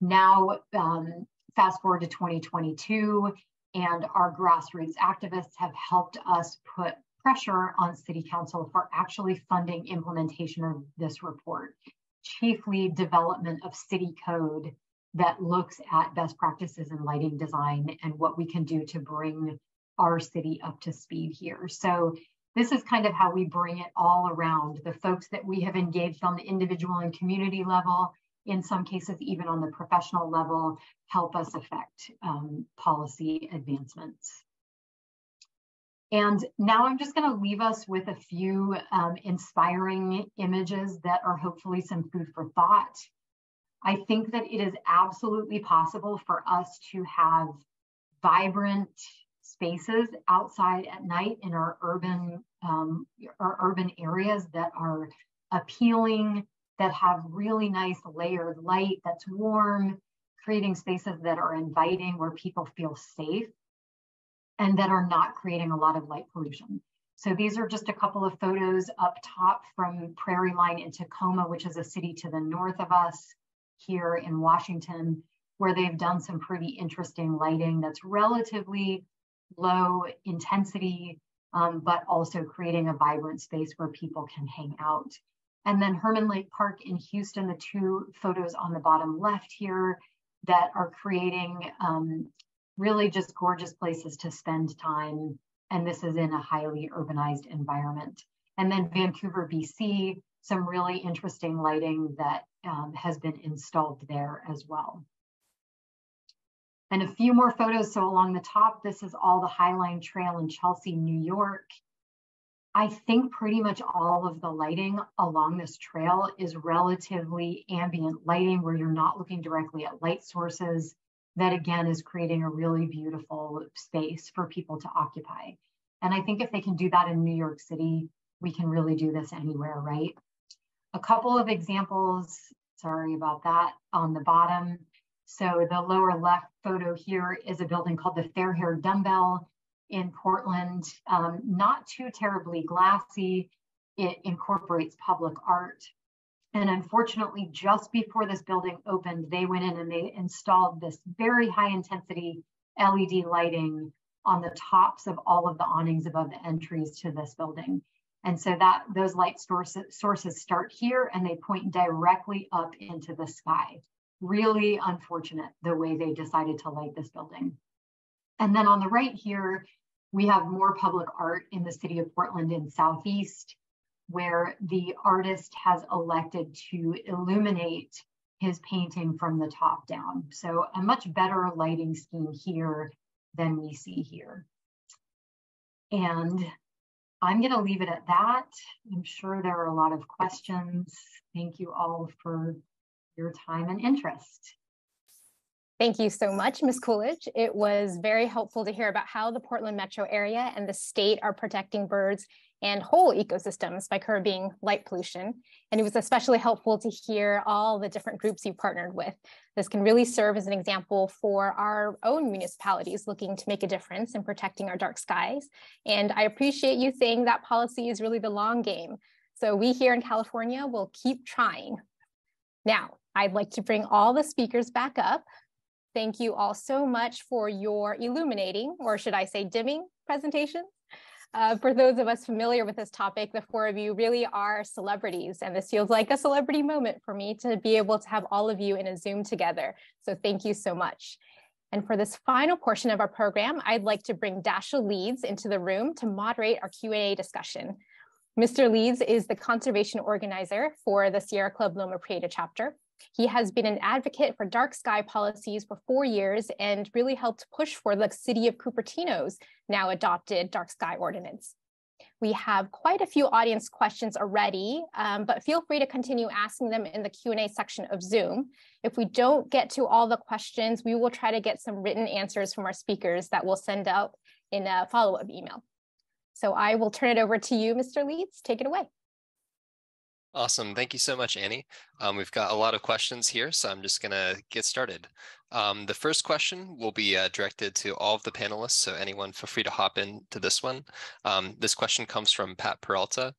Now, um, fast forward to 2022, and our grassroots activists have helped us put pressure on City Council for actually funding implementation of this report, chiefly development of city code that looks at best practices in lighting design and what we can do to bring our city up to speed here. So this is kind of how we bring it all around. The folks that we have engaged on the individual and community level, in some cases, even on the professional level, help us affect um, policy advancements. And now I'm just going to leave us with a few um, inspiring images that are hopefully some food for thought I think that it is absolutely possible for us to have vibrant spaces outside at night in our urban um, our urban areas that are appealing, that have really nice layered light that's warm, creating spaces that are inviting where people feel safe and that are not creating a lot of light pollution. So these are just a couple of photos up top from Prairie Line in Tacoma, which is a city to the north of us here in Washington, where they've done some pretty interesting lighting that's relatively low intensity, um, but also creating a vibrant space where people can hang out. And then Hermann Lake Park in Houston, the two photos on the bottom left here that are creating um, really just gorgeous places to spend time. And this is in a highly urbanized environment. And then Vancouver, BC, some really interesting lighting that um, has been installed there as well. And a few more photos. So along the top, this is all the Highline Trail in Chelsea, New York. I think pretty much all of the lighting along this trail is relatively ambient lighting where you're not looking directly at light sources. That again is creating a really beautiful space for people to occupy. And I think if they can do that in New York City, we can really do this anywhere, right? a couple of examples, sorry about that, on the bottom. So the lower left photo here is a building called the Fair-Haired Dumbbell in Portland. Um, not too terribly glassy. It incorporates public art. And unfortunately, just before this building opened, they went in and they installed this very high intensity LED lighting on the tops of all of the awnings above the entries to this building. And so that those light sources, sources start here and they point directly up into the sky. Really unfortunate the way they decided to light this building. And then on the right here, we have more public art in the city of Portland in Southeast, where the artist has elected to illuminate his painting from the top down. So a much better lighting scheme here than we see here. And I'm going to leave it at that. I'm sure there are a lot of questions. Thank you all for your time and interest. Thank you so much, Ms. Coolidge. It was very helpful to hear about how the Portland metro area and the state are protecting birds and whole ecosystems by curbing light pollution. And it was especially helpful to hear all the different groups you partnered with. This can really serve as an example for our own municipalities looking to make a difference in protecting our dark skies. And I appreciate you saying that policy is really the long game. So we here in California will keep trying. Now, I'd like to bring all the speakers back up. Thank you all so much for your illuminating, or should I say dimming presentations. Uh, for those of us familiar with this topic, the four of you really are celebrities, and this feels like a celebrity moment for me to be able to have all of you in a Zoom together. So thank you so much. And for this final portion of our program, I'd like to bring Dasha Leeds into the room to moderate our Q&A discussion. Mr. Leeds is the conservation organizer for the Sierra Club Loma Prieta chapter. He has been an advocate for dark sky policies for four years and really helped push for the city of Cupertino's now adopted dark sky ordinance. We have quite a few audience questions already, um, but feel free to continue asking them in the Q&A section of Zoom. If we don't get to all the questions, we will try to get some written answers from our speakers that we'll send out in a follow-up email. So I will turn it over to you, Mr. Leeds. Take it away. Awesome. Thank you so much, Annie. Um, we've got a lot of questions here, so I'm just going to get started. Um, the first question will be uh, directed to all of the panelists, so anyone feel free to hop into this one. Um, this question comes from Pat Peralta,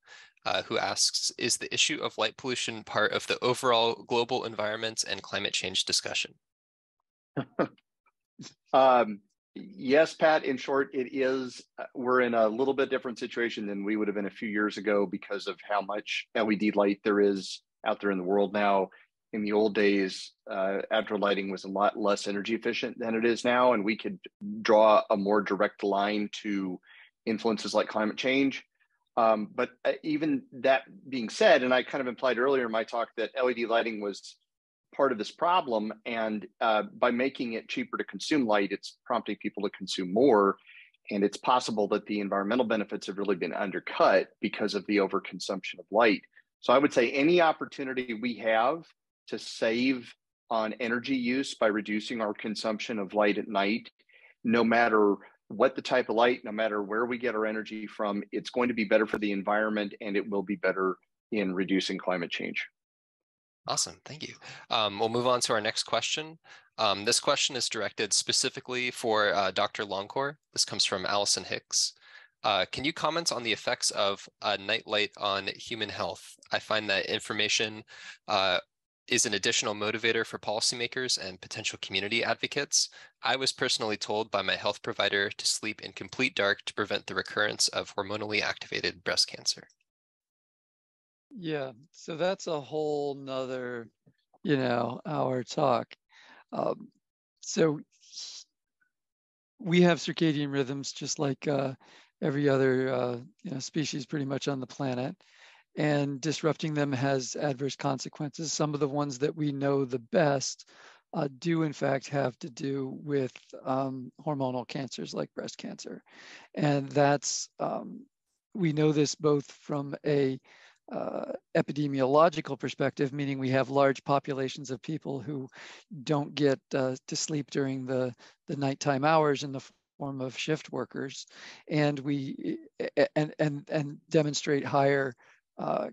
uh, who asks, is the issue of light pollution part of the overall global environment and climate change discussion? Yes, Pat, in short, it is. Uh, we're in a little bit different situation than we would have been a few years ago because of how much LED light there is out there in the world now. In the old days, uh, outdoor lighting was a lot less energy efficient than it is now, and we could draw a more direct line to influences like climate change. Um, but uh, even that being said, and I kind of implied earlier in my talk that LED lighting was part of this problem. And uh, by making it cheaper to consume light, it's prompting people to consume more. And it's possible that the environmental benefits have really been undercut because of the overconsumption of light. So I would say any opportunity we have to save on energy use by reducing our consumption of light at night, no matter what the type of light, no matter where we get our energy from, it's going to be better for the environment and it will be better in reducing climate change. Awesome, thank you. Um, we'll move on to our next question. Um, this question is directed specifically for uh, Dr. Longcore. This comes from Allison Hicks. Uh, can you comment on the effects of uh, night light on human health? I find that information uh, is an additional motivator for policymakers and potential community advocates. I was personally told by my health provider to sleep in complete dark to prevent the recurrence of hormonally activated breast cancer. Yeah, so that's a whole nother, you know, hour talk. Um, so we have circadian rhythms just like uh, every other uh, you know, species pretty much on the planet. And disrupting them has adverse consequences. Some of the ones that we know the best uh, do in fact have to do with um, hormonal cancers like breast cancer. And that's, um, we know this both from a uh, epidemiological perspective, meaning we have large populations of people who don't get uh, to sleep during the, the nighttime hours in the form of shift workers, and we and and and demonstrate higher uh,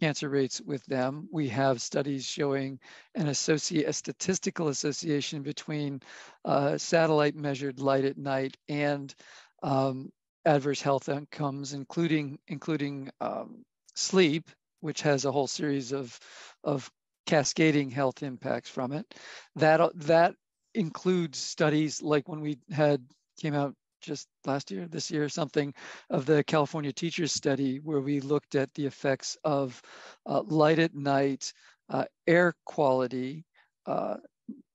cancer rates with them. We have studies showing an associate, a statistical association between uh, satellite measured light at night and um, adverse health outcomes, including including um, sleep, which has a whole series of, of cascading health impacts from it. That, that includes studies like when we had came out just last year, this year, something of the California teachers study where we looked at the effects of uh, light at night, uh, air quality, uh,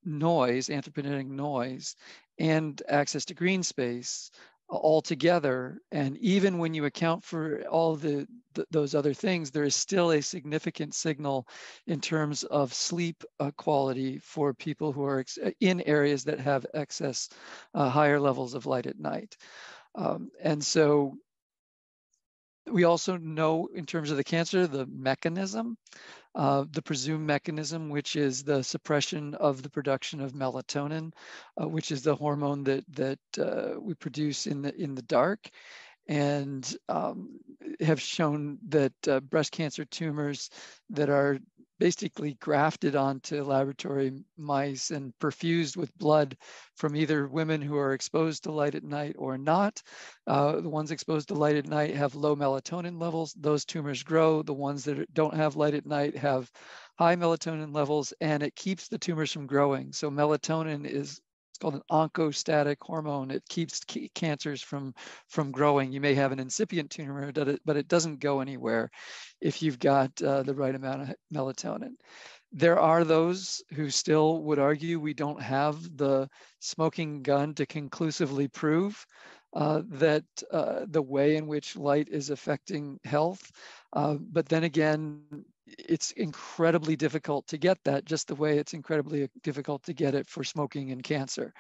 noise, anthropogenic noise, and access to green space altogether. And even when you account for all the, those other things, there is still a significant signal in terms of sleep uh, quality for people who are in areas that have excess uh, higher levels of light at night. Um, and so we also know in terms of the cancer, the mechanism, uh, the presumed mechanism, which is the suppression of the production of melatonin, uh, which is the hormone that that uh, we produce in the in the dark, and um, have shown that uh, breast cancer tumors that are basically grafted onto laboratory mice and perfused with blood from either women who are exposed to light at night or not. Uh, the ones exposed to light at night have low melatonin levels. Those tumors grow. The ones that don't have light at night have high melatonin levels and it keeps the tumors from growing. So melatonin is called an oncostatic hormone. It keeps cancers from, from growing. You may have an incipient tumor, but it doesn't go anywhere if you've got uh, the right amount of melatonin. There are those who still would argue we don't have the smoking gun to conclusively prove uh, that uh, the way in which light is affecting health. Uh, but then again, it's incredibly difficult to get that just the way it's incredibly difficult to get it for smoking and cancer.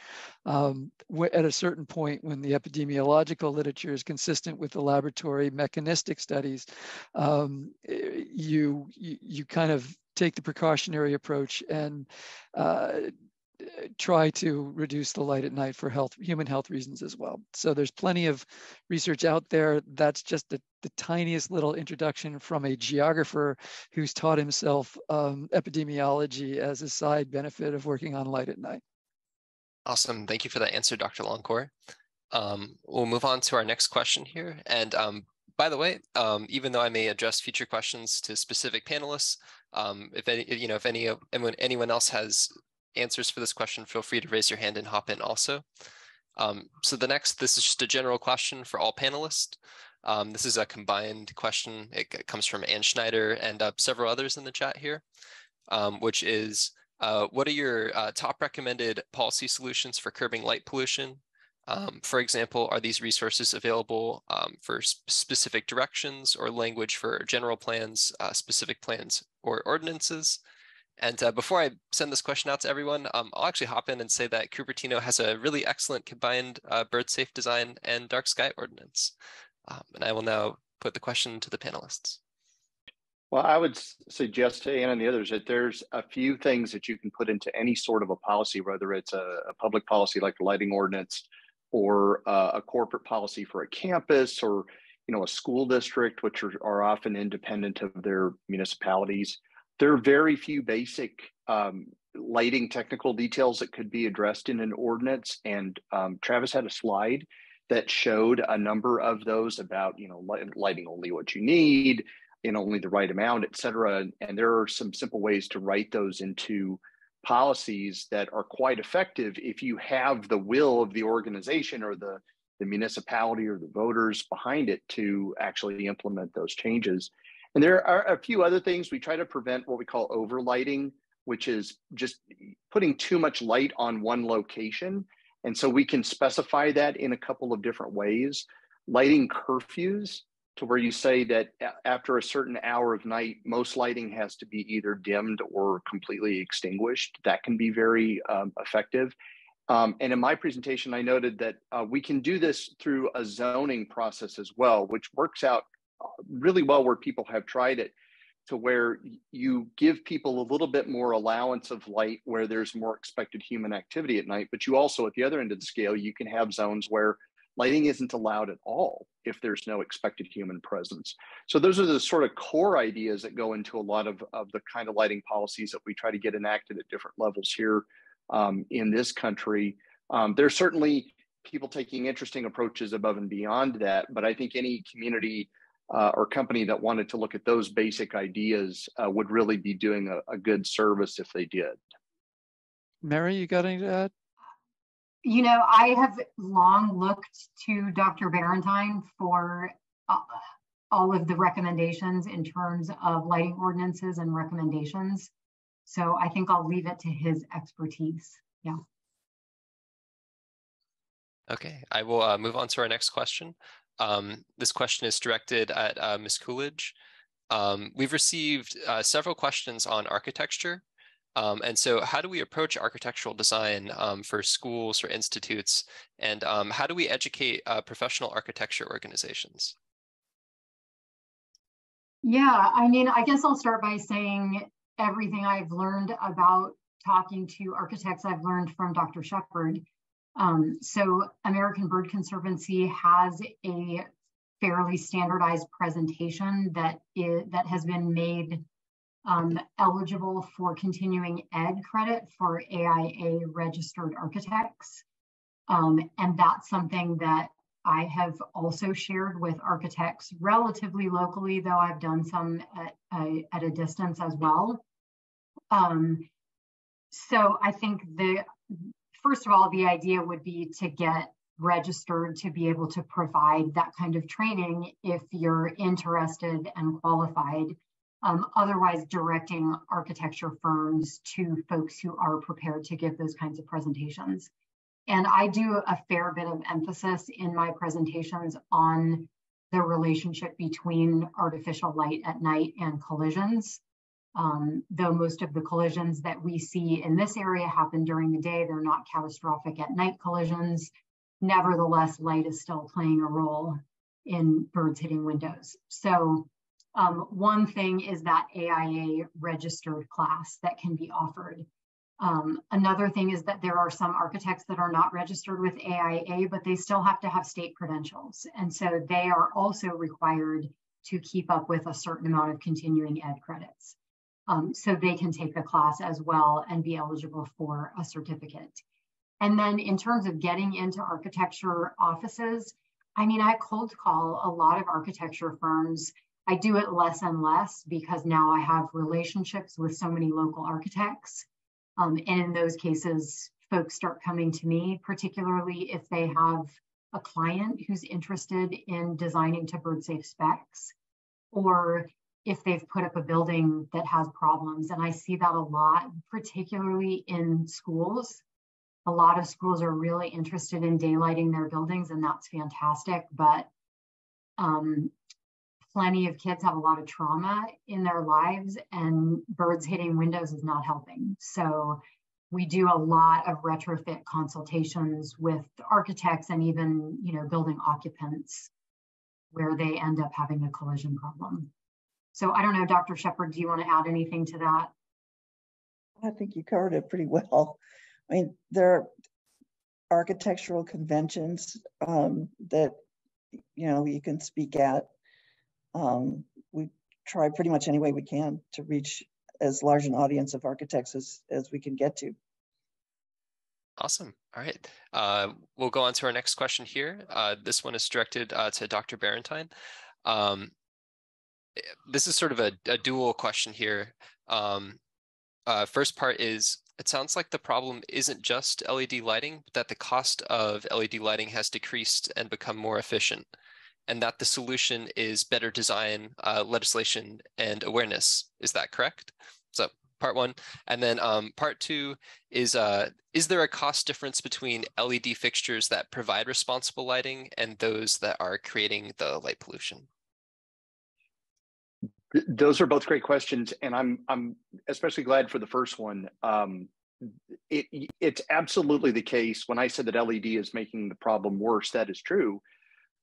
Um, at a certain point when the epidemiological literature is consistent with the laboratory mechanistic studies, um, eh, you, you, you, kind of take the precautionary approach and uh, try to reduce the light at night for health, human health reasons as well. So there's plenty of research out there. That's just the, the tiniest little introduction from a geographer who's taught himself um, epidemiology as a side benefit of working on light at night. Awesome. Thank you for that answer, Dr. Longcore. Um, we'll move on to our next question here. And um, by the way, um, even though I may address future questions to specific panelists, um, if any, you know, if any anyone else has answers for this question, feel free to raise your hand and hop in also. Um, so the next, this is just a general question for all panelists. Um, this is a combined question. It comes from Ann Schneider and uh, several others in the chat here, um, which is, uh, what are your uh, top recommended policy solutions for curbing light pollution? Um, for example, are these resources available um, for sp specific directions or language for general plans, uh, specific plans, or ordinances? And uh, before I send this question out to everyone, um, I'll actually hop in and say that Cupertino has a really excellent combined uh, bird safe design and dark sky ordinance. Um, and I will now put the question to the panelists. Well, I would suggest to Anna and the others that there's a few things that you can put into any sort of a policy, whether it's a, a public policy like the lighting ordinance or uh, a corporate policy for a campus or you know a school district, which are, are often independent of their municipalities there are very few basic um, lighting technical details that could be addressed in an ordinance. And um, Travis had a slide that showed a number of those about, you know, lighting only what you need in only the right amount, et cetera. And there are some simple ways to write those into policies that are quite effective if you have the will of the organization or the, the municipality or the voters behind it to actually implement those changes. And there are a few other things. We try to prevent what we call overlighting, which is just putting too much light on one location. And so we can specify that in a couple of different ways. Lighting curfews to where you say that after a certain hour of night, most lighting has to be either dimmed or completely extinguished. That can be very um, effective. Um, and in my presentation, I noted that uh, we can do this through a zoning process as well, which works out really well where people have tried it to where you give people a little bit more allowance of light where there's more expected human activity at night but you also at the other end of the scale you can have zones where lighting isn't allowed at all if there's no expected human presence. So those are the sort of core ideas that go into a lot of, of the kind of lighting policies that we try to get enacted at different levels here um, in this country. Um, there's certainly people taking interesting approaches above and beyond that but i think any community uh, or company that wanted to look at those basic ideas uh, would really be doing a, a, good service if they did. Mary, you got any to add? You know, I have long looked to Dr. Barentine for uh, all of the recommendations in terms of lighting ordinances and recommendations. So I think I'll leave it to his expertise. Yeah. Okay, I will uh, move on to our next question. Um, this question is directed at uh, Ms. Coolidge. Um, we've received uh, several questions on architecture. Um, and so how do we approach architectural design um, for schools or institutes? And um, how do we educate uh, professional architecture organizations? Yeah, I mean, I guess I'll start by saying everything I've learned about talking to architects I've learned from Dr. Sheppard. Um, so American Bird Conservancy has a fairly standardized presentation that is, that has been made um, eligible for continuing ed credit for AIA registered architects. Um, and that's something that I have also shared with architects relatively locally, though I've done some at, uh, at a distance as well. Um, so I think the first of all, the idea would be to get registered to be able to provide that kind of training if you're interested and qualified. Um, otherwise, directing architecture firms to folks who are prepared to give those kinds of presentations. And I do a fair bit of emphasis in my presentations on the relationship between artificial light at night and collisions. Um, though most of the collisions that we see in this area happen during the day, they're not catastrophic at night collisions. Nevertheless, light is still playing a role in birds hitting windows. So um, one thing is that AIA registered class that can be offered. Um, another thing is that there are some architects that are not registered with AIA, but they still have to have state credentials. And so they are also required to keep up with a certain amount of continuing ed credits. Um, so they can take the class as well and be eligible for a certificate. And then in terms of getting into architecture offices, I mean, I cold call a lot of architecture firms. I do it less and less because now I have relationships with so many local architects. Um, and in those cases, folks start coming to me, particularly if they have a client who's interested in designing to bird safe specs, or if they've put up a building that has problems. And I see that a lot, particularly in schools. A lot of schools are really interested in daylighting their buildings, and that's fantastic. But um, plenty of kids have a lot of trauma in their lives and birds hitting windows is not helping. So we do a lot of retrofit consultations with architects and even, you know, building occupants where they end up having a collision problem. So I don't know, Dr. Sheppard, do you want to add anything to that? I think you covered it pretty well. I mean, there are architectural conventions um, that, you know, you can speak at um, we try pretty much any way we can to reach as large an audience of architects as, as we can get to. Awesome. All right. Uh, we'll go on to our next question here. Uh, this one is directed uh, to Dr. Barentine. Um, this is sort of a, a dual question here. Um, uh, first part is, it sounds like the problem isn't just LED lighting, but that the cost of LED lighting has decreased and become more efficient and that the solution is better design, uh, legislation, and awareness. Is that correct? So part one. And then um, part two is, uh, is there a cost difference between LED fixtures that provide responsible lighting and those that are creating the light pollution? Those are both great questions, and I'm I'm especially glad for the first one. Um, it, it's absolutely the case. When I said that LED is making the problem worse, that is true.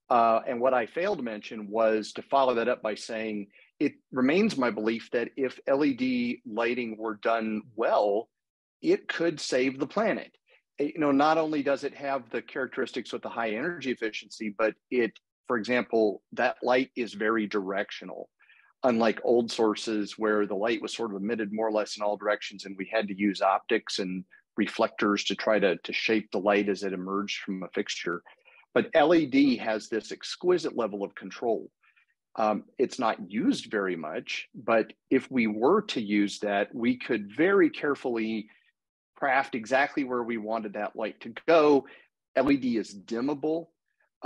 Uh, and what I failed to mention was to follow that up by saying it remains my belief that if LED lighting were done well, it could save the planet. You know, not only does it have the characteristics with the high energy efficiency, but it, for example, that light is very directional. Unlike old sources where the light was sort of emitted more or less in all directions and we had to use optics and reflectors to try to, to shape the light as it emerged from a fixture. But LED has this exquisite level of control. Um, it's not used very much, but if we were to use that, we could very carefully craft exactly where we wanted that light to go. LED is dimmable.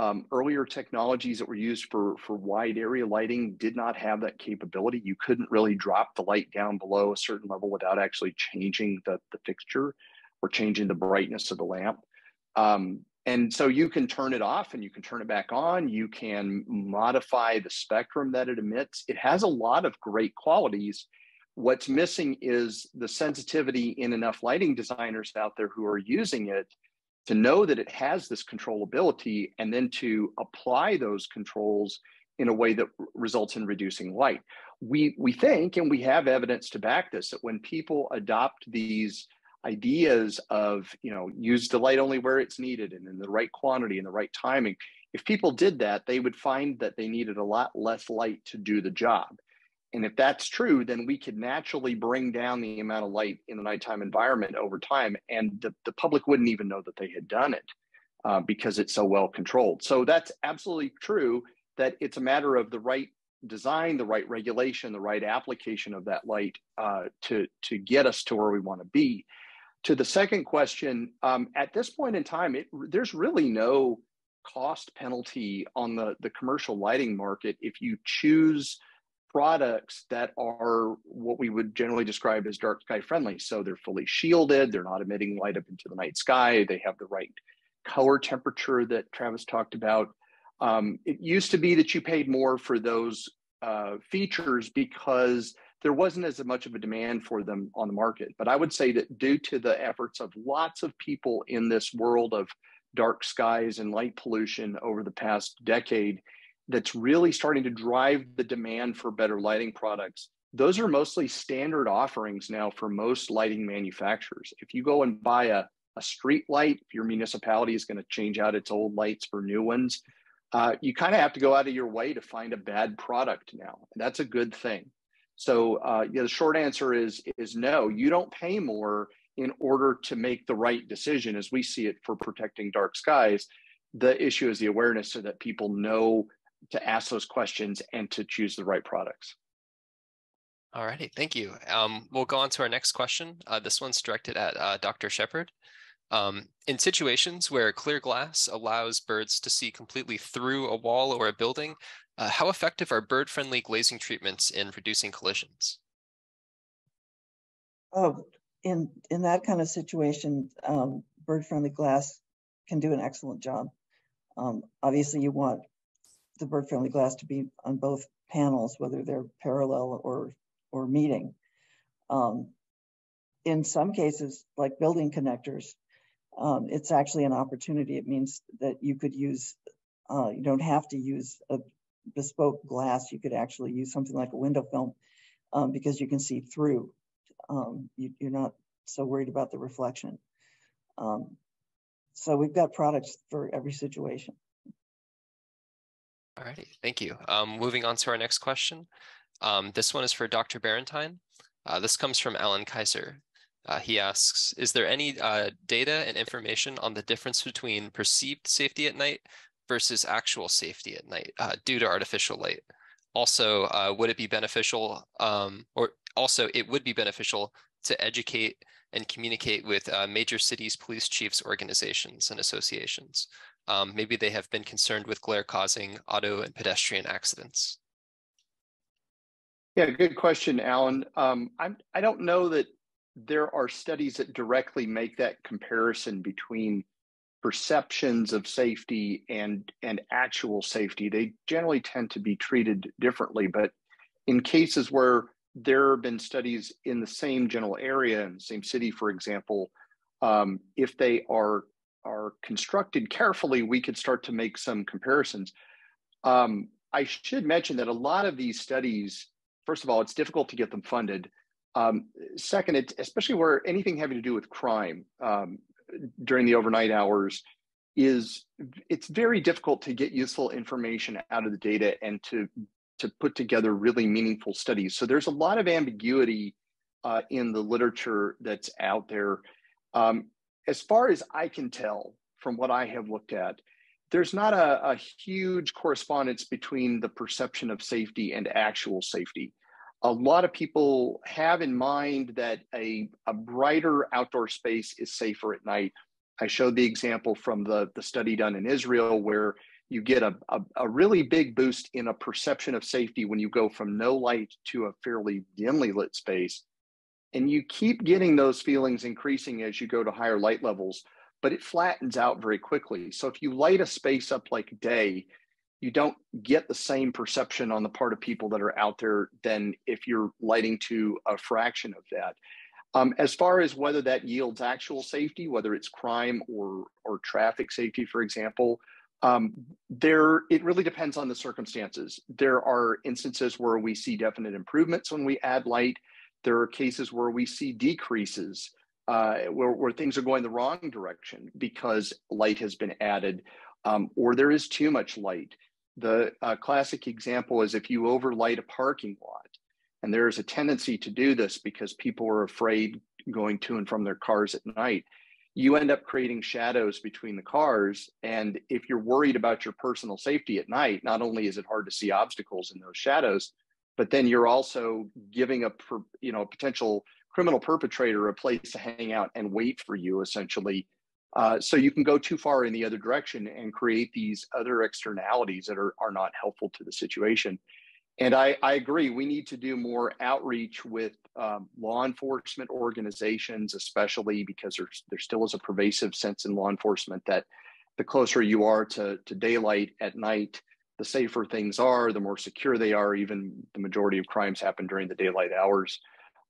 Um, earlier technologies that were used for, for wide area lighting did not have that capability. You couldn't really drop the light down below a certain level without actually changing the, the fixture or changing the brightness of the lamp. Um, And so you can turn it off and you can turn it back on. You can modify the spectrum that it emits. It has a lot of great qualities. What's missing is the sensitivity in enough lighting designers out there who are using it to know that it has this controllability and then to apply those controls in a way that results in reducing light. We, we think, and we have evidence to back this, that when people adopt these ideas of, you know, use the light only where it's needed and in the right quantity and the right timing, if people did that, they would find that they needed a lot less light to do the job. And if that's true, then we could naturally bring down the amount of light in the nighttime environment over time. And the, the public wouldn't even know that they had done it uh, because it's so well controlled. So that's absolutely true that it's a matter of the right design, the right regulation, the right application of that light uh, to, to get us to where we want to be. To the second question, um, at this point in time, it, there's really no cost penalty on the, the commercial lighting market if you choose products that are what we would generally describe as dark sky friendly. So they're fully shielded, they're not emitting light up into the night sky, they have the right color temperature that Travis talked about. Um, it used to be that you paid more for those uh, features because there wasn't as much of a demand for them on the market. But I would say that due to the efforts of lots of people in this world of dark skies and light pollution over the past decade, that's really starting to drive the demand for better lighting products. Those are mostly standard offerings now for most lighting manufacturers. If you go and buy a, a street light, if your municipality is going to change out its old lights for new ones, uh, you kind of have to go out of your way to find a bad product now. And that's a good thing. So uh, yeah, the short answer is is no. You don't pay more in order to make the right decision, as we see it for protecting dark skies. The issue is the awareness so that people know to ask those questions and to choose the right products. All righty, thank you. Um, we'll go on to our next question. Uh, this one's directed at uh, Dr. Sheppard. Um, in situations where clear glass allows birds to see completely through a wall or a building, uh, how effective are bird-friendly glazing treatments in reducing collisions? Oh, in in that kind of situation, um, bird-friendly glass can do an excellent job. Um, obviously, you want the bird friendly glass to be on both panels, whether they're parallel or, or meeting. Um, in some cases, like building connectors, um, it's actually an opportunity. It means that you could use, uh, you don't have to use a bespoke glass. You could actually use something like a window film um, because you can see through. Um, you, are not so worried about the reflection. Um, so we've got products for every situation. All righty, thank you. Um, moving on to our next question. Um, this one is for Dr. Barentine. Uh, this comes from Alan Kaiser. Uh, he asks, is there any uh, data and information on the difference between perceived safety at night versus actual safety at night uh, due to artificial light? Also, uh, would it be beneficial, um, or also it would be beneficial to educate and communicate with uh, major cities, police chiefs, organizations, and associations. Um, maybe they have been concerned with glare causing auto and pedestrian accidents. Yeah, good question, Alan. Um, I'm, I don't know that there are studies that directly make that comparison between perceptions of safety and and actual safety. They generally tend to be treated differently, but in cases where there have been studies in the same general area in the same city, for example, um, if they are are constructed carefully, we could start to make some comparisons. Um, I should mention that a lot of these studies, first of all, it's difficult to get them funded. Um, second, it, especially where anything having to do with crime um, during the overnight hours, is it's very difficult to get useful information out of the data and to to put together really meaningful studies. So there's a lot of ambiguity uh, in the literature that's out there. Um, as far as I can tell from what I have looked at, there's not a, a, huge correspondence between the perception of safety and actual safety. A lot of people have in mind that a, a brighter outdoor space is safer at night. I showed the example from the, the study done in Israel where you get a, a, a really big boost in a perception of safety when you go from no light to a fairly dimly lit space and you keep getting those feelings increasing as you go to higher light levels but it flattens out very quickly. So if you light a space up like day, you don't get the same perception on the part of people that are out there than if you're lighting to a fraction of that. Um, as far as whether that yields actual safety, whether it's crime or or traffic safety, for example, um, there it really depends on the circumstances. There are instances where we see definite improvements when we add light. There are cases where we see decreases uh, where, where things are going the wrong direction because light has been added um, or there is too much light. The uh, classic example is if you overlight a parking lot, and there is a tendency to do this because people are afraid going to and from their cars at night. You end up creating shadows between the cars. And if you're worried about your personal safety at night, not only is it hard to see obstacles in those shadows, but then you're also giving a you know a potential criminal perpetrator a place to hang out and wait for you essentially uh, so you can go too far in the other direction and create these other externalities that are, are not helpful to the situation. And I, I agree, we need to do more outreach with um, law enforcement organizations, especially because there's, there still is a pervasive sense in law enforcement that the closer you are to, to daylight at night, the safer things are, the more secure they are. Even the majority of crimes happen during the daylight hours.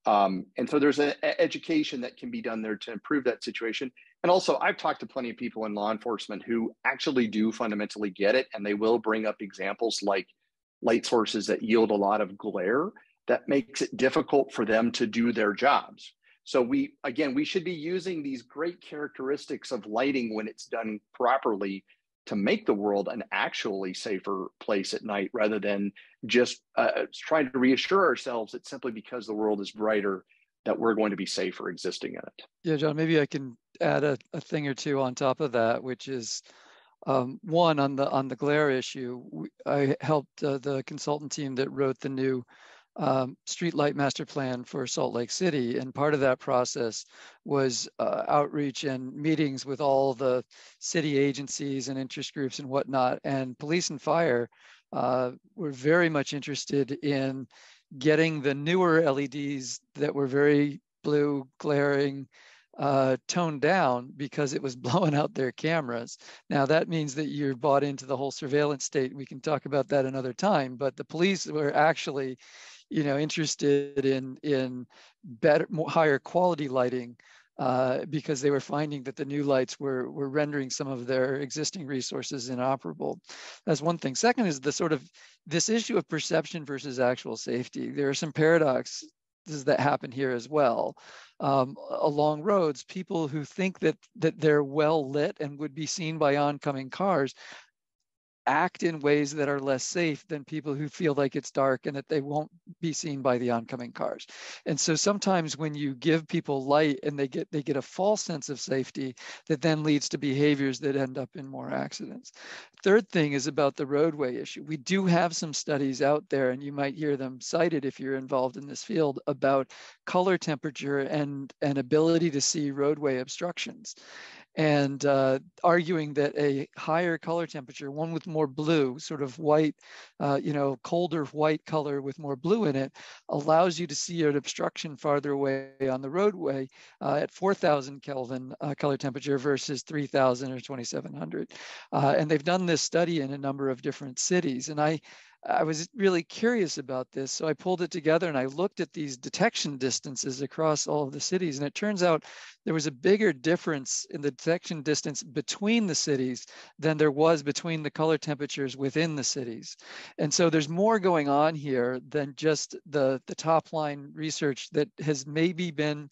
Um, and so there's an education that can be done there to improve that situation. And also, I've talked to plenty of people in law enforcement who actually do fundamentally get it, and they will bring up examples like light sources that yield a lot of glare that makes it difficult for them to do their jobs. So we again, we should be using these great characteristics of lighting when it's done properly to make the world an actually safer place at night rather than just uh, trying to reassure ourselves that simply because the world is brighter that we're going to be safer existing in it. Yeah, John, maybe I can add a, a thing or two on top of that, which is um, one on the on the glare issue. I helped uh, the consultant team that wrote the new um, streetlight master plan for Salt Lake City. And part of that process was uh, outreach and meetings with all the city agencies and interest groups and whatnot. And police and fire uh, were very much interested in getting the newer LEDs that were very blue, glaring, uh, toned down because it was blowing out their cameras. Now that means that you're bought into the whole surveillance state. We can talk about that another time, but the police were actually you know, interested in in better, more, higher quality lighting uh, because they were finding that the new lights were were rendering some of their existing resources inoperable. That's one thing. Second is the sort of this issue of perception versus actual safety. There are some paradoxes that happen here as well. Um, along roads, people who think that that they're well lit and would be seen by oncoming cars act in ways that are less safe than people who feel like it's dark and that they won't be seen by the oncoming cars. And so sometimes when you give people light and they get they get a false sense of safety that then leads to behaviors that end up in more accidents. Third thing is about the roadway issue. We do have some studies out there and you might hear them cited if you're involved in this field about color temperature and and ability to see roadway obstructions and uh, arguing that a higher color temperature, one with more blue, sort of white, uh, you know, colder white color with more blue in it, allows you to see an obstruction farther away on the roadway uh, at 4,000 Kelvin uh, color temperature versus 3,000 or 2,700. Uh, and they've done this study in a number of different cities. And I, I was really curious about this. So I pulled it together and I looked at these detection distances across all of the cities. And it turns out there was a bigger difference in the detection distance between the cities than there was between the color temperatures within the cities. And so there's more going on here than just the, the top line research that has maybe been,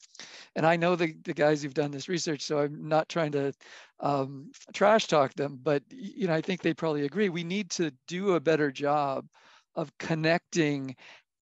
and I know the, the guys who've done this research, so I'm not trying to um, trash talk them, but you know, I think they probably agree. We need to do a better job of connecting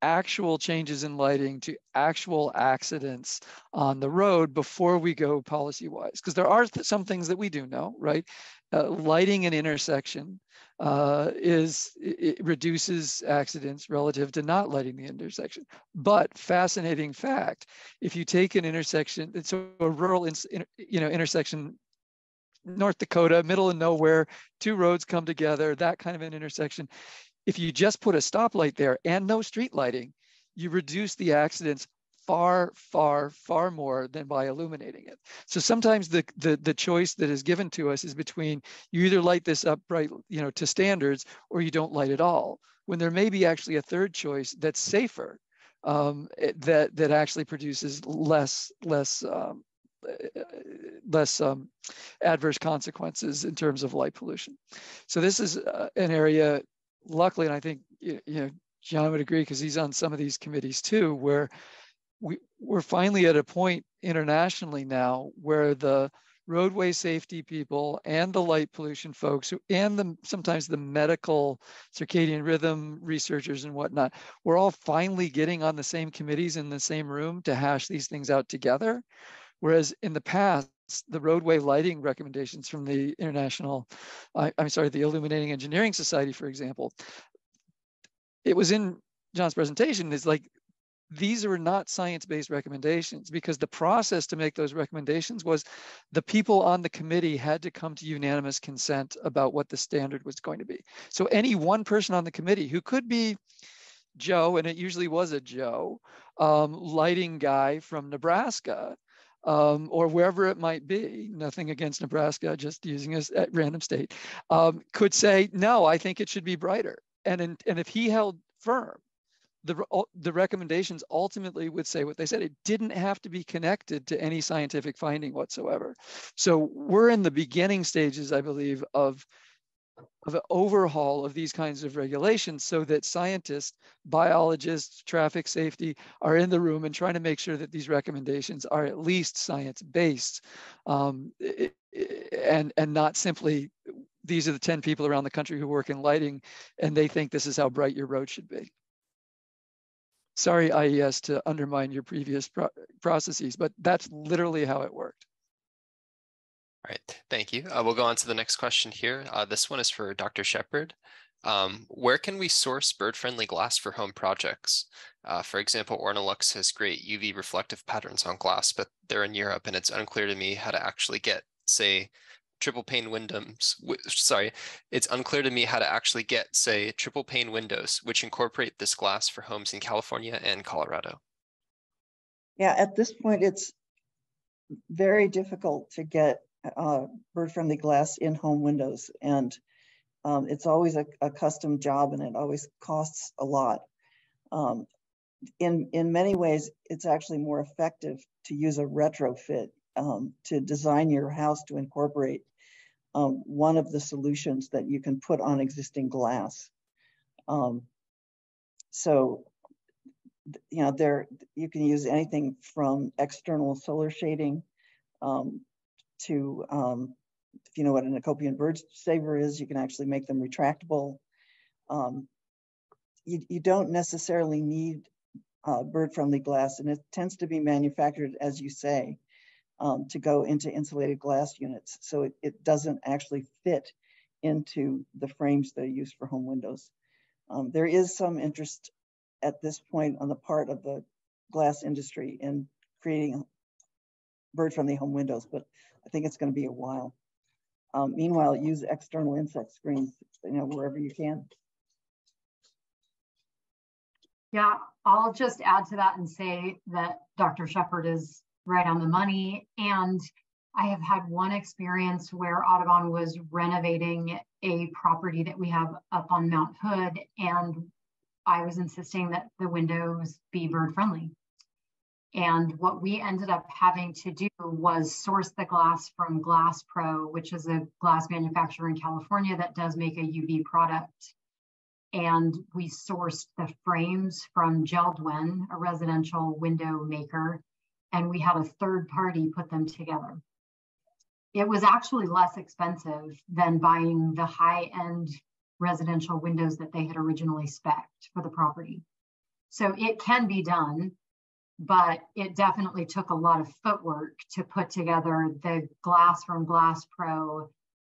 actual changes in lighting to actual accidents on the road before we go policy wise because there are th- some things that we do know right uh, lighting an intersection uh, is it reduces accidents relative to not lighting the intersection but fascinating fact if you take an intersection it's a rural in, you know intersection North Dakota, middle of nowhere, two roads come together, that kind of an intersection. If you just put a stoplight there and no street lighting, you reduce the accidents far, far, far more than by illuminating it. So sometimes the, the, the choice that is given to us is between you either light this up bright, you know, to standards or you don't light at all. When there may be actually a third choice that's safer, um, that that actually produces less less um, less um, adverse consequences in terms of light pollution. So this is uh, an area, luckily, and I think you know John would agree because he's on some of these committees too, where we, we're finally at a point internationally now where the roadway safety people and the light pollution folks who, and the sometimes the medical circadian rhythm researchers and whatnot we're all finally getting on the same committees in the same room to hash these things out together whereas in the past the roadway lighting recommendations from the international I, i'm sorry the illuminating engineering society for example it was in john's presentation is like these are not science-based recommendations because the process to make those recommendations was the people on the committee had to come to unanimous consent about what the standard was going to be. So any one person on the committee who could be Joe, and it usually was a Joe, um, lighting guy from Nebraska, um, or wherever it might be, nothing against Nebraska, just using as at random state, um, could say, no, I think it should be brighter. And, in, and if he held firm the, the recommendations ultimately would say what they said. It didn't have to be connected to any scientific finding whatsoever. So we're in the beginning stages, I believe, of, of an overhaul of these kinds of regulations so that scientists, biologists, traffic safety are in the room and trying to make sure that these recommendations are at least science-based um, and, and not simply these are the 10 people around the country who work in lighting and they think this is how bright your road should be sorry IES to undermine your previous pro processes, but that's literally how it worked. All right, thank you. Uh, we'll go on to the next question here. Uh, this one is for Dr. Sheppard. Um, where can we source bird-friendly glass for home projects? Uh, for example, Ornilux has great UV reflective patterns on glass, but they're in Europe and it's unclear to me how to actually get, say, triple pane windows, sorry, it's unclear to me how to actually get, say, triple pane windows, which incorporate this glass for homes in California and Colorado. Yeah, at this point, it's very difficult to get uh, bird-friendly glass in home windows. And um, it's always a, a, custom job and it always costs a lot. Um, in, in many ways, it's actually more effective to use a retrofit um, to design your house to incorporate um, one of the solutions that you can put on existing glass. Um, so, you know, there you can use anything from external solar shading um, to, um, if you know what an Acopian bird saver is, you can actually make them retractable. Um, you, you don't necessarily need uh, bird-friendly glass, and it tends to be manufactured, as you say, um, to go into insulated glass units. So it, it doesn't actually fit into the frames that are used for home windows. Um, there is some interest at this point on the part of the glass industry in creating bird-friendly home windows, but I think it's going to be a while. Um, meanwhile, use external insect screens, you know, wherever you can. Yeah, I'll just add to that and say that Dr. Sheppard is right on the money. And I have had one experience where Audubon was renovating a property that we have up on Mount Hood, and I was insisting that the windows be bird friendly. And what we ended up having to do was source the glass from Glass Pro, which is a glass manufacturer in California that does make a UV product. And we sourced the frames from Jeld-Wen, a residential window maker, and we had a third party put them together. It was actually less expensive than buying the high end residential windows that they had originally spec'd for the property. So it can be done, but it definitely took a lot of footwork to put together the glass from Glass Pro,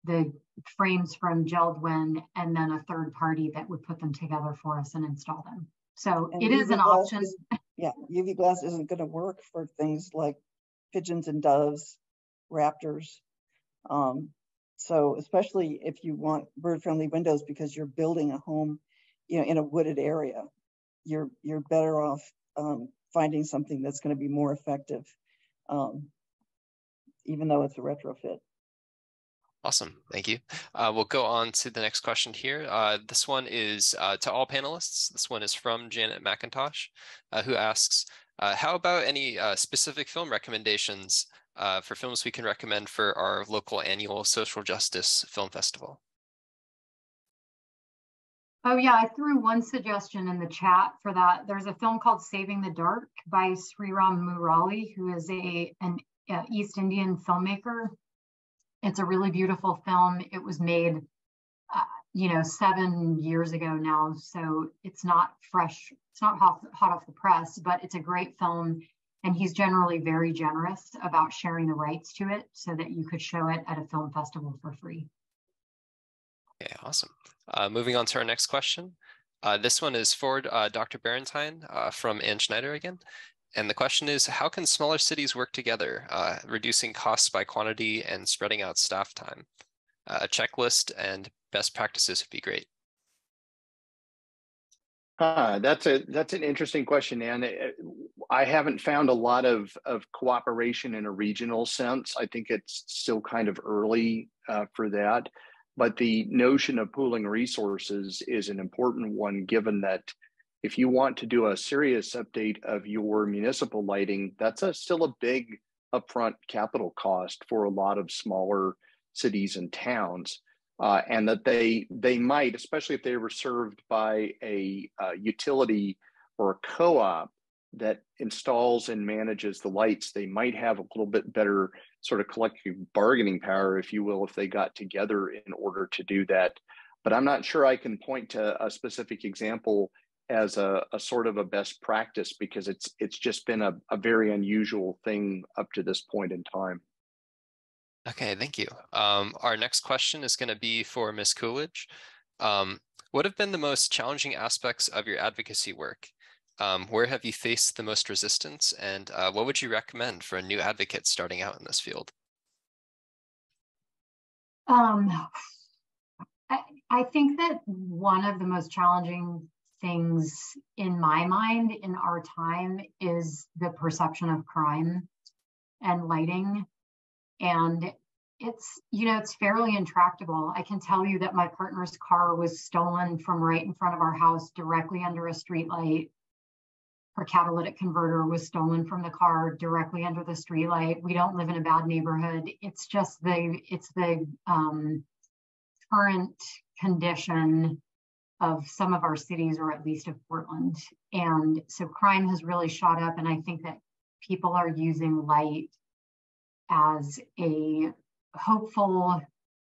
the frames from Jeld-Wen, and then a third party that would put them together for us and install them. So and it is an option. Is, yeah, UV glass isn't going to work for things like pigeons and doves, raptors. Um, so especially if you want bird-friendly windows because you're building a home, you know, in a wooded area, you're you're better off um, finding something that's going to be more effective, um, even though it's a retrofit. Awesome, thank you. Uh, we'll go on to the next question here. Uh, this one is uh, to all panelists. This one is from Janet McIntosh, uh, who asks, uh, how about any uh, specific film recommendations for films we can recommend for our local annual social justice film festival? Oh yeah, I threw one suggestion in the chat for that. There's a film called Saving the Dark by Sriram Murali, who is a an East Indian filmmaker it's a really beautiful film. It was made, uh, you know, seven years ago now, so it's not fresh. It's not hot, hot off the press, but it's a great film. And he's generally very generous about sharing the rights to it so that you could show it at a film festival for free. Okay, awesome. Uh, moving on to our next question. Uh, this one is for uh, Dr. Barentine uh, from Ann Schneider again. And the question is, how can smaller cities work together, uh, reducing costs by quantity and spreading out staff time? A checklist and best practices would be great. That's a that's an interesting question, and I haven't found a lot of of cooperation in a regional sense. I think it's still kind of early uh, for that, but the notion of pooling resources is an important one, given that if you want to do a serious update of your municipal lighting, that's a, still a big upfront capital cost for a lot of smaller cities and towns. Uh, and that they they might, especially if they were served by a, a utility or a co-op that installs and manages the lights, they might have a little bit better sort of collective bargaining power, if you will, if they got together in order to do that. But I'm not sure I can point to a specific example as a, a sort of a best practice because it's it's just been a, a very unusual thing up to this point in time. Okay, thank you. Um, our next question is going to be for Ms. Coolidge. Um, what have been the most challenging aspects of your advocacy work? Um, where have you faced the most resistance? And uh, what would you recommend for a new advocate starting out in this field? Um, I, I think that one of the most challenging things in my mind in our time is the perception of crime and lighting. And it's, you know, it's fairly intractable. I can tell you that my partner's car was stolen from right in front of our house directly under a streetlight. Her catalytic converter was stolen from the car directly under the streetlight. We don't live in a bad neighborhood. It's just the it's the um, current condition of some of our cities, or at least of Portland. And so crime has really shot up. And I think that people are using light as a hopeful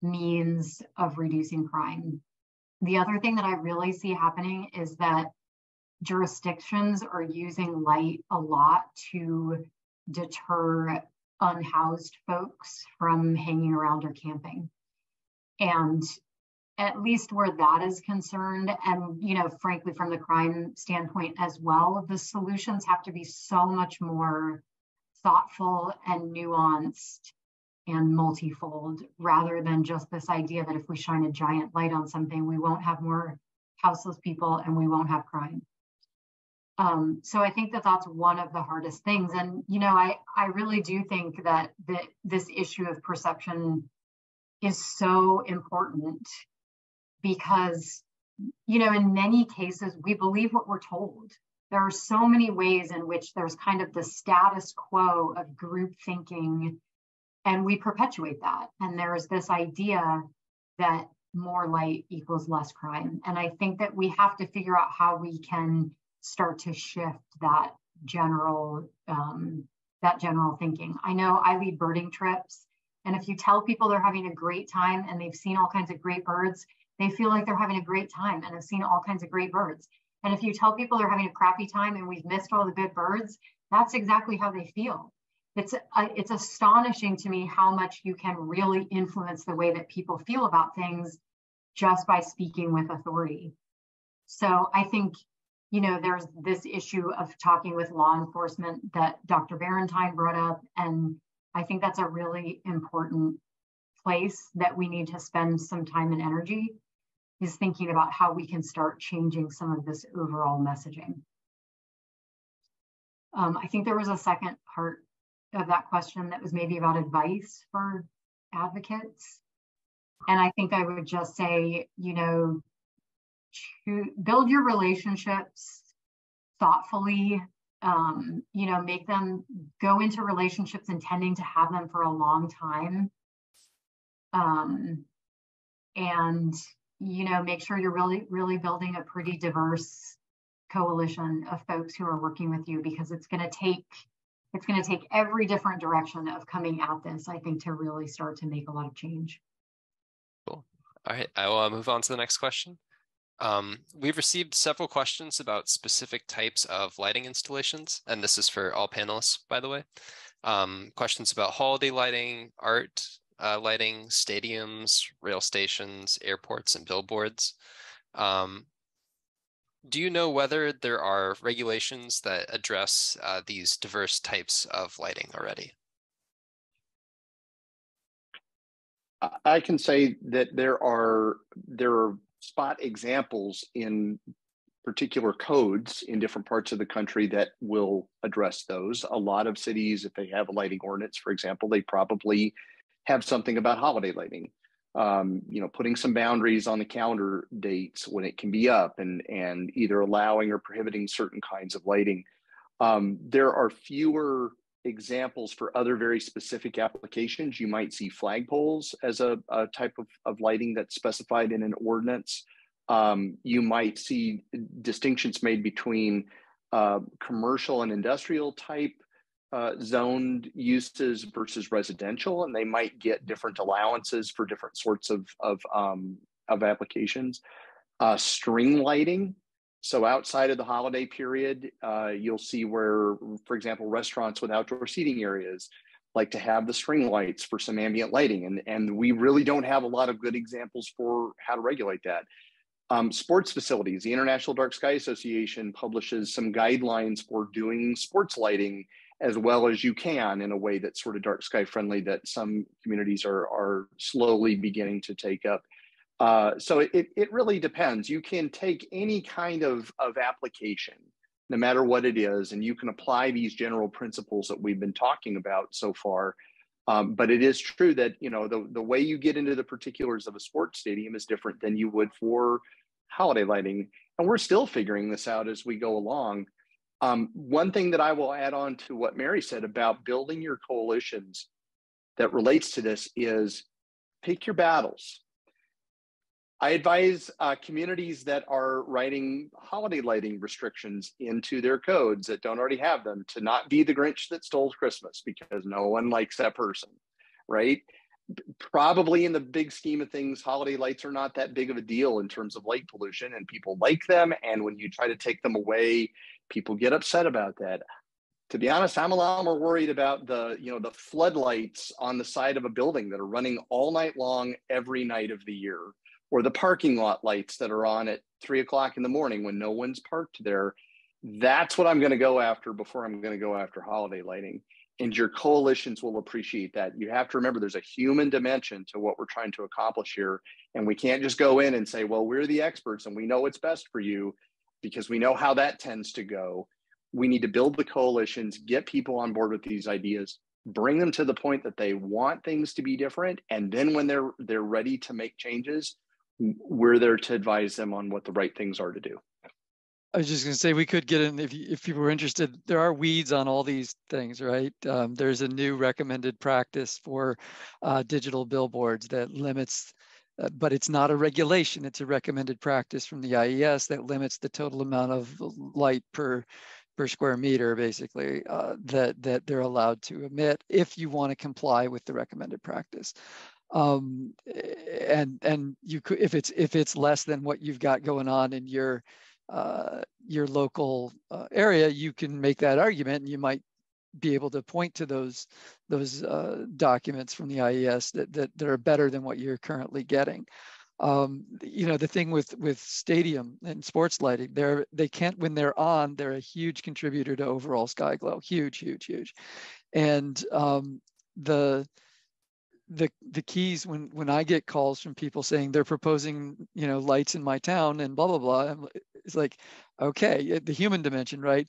means of reducing crime. The other thing that I really see happening is that jurisdictions are using light a lot to deter unhoused folks from hanging around or camping. And at least where that is concerned and you know frankly from the crime standpoint as well the solutions have to be so much more thoughtful and nuanced and multifold rather than just this idea that if we shine a giant light on something we won't have more houseless people and we won't have crime um, so i think that that's one of the hardest things and you know i i really do think that that this issue of perception is so important because, you know, in many cases, we believe what we're told. There are so many ways in which there's kind of the status quo of group thinking, and we perpetuate that. And there's this idea that more light equals less crime. And I think that we have to figure out how we can start to shift that general um, that general thinking. I know I lead birding trips, and if you tell people they're having a great time and they've seen all kinds of great birds, they feel like they're having a great time and have seen all kinds of great birds. And if you tell people they're having a crappy time and we've missed all the good birds, that's exactly how they feel. It's uh, it's astonishing to me how much you can really influence the way that people feel about things just by speaking with authority. So I think you know there's this issue of talking with law enforcement that Dr. Barentine brought up and I think that's a really important place that we need to spend some time and energy is thinking about how we can start changing some of this overall messaging. Um, I think there was a second part of that question that was maybe about advice for advocates. And I think I would just say, you know, to build your relationships thoughtfully, um, you know, make them go into relationships intending to have them for a long time. Um, and, you know, make sure you're really, really building a pretty diverse coalition of folks who are working with you because it's going to take it's going to take every different direction of coming at this i think to really start to make a lot of change. Cool. All right i will uh, move on to the next question um, we've received several questions about specific types of lighting installations and this is for all panelists by the way um, questions about holiday lighting art uh, lighting stadiums rail stations airports and billboards um, do you know whether there are regulations that address uh, these diverse types of lighting already? I can say that there are there are spot examples in particular codes in different parts of the country that will address those. A lot of cities, if they have a lighting ordinance, for example, they probably have something about holiday lighting um, you know, putting some boundaries on the calendar dates when it can be up and, and either allowing or prohibiting certain kinds of lighting. Um, there are fewer examples for other very specific applications. You might see flagpoles as a, a type of, of lighting that's specified in an ordinance. Um, you might see distinctions made between uh, commercial and industrial type uh, zoned uses versus residential, and they might get different allowances for different sorts of of um, of applications. Uh, string lighting. So outside of the holiday period, uh, you'll see where, for example, restaurants with outdoor seating areas like to have the string lights for some ambient lighting, and and we really don't have a lot of good examples for how to regulate that. Um, sports facilities, the International Dark Sky Association publishes some guidelines for doing sports lighting as well as you can in a way that's sort of dark sky friendly that some communities are, are slowly beginning to take up. Uh, so it, it really depends. You can take any kind of, of application, no matter what it is, and you can apply these general principles that we've been talking about so far. Um, but it is true that you know the, the way you get into the particulars of a sports stadium is different than you would for holiday lighting. And we're still figuring this out as we go along. Um, one thing that I will add on to what Mary said about building your coalitions that relates to this is pick your battles. I advise uh, communities that are writing holiday lighting restrictions into their codes that don't already have them to not be the Grinch that stole Christmas because no one likes that person, right? Probably in the big scheme of things, holiday lights are not that big of a deal in terms of light pollution, and people like them. And when you try to take them away, people get upset about that to be honest i'm a lot more worried about the you know the floodlights on the side of a building that are running all night long every night of the year or the parking lot lights that are on at three o'clock in the morning when no one's parked there that's what i'm going to go after before i'm going to go after holiday lighting. And your coalitions will appreciate that. You have to remember there's a human dimension to what we're trying to accomplish here. And we can't just go in and say well we're the experts and we know what's best for you because we know how that tends to go. We need to build the coalitions, get people on board with these ideas, bring them to the point that they want things to be different, and then when they're they're ready to make changes, we're there to advise them on what the right things are to do. I was just going to say we could get in if if people were interested. There are weeds on all these things, right? Um, there's a new recommended practice for uh, digital billboards that limits uh, but it's not a regulation. It's a recommended practice from the IES that limits the total amount of light per per square meter, basically, uh, that that they're allowed to emit if you want to comply with the recommended practice. Um, and and you could if it's if it's less than what you've got going on in your uh, your local uh, area, you can make that argument, and you might be able to point to those those uh, documents from the IES that, that that are better than what you're currently getting. Um, you know the thing with with stadium and sports lighting, they're they can't when they're on, they're a huge contributor to overall sky glow, huge, huge, huge, and um, the the the keys when when I get calls from people saying they're proposing you know lights in my town and blah blah blah, it's like okay the human dimension right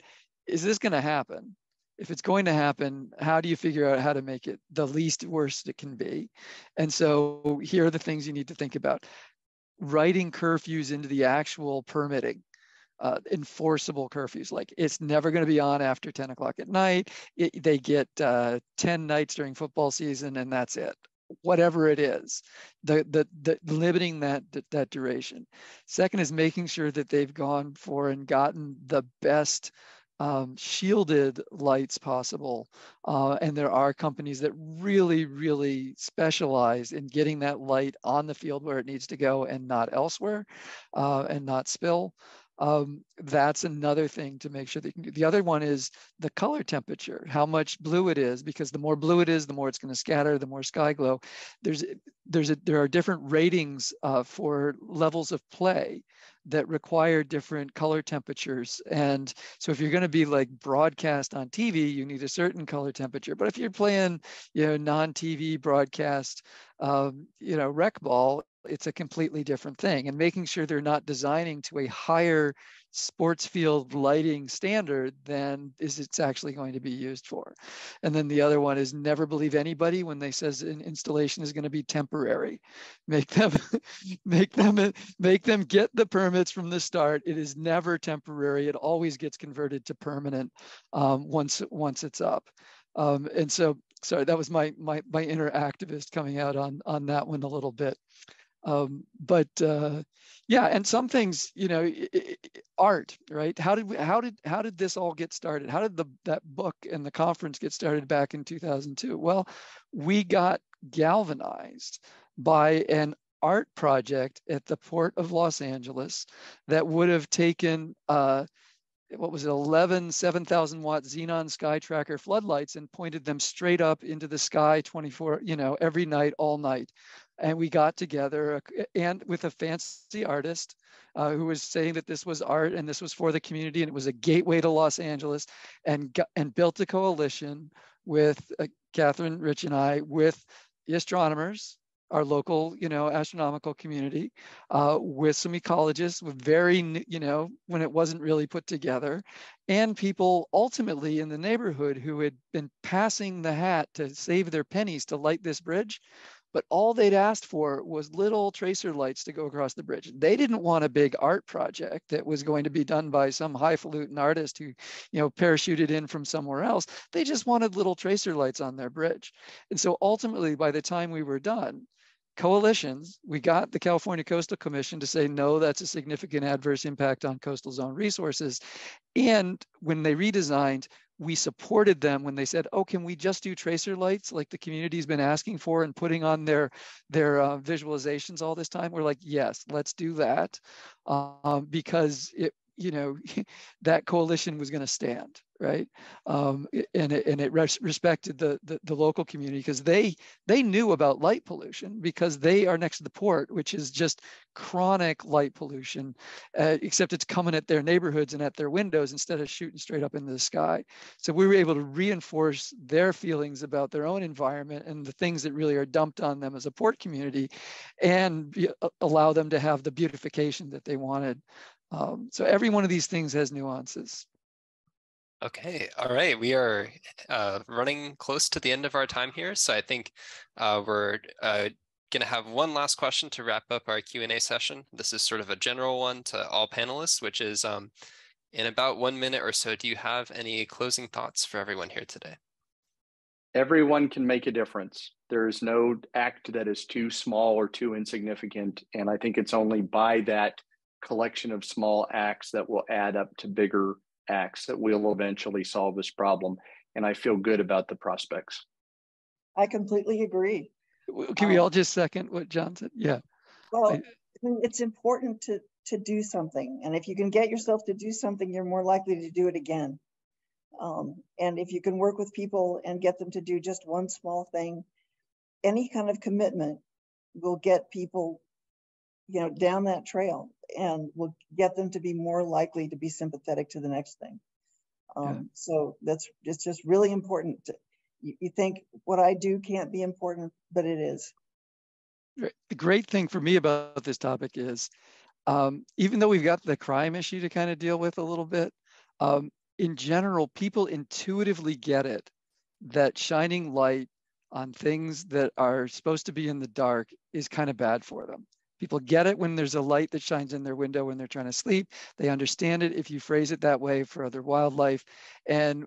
is this going to happen? If it's going to happen, how do you figure out how to make it the least worst it can be? And so here are the things you need to think about. Writing curfews into the actual permitting uh, enforceable curfews. Like it's never going to be on after 10 o'clock at night. It, they get uh, 10 nights during football season and that's it. Whatever it is, the, the, the limiting that, that, duration. Second is making sure that they've gone for and gotten the best um, shielded lights possible. Uh, and there are companies that really, really specialize in getting that light on the field where it needs to go and not elsewhere uh, and not spill um, that's another thing to make sure that you can do. The other one is the color temperature, how much blue it is, because the more blue it is, the more it's going to scatter, the more sky glow. There's, there's a, there are different ratings uh, for levels of play that require different color temperatures. And so if you're going to be like broadcast on TV, you need a certain color temperature. But if you're playing, you know, non-TV broadcast, um, you know, rec ball, it's a completely different thing and making sure they're not designing to a higher sports field lighting standard than is it's actually going to be used for. And then the other one is never believe anybody when they says an installation is going to be temporary. Make them make them make them get the permits from the start. It is never temporary. It always gets converted to permanent um, once once it's up. Um, and so sorry that was my my my inner activist coming out on on that one a little bit um, but uh, yeah, and some things, you know, art, right? How did we, how did how did this all get started? How did the that book and the conference get started back in 2002? Well, we got galvanized by an art project at the port of Los Angeles that would have taken uh, what was it 11 7000 watt xenon sky tracker floodlights and pointed them straight up into the sky 24 you know every night all night and we got together uh, and with a fancy artist uh, who was saying that this was art and this was for the community and it was a gateway to Los Angeles and and built a coalition with uh, Catherine Rich and I with the astronomers our local, you know, astronomical community uh, with some ecologists with very, you know, when it wasn't really put together, and people ultimately in the neighborhood who had been passing the hat to save their pennies to light this bridge but all they'd asked for was little tracer lights to go across the bridge. They didn't want a big art project that was going to be done by some highfalutin artist who, you know, parachuted in from somewhere else. They just wanted little tracer lights on their bridge. And so ultimately, by the time we were done, coalitions, we got the California Coastal Commission to say, no, that's a significant adverse impact on coastal zone resources. And when they redesigned, we supported them when they said, "Oh, can we just do tracer lights like the community's been asking for and putting on their their uh, visualizations all this time?" We're like, "Yes, let's do that," um, because it, you know, that coalition was going to stand right? Um, and it, and it res respected the, the, the local community because they they knew about light pollution because they are next to the port, which is just chronic light pollution, uh, except it's coming at their neighborhoods and at their windows instead of shooting straight up into the sky. So we were able to reinforce their feelings about their own environment and the things that really are dumped on them as a port community, and be, allow them to have the beautification that they wanted. Um, so every one of these things has nuances. Okay, all right. We are uh, running close to the end of our time here, so I think uh, we're uh, going to have one last question to wrap up our Q&A session. This is sort of a general one to all panelists, which is um, in about one minute or so, do you have any closing thoughts for everyone here today? Everyone can make a difference. There is no act that is too small or too insignificant. And I think it's only by that collection of small acts that will add up to bigger acts that will eventually solve this problem. And I feel good about the prospects. I completely agree. Can we um, all just second what John said? Yeah. Well, I, it's important to to do something, and if you can get yourself to do something, you're more likely to do it again. Um, and if you can work with people and get them to do just one small thing, any kind of commitment will get people, you know, down that trail and will get them to be more likely to be sympathetic to the next thing. Um, yeah. So that's it's just really important. To, you, you think what I do can't be important, but it is. The great thing for me about this topic is, um, even though we've got the crime issue to kind of deal with a little bit, um, in general, people intuitively get it that shining light on things that are supposed to be in the dark is kind of bad for them. People get it when there's a light that shines in their window when they're trying to sleep. They understand it if you phrase it that way for other wildlife. And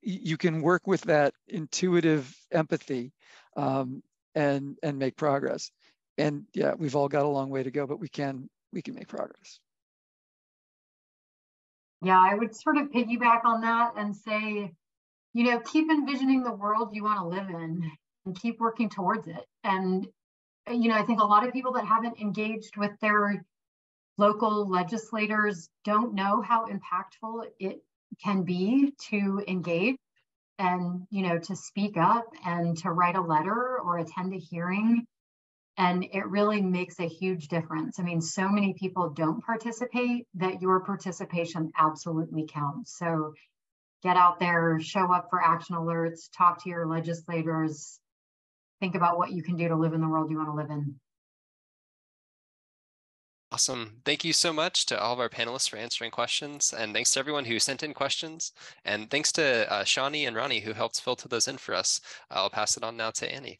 you can work with that intuitive empathy um, and and make progress. And yeah, we've all got a long way to go, but we can we can make progress. Yeah, I would sort of piggyback on that and say, you know, keep envisioning the world you want to live in and keep working towards it. And you know, I think a lot of people that haven't engaged with their local legislators don't know how impactful it can be to engage and you know to speak up and to write a letter or attend a hearing. And it really makes a huge difference. I mean so many people don't participate that your participation absolutely counts. So get out there show up for action alerts talk to your legislators think about what you can do to live in the world you want to live in. Awesome. Thank you so much to all of our panelists for answering questions. And thanks to everyone who sent in questions. And thanks to uh, Shawnee and Ronnie who helped filter those in for us. I'll pass it on now to Annie.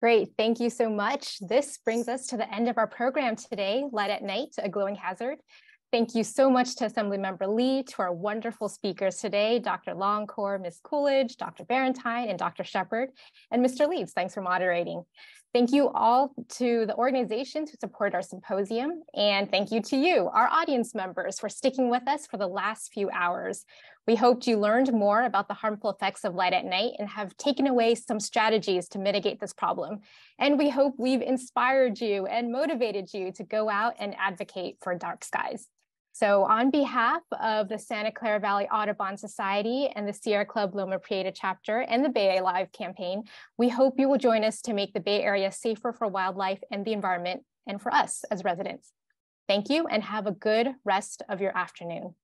Great, thank you so much. This brings us to the end of our program today, Light at Night, a glowing hazard. Thank you so much to Assemblymember Lee, to our wonderful speakers today, Dr. Longcore, Ms. Coolidge, Dr. Barentine, and Dr. Sheppard, and Mr. Leeds, thanks for moderating. Thank you all to the organizations who support our symposium, and thank you to you, our audience members, for sticking with us for the last few hours. We hoped you learned more about the harmful effects of light at night and have taken away some strategies to mitigate this problem. And we hope we've inspired you and motivated you to go out and advocate for dark skies. So on behalf of the Santa Clara Valley Audubon Society and the Sierra Club Loma Prieta chapter and the Bay Alive campaign, we hope you will join us to make the Bay Area safer for wildlife and the environment and for us as residents. Thank you and have a good rest of your afternoon.